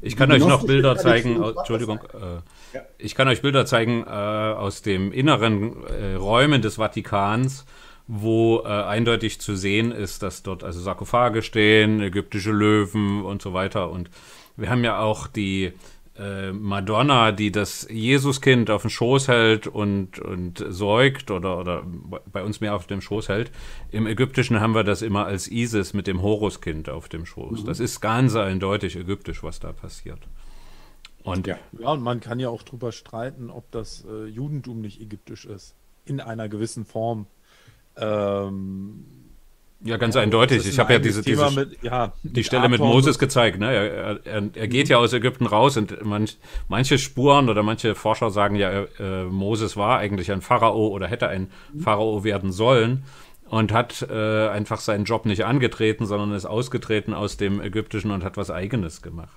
ich kann euch noch Bilder zeigen. Entschuldigung, äh, ich kann euch Bilder zeigen äh, aus dem inneren äh, Räumen des Vatikans, wo äh, eindeutig zu sehen ist, dass dort also Sarkophage stehen, ägyptische Löwen und so weiter. Und wir haben ja auch die äh, Madonna, die das Jesuskind auf dem Schoß hält und, und säugt oder, oder bei uns mehr auf dem Schoß hält. Im Ägyptischen haben wir das immer als Isis mit dem Horuskind auf dem Schoß. Mhm. Das ist ganz eindeutig ägyptisch, was da passiert. Und ja. ja, und man kann ja auch drüber streiten, ob das äh, Judentum nicht ägyptisch ist. In einer gewissen Form. Ähm, Ja, ganz eindeutig. Ich habe ja diese, diese mit, ja, die Stelle mit Moses gezeigt. Ne? Er, er, er geht ja aus Ägypten raus und manch, manche Spuren oder manche Forscher sagen ja, äh, Moses war eigentlich ein Pharao oder hätte ein Pharao werden sollen und hat äh, einfach seinen Job nicht angetreten, sondern ist ausgetreten aus dem Ägyptischen und hat was Eigenes gemacht.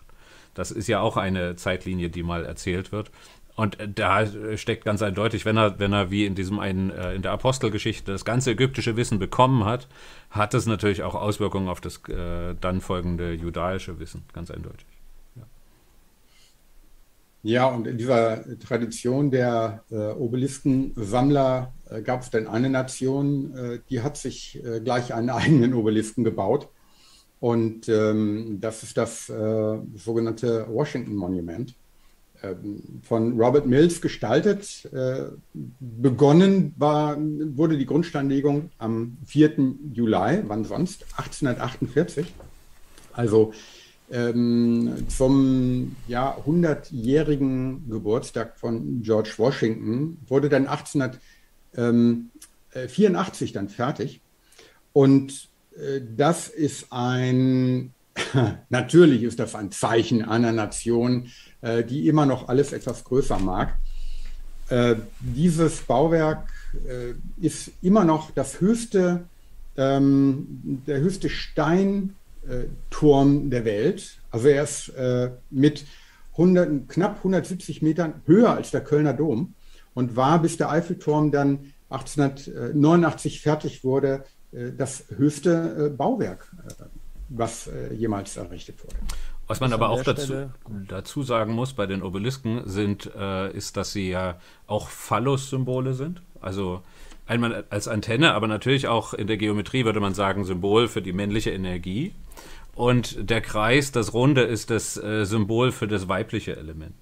Das ist ja auch eine Zeitlinie, die mal erzählt wird. Und da steckt ganz eindeutig, wenn er, wenn er wie in diesem einen, äh, in der Apostelgeschichte das ganze ägyptische Wissen bekommen hat, hat es natürlich auch Auswirkungen auf das äh, dann folgende judaische Wissen, ganz eindeutig. Ja, ja und in dieser Tradition der äh, Obeliskensammler äh, gab es dann eine Nation, äh, die hat sich äh, gleich einen eigenen Obelisken gebaut. Und ähm, das ist das sogenannte Washington Monument. Ähm, von Robert Mills gestaltet. Äh, begonnen war, wurde die Grundsteinlegung am 4. Juli, wann sonst? 1848. Also ähm, zum ja, 100-jährigen Geburtstag von George Washington wurde dann 1884 dann fertig. Und äh, das ist ein Natürlich ist das ein Zeichen einer Nation, äh, die immer noch alles etwas größer mag. Äh, dieses Bauwerk äh, ist immer noch das höchste, ähm, der höchste Steinturm der Welt. Also er ist mit 100, knapp 170 Metern höher als der Kölner Dom und war, bis der Eiffelturm dann 1889 fertig wurde, das höchste Bauwerk was äh, jemals errichtet wurde. Was man aber auch dazu, dazu, sagen muss bei den Obelisken sind, äh, ist, dass sie ja auch Phallus-Symbole sind. Also einmal als Antenne, aber natürlich auch in der Geometrie würde man sagen Symbol für die männliche Energie. Und der Kreis, das Runde, ist das äh, Symbol für das weibliche Element.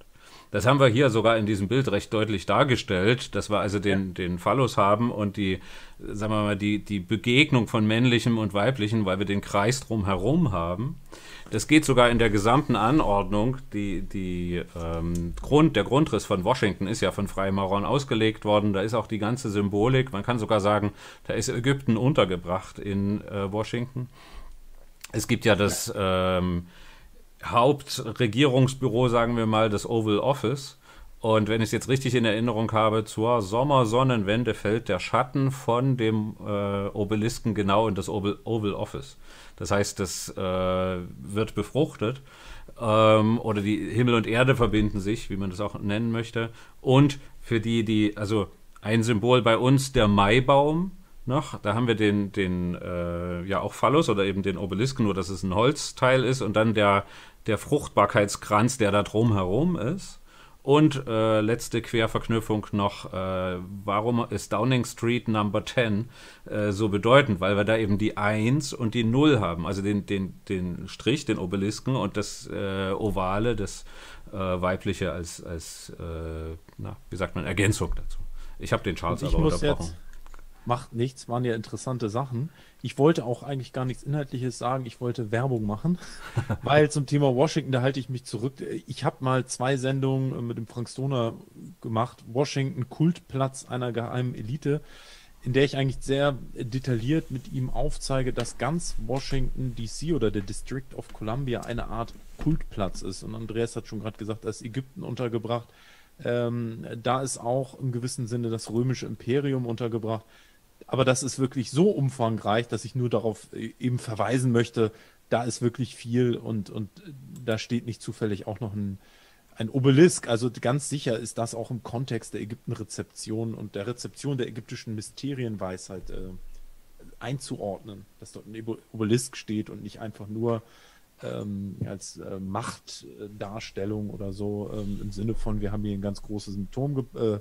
Das haben wir hier sogar in diesem Bild recht deutlich dargestellt, dass wir also den, den Phallus haben und die, sagen wir mal, die, die Begegnung von männlichem und weiblichem, weil wir den Kreis drumherum haben. Das geht sogar in der gesamten Anordnung. Die, die, ähm, Grund, der Grundriss von Washington ist ja von Freimaurern ausgelegt worden. Da ist auch die ganze Symbolik. Man kann sogar sagen, da ist Ägypten untergebracht in äh, Washington. Es gibt ja das ähm, Hauptregierungsbüro, sagen wir mal, das Oval Office. Und wenn ich es jetzt richtig in Erinnerung habe, zur Sommersonnenwende fällt der Schatten von dem äh, Obelisken genau in das Oval, Oval Office. Das heißt, das äh, wird befruchtet ähm, oder die Himmel und Erde verbinden sich, wie man das auch nennen möchte. Und für die, die, also ein Symbol bei uns, der Maibaum, noch. Da haben wir den, den äh, ja auch Phallus oder eben den Obelisken, nur dass es ein Holzteil ist und dann der, der Fruchtbarkeitskranz, der da drumherum ist. Und äh, letzte Querverknüpfung noch, äh, warum ist Downing Street Number 10 äh, so bedeutend? Weil wir da eben die 1 und die 0 haben, also den, den, den Strich, den Obelisken und das äh, Ovale, das äh, Weibliche als, als äh, na, wie sagt man, Ergänzung dazu. Ich habe den Charles aber unterbrochen. Jetzt Macht nichts, waren ja interessante Sachen. Ich wollte auch eigentlich gar nichts Inhaltliches sagen, ich wollte Werbung machen, weil zum Thema Washington, da halte ich mich zurück. Ich habe mal zwei Sendungen mit dem Frank Stoner gemacht, Washington, Kultplatz einer geheimen Elite, in der ich eigentlich sehr detailliert mit ihm aufzeige, dass ganz Washington DC oder der District of Columbia eine Art Kultplatz ist. Und Andreas hat schon gerade gesagt, da ist Ägypten untergebracht. Ähm, da ist auch im gewissen Sinne das römische Imperium untergebracht aber das ist wirklich so umfangreich, dass ich nur darauf äh, eben verweisen möchte, da ist wirklich viel und, und da steht nicht zufällig auch noch ein, ein Obelisk. Also ganz sicher ist das auch im Kontext der Ägyptenrezeption und der Rezeption der ägyptischen Mysterienweisheit äh, einzuordnen, dass dort ein Obelisk steht und nicht einfach nur ähm, als äh, Machtdarstellung oder so ähm, im Sinne von, wir haben hier ein ganz großes Turm äh,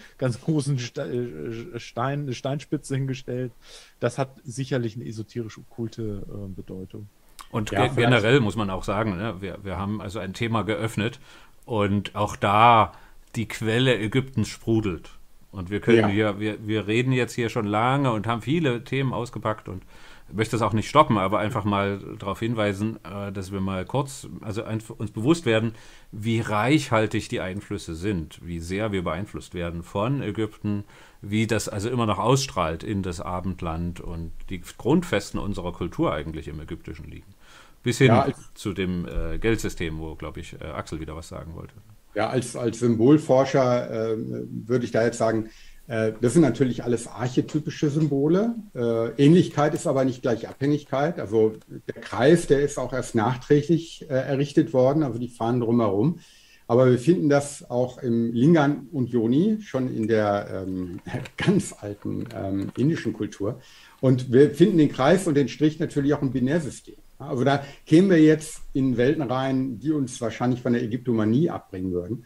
ganz großen äh, Stein, Steinspitze hingestellt. Das hat sicherlich eine esoterisch-okkulte äh, Bedeutung. Und ja, generell muss man auch sagen, ne, wir, wir haben also ein Thema geöffnet und auch da die Quelle Ägyptens sprudelt. Und wir können ja. hier, wir, wir reden jetzt hier schon lange und haben viele Themen ausgepackt und möchte das auch nicht stoppen, aber einfach mal darauf hinweisen, äh, dass wir mal kurz, also uns bewusst werden, wie reichhaltig die Einflüsse sind, wie sehr wir beeinflusst werden von Ägypten, wie das also immer noch ausstrahlt in das Abendland und die Grundfesten unserer Kultur eigentlich im Ägyptischen liegen. Bis hin ja, zu dem äh, Geldsystem, wo, glaube ich, äh, Axel wieder was sagen wollte. Ja, als, als Symbolforscher äh, würde ich da jetzt sagen, das sind natürlich alles archetypische Symbole. Äh, Ähnlichkeit ist aber nicht gleich Abhängigkeit. Also der Kreis, der ist auch erst nachträglich äh, errichtet worden, also die Fahnen drumherum. Aber wir finden das auch im Lingam und Yoni, schon in der ähm, ganz alten ähm, indischen Kultur. Und wir finden den Kreis und den Strich natürlich auch im Binärsystem. Also da kämen wir jetzt in Welten rein, die uns wahrscheinlich von der Ägyptomanie abbringen würden.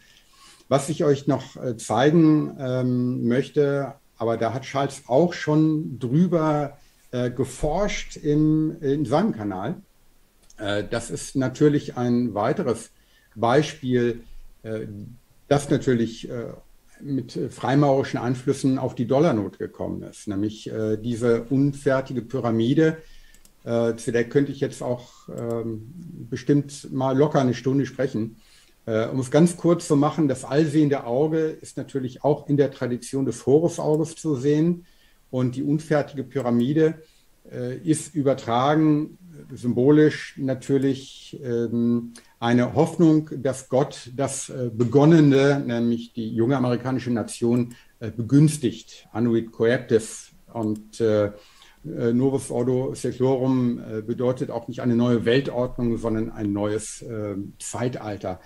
Was ich euch noch äh, zeigen ähm, möchte, aber da hat Charles auch schon drüber äh, geforscht im, in seinem Kanal. Äh, das ist natürlich ein weiteres Beispiel, äh, das natürlich äh, mit freimaurischen Einflüssen auf die Dollarnot gekommen ist, nämlich äh, diese unfertige Pyramide, äh, zu der könnte ich jetzt auch ähm, bestimmt mal locker eine Stunde sprechen. Äh, um es ganz kurz zu machen, das allsehende Auge ist natürlich auch in der Tradition des Horusauges zu sehen. Und die unfertige Pyramide äh, ist übertragen, symbolisch natürlich ähm, eine Hoffnung, dass Gott das äh, Begonnene, nämlich die junge amerikanische Nation, äh, begünstigt. Annuit coeptis. Und äh, äh, Novus Ordo Seclorum bedeutet auch nicht eine neue Weltordnung, sondern ein neues äh, Zeitalter.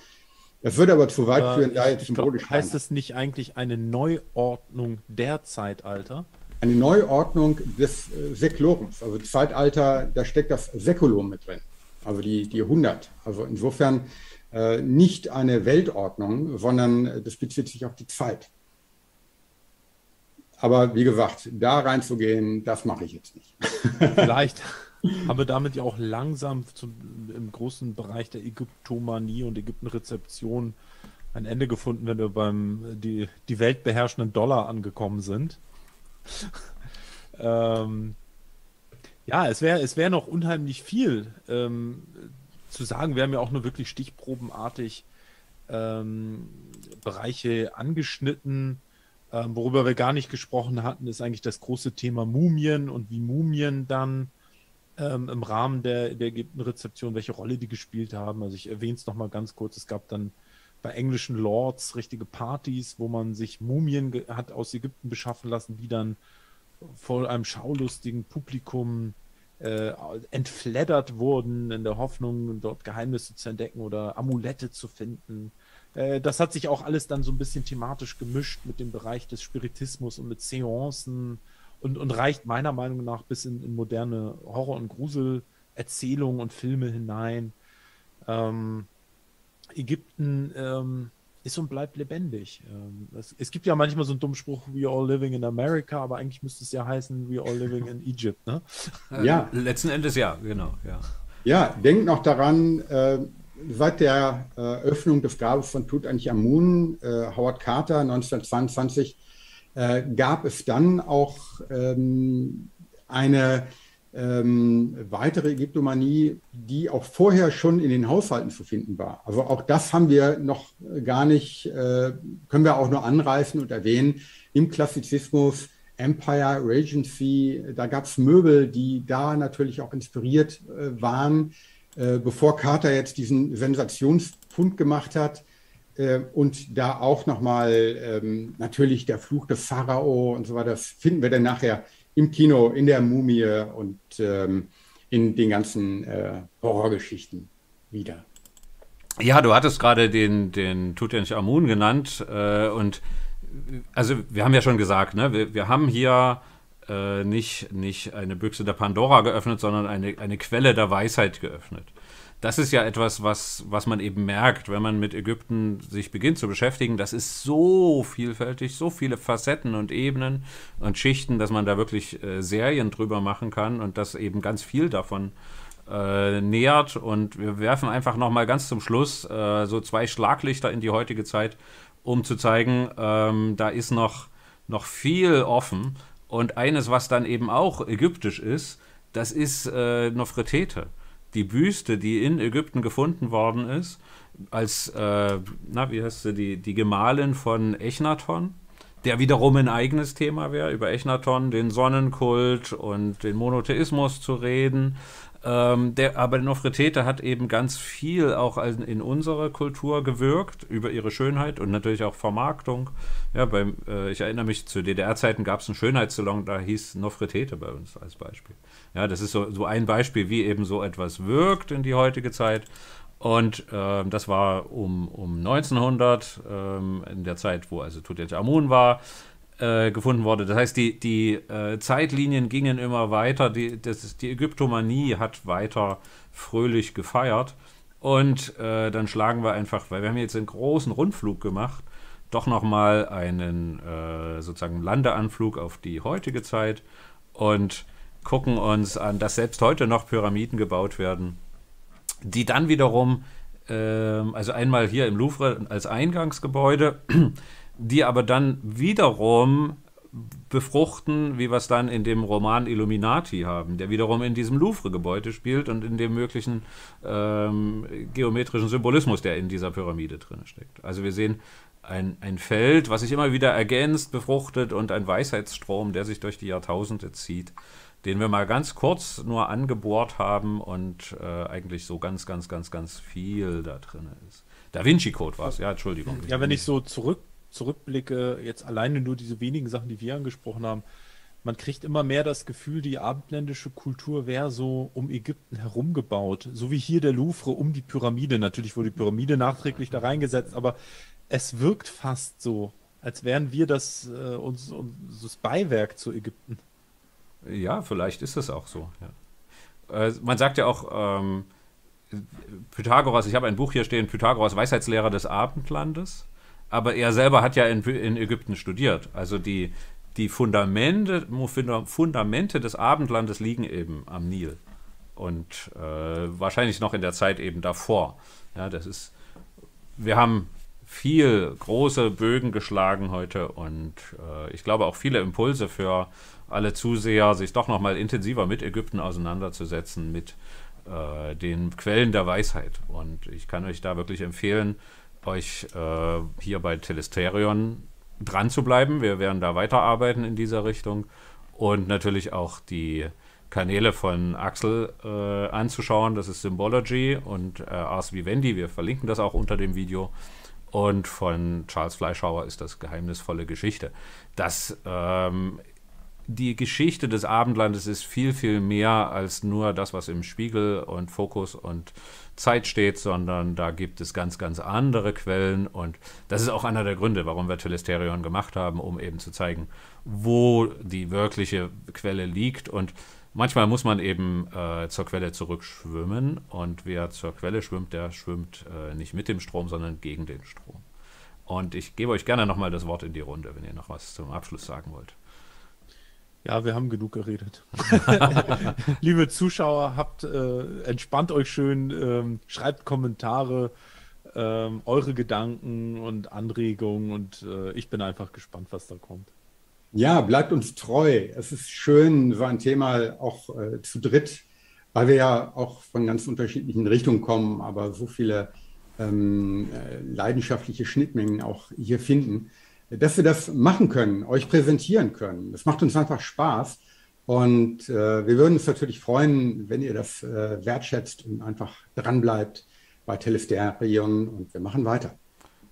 Das würde aber zu weit führen, da jetzt symbolisch. Heißt es nicht eigentlich eine Neuordnung der Zeitalter? Eine Neuordnung des äh, Säkulums. Also Zeitalter, da steckt das Säkulum mit drin. Also die, die 100. Also insofern äh, nicht eine Weltordnung, sondern äh, das bezieht sich auf die Zeit. Aber wie gesagt, da reinzugehen, das mache ich jetzt nicht. Vielleicht haben wir damit ja auch langsam zum, im großen Bereich der Ägyptomanie und Ägyptenrezeption ein Ende gefunden, wenn wir beim die, die Welt Dollar angekommen sind. ähm, ja, es wäre es wär noch unheimlich viel ähm, zu sagen. Wir haben ja auch nur wirklich stichprobenartig ähm, Bereiche angeschnitten. Ähm, worüber wir gar nicht gesprochen hatten, ist eigentlich das große Thema Mumien und wie Mumien dann ähm, im Rahmen der, der Ägypten-Rezeption, welche Rolle die gespielt haben. Also ich erwähne es nochmal ganz kurz. Es gab dann bei englischen Lords richtige Partys, wo man sich Mumien hat aus Ägypten beschaffen lassen, die dann vor einem schaulustigen Publikum äh, entfleddert wurden, in der Hoffnung, dort Geheimnisse zu entdecken oder Amulette zu finden. Äh, das hat sich auch alles dann so ein bisschen thematisch gemischt mit dem Bereich des Spiritismus und mit Seancen und, und reicht meiner Meinung nach bis in, in moderne Horror- und Gruselerzählungen und Filme hinein. Ähm, Ägypten ähm, ist und bleibt lebendig. Ähm, es, es, gibt ja manchmal so einen dummen Spruch, we all living in America, aber eigentlich müsste es ja heißen, we all living in Egypt. Ne? Ja, letzten Endes ja, genau. Ja, ja denkt noch daran, äh, seit der äh, Öffnung des Grabes von Tutanchamun, äh, Howard Carter 1922, äh, gab es dann auch ähm, eine ähm, weitere Ägyptomanie, die auch vorher schon in den Haushalten zu finden war. Also auch das haben wir noch gar nicht, äh, können wir auch nur anreißen und erwähnen. Im Klassizismus, Empire, Regency, da gab es Möbel, die da natürlich auch inspiriert äh, waren äh, bevor Carter jetzt diesen Sensationspunkt gemacht hat und da auch nochmal ähm, natürlich der Fluch des Pharao und so weiter, das finden wir dann nachher im Kino, in der Mumie und ähm, in den ganzen äh, Horrorgeschichten wieder. Ja, du hattest gerade den, den Tutanchamun genannt äh, und also wir haben ja schon gesagt, ne, wir, wir haben hier äh, nicht, nicht eine Büchse der Pandora geöffnet, sondern eine, eine Quelle der Weisheit geöffnet. Das ist ja etwas, was, was man eben merkt, wenn man mit Ägypten sich beginnt zu beschäftigen. Das ist so vielfältig, so viele Facetten und Ebenen und Schichten, dass man da wirklich äh, Serien drüber machen kann und das eben ganz viel davon äh, nähert. Und wir werfen einfach nochmal ganz zum Schluss äh, so zwei Schlaglichter in die heutige Zeit, um zu zeigen, ähm, da ist noch, noch viel offen und eines, was dann eben auch ägyptisch ist, das ist äh, Nofretete. Die Büste, die in Ägypten gefunden worden ist, als, äh, na, wie heißt sie, die, die Gemahlin von Echnaton, der wiederum ein eigenes Thema wäre, über Echnaton, den Sonnenkult und den Monotheismus zu reden. Ähm, der, aber Nofretete hat eben ganz viel auch in unserer Kultur gewirkt, über ihre Schönheit und natürlich auch Vermarktung. Ja, beim, äh, ich erinnere mich, zu DDR-Zeiten gab es einen Schönheitssalon, da hieß Nofretete bei uns als Beispiel. Ja, das ist so, so ein Beispiel, wie eben so etwas wirkt in die heutige Zeit. Und äh, das war um, um 1900, äh, in der Zeit, wo also Tutanchamun war, äh, gefunden wurde. Das heißt, die, die äh, Zeitlinien gingen immer weiter. Die, das, die Ägyptomanie hat weiter fröhlich gefeiert. Und äh, dann schlagen wir einfach, weil wir haben jetzt einen großen Rundflug gemacht, doch nochmal einen äh, sozusagen Landeanflug auf die heutige Zeit und gucken uns an, dass selbst heute noch Pyramiden gebaut werden die dann wiederum, äh, also einmal hier im Louvre als Eingangsgebäude, die aber dann wiederum befruchten, wie wir es dann in dem Roman Illuminati haben, der wiederum in diesem Louvre-Gebäude spielt und in dem möglichen ähm, geometrischen Symbolismus, der in dieser Pyramide drin steckt. Also wir sehen ein, ein Feld, was sich immer wieder ergänzt, befruchtet und ein Weisheitsstrom, der sich durch die Jahrtausende zieht den wir mal ganz kurz nur angebohrt haben und äh, eigentlich so ganz, ganz, ganz, ganz viel da drin ist. Da Vinci Code war es, ja, Entschuldigung. Ja, wenn ich so zurück, zurückblicke, jetzt alleine nur diese wenigen Sachen, die wir angesprochen haben, man kriegt immer mehr das Gefühl, die abendländische Kultur wäre so um Ägypten herum gebaut. So wie hier der Louvre um die Pyramide. Natürlich wurde die Pyramide nachträglich da reingesetzt, aber es wirkt fast so, als wären wir das, äh, uns, uns, das Beiwerk zu Ägypten. Ja, vielleicht ist es auch so. Ja. Äh, man sagt ja auch, ähm, Pythagoras, ich habe ein Buch hier stehen, Pythagoras Weisheitslehrer des Abendlandes, aber er selber hat ja in, in Ägypten studiert. Also die, die Fundamente, Fundamente des Abendlandes liegen eben am Nil. Und äh, wahrscheinlich noch in der Zeit eben davor. Ja, das ist, wir haben viel große Bögen geschlagen heute und äh, ich glaube auch viele Impulse für alle Zuseher, sich doch nochmal intensiver mit Ägypten auseinanderzusetzen, mit äh, den Quellen der Weisheit. Und ich kann euch da wirklich empfehlen, euch äh, hier bei Telesterion dran zu bleiben. Wir werden da weiterarbeiten in dieser Richtung und natürlich auch die Kanäle von Axel äh, anzuschauen. Das ist Symbology und äh, Ars Vivendi. Wir verlinken das auch unter dem Video. Und von Charles Fleischhauer ist das geheimnisvolle Geschichte. Das ähm, die Geschichte des Abendlandes ist viel, viel mehr als nur das, was im Spiegel und Fokus und Zeit steht, sondern da gibt es ganz, ganz andere Quellen. Und das ist auch einer der Gründe, warum wir Telesterion gemacht haben, um eben zu zeigen, wo die wirkliche Quelle liegt. Und manchmal muss man eben äh, zur Quelle zurückschwimmen. Und wer zur Quelle schwimmt, der schwimmt äh, nicht mit dem Strom, sondern gegen den Strom. Und ich gebe euch gerne nochmal das Wort in die Runde, wenn ihr noch was zum Abschluss sagen wollt. Ja, wir haben genug geredet. Liebe Zuschauer, habt äh, entspannt euch schön, ähm, schreibt Kommentare, ähm, eure Gedanken und Anregungen und äh, ich bin einfach gespannt, was da kommt. Ja, bleibt uns treu. Es ist schön, so ein Thema auch äh, zu dritt, weil wir ja auch von ganz unterschiedlichen Richtungen kommen, aber so viele ähm, äh, leidenschaftliche Schnittmengen auch hier finden dass wir das machen können, euch präsentieren können. Das macht uns einfach Spaß. Und äh, wir würden uns natürlich freuen, wenn ihr das äh, wertschätzt und einfach dranbleibt bei Telesterion und wir machen weiter.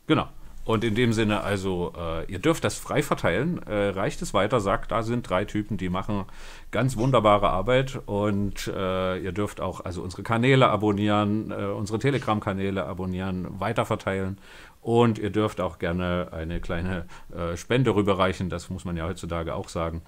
Genau. Und in dem Sinne, also, äh, ihr dürft das frei verteilen. Äh, reicht es weiter, sagt, da sind drei Typen, die machen ganz wunderbare Arbeit. Und äh, ihr dürft auch also unsere Kanäle abonnieren, äh, unsere Telegram-Kanäle abonnieren, weiter verteilen. Und ihr dürft auch gerne eine kleine äh, Spende rüberreichen, das muss man ja heutzutage auch sagen,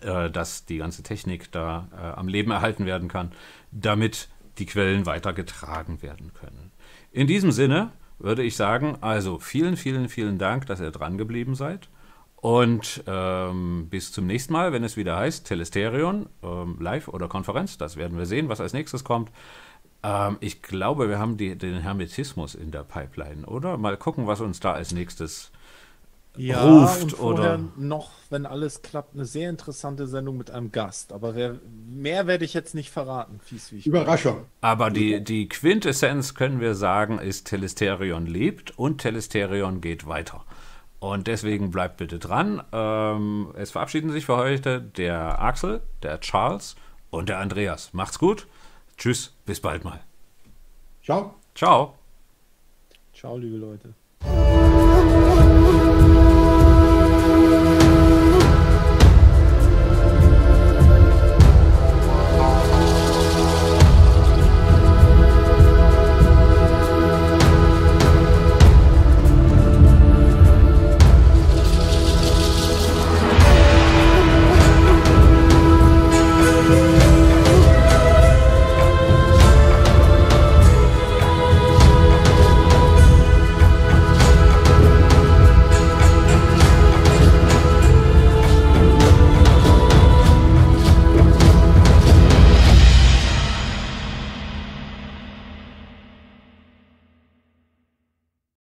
äh, dass die ganze Technik da äh, am Leben erhalten werden kann, damit die Quellen weitergetragen werden können. In diesem Sinne würde ich sagen, also vielen, vielen, vielen Dank, dass ihr dran geblieben seid. Und ähm, bis zum nächsten Mal, wenn es wieder heißt Telesterion, ähm, live oder Konferenz. Das werden wir sehen, was als nächstes kommt. Ähm, ich glaube, wir haben die, den Hermetismus in der Pipeline, oder? Mal gucken, was uns da als nächstes ja, ruft oder. noch, wenn alles klappt, eine sehr interessante Sendung mit einem Gast. Aber wer, mehr werde ich jetzt nicht verraten, fies wie ich bin. Überraschung. Aber die, die Quintessenz, können wir sagen, ist Telesterion lebt und Telesterion geht weiter. Und deswegen bleibt bitte dran. Ähm, es verabschieden sich für heute der Axel, der Charles und der Andreas. Macht's gut. Tschüss, bis bald mal. Ciao. Ciao. Ciao, liebe Leute.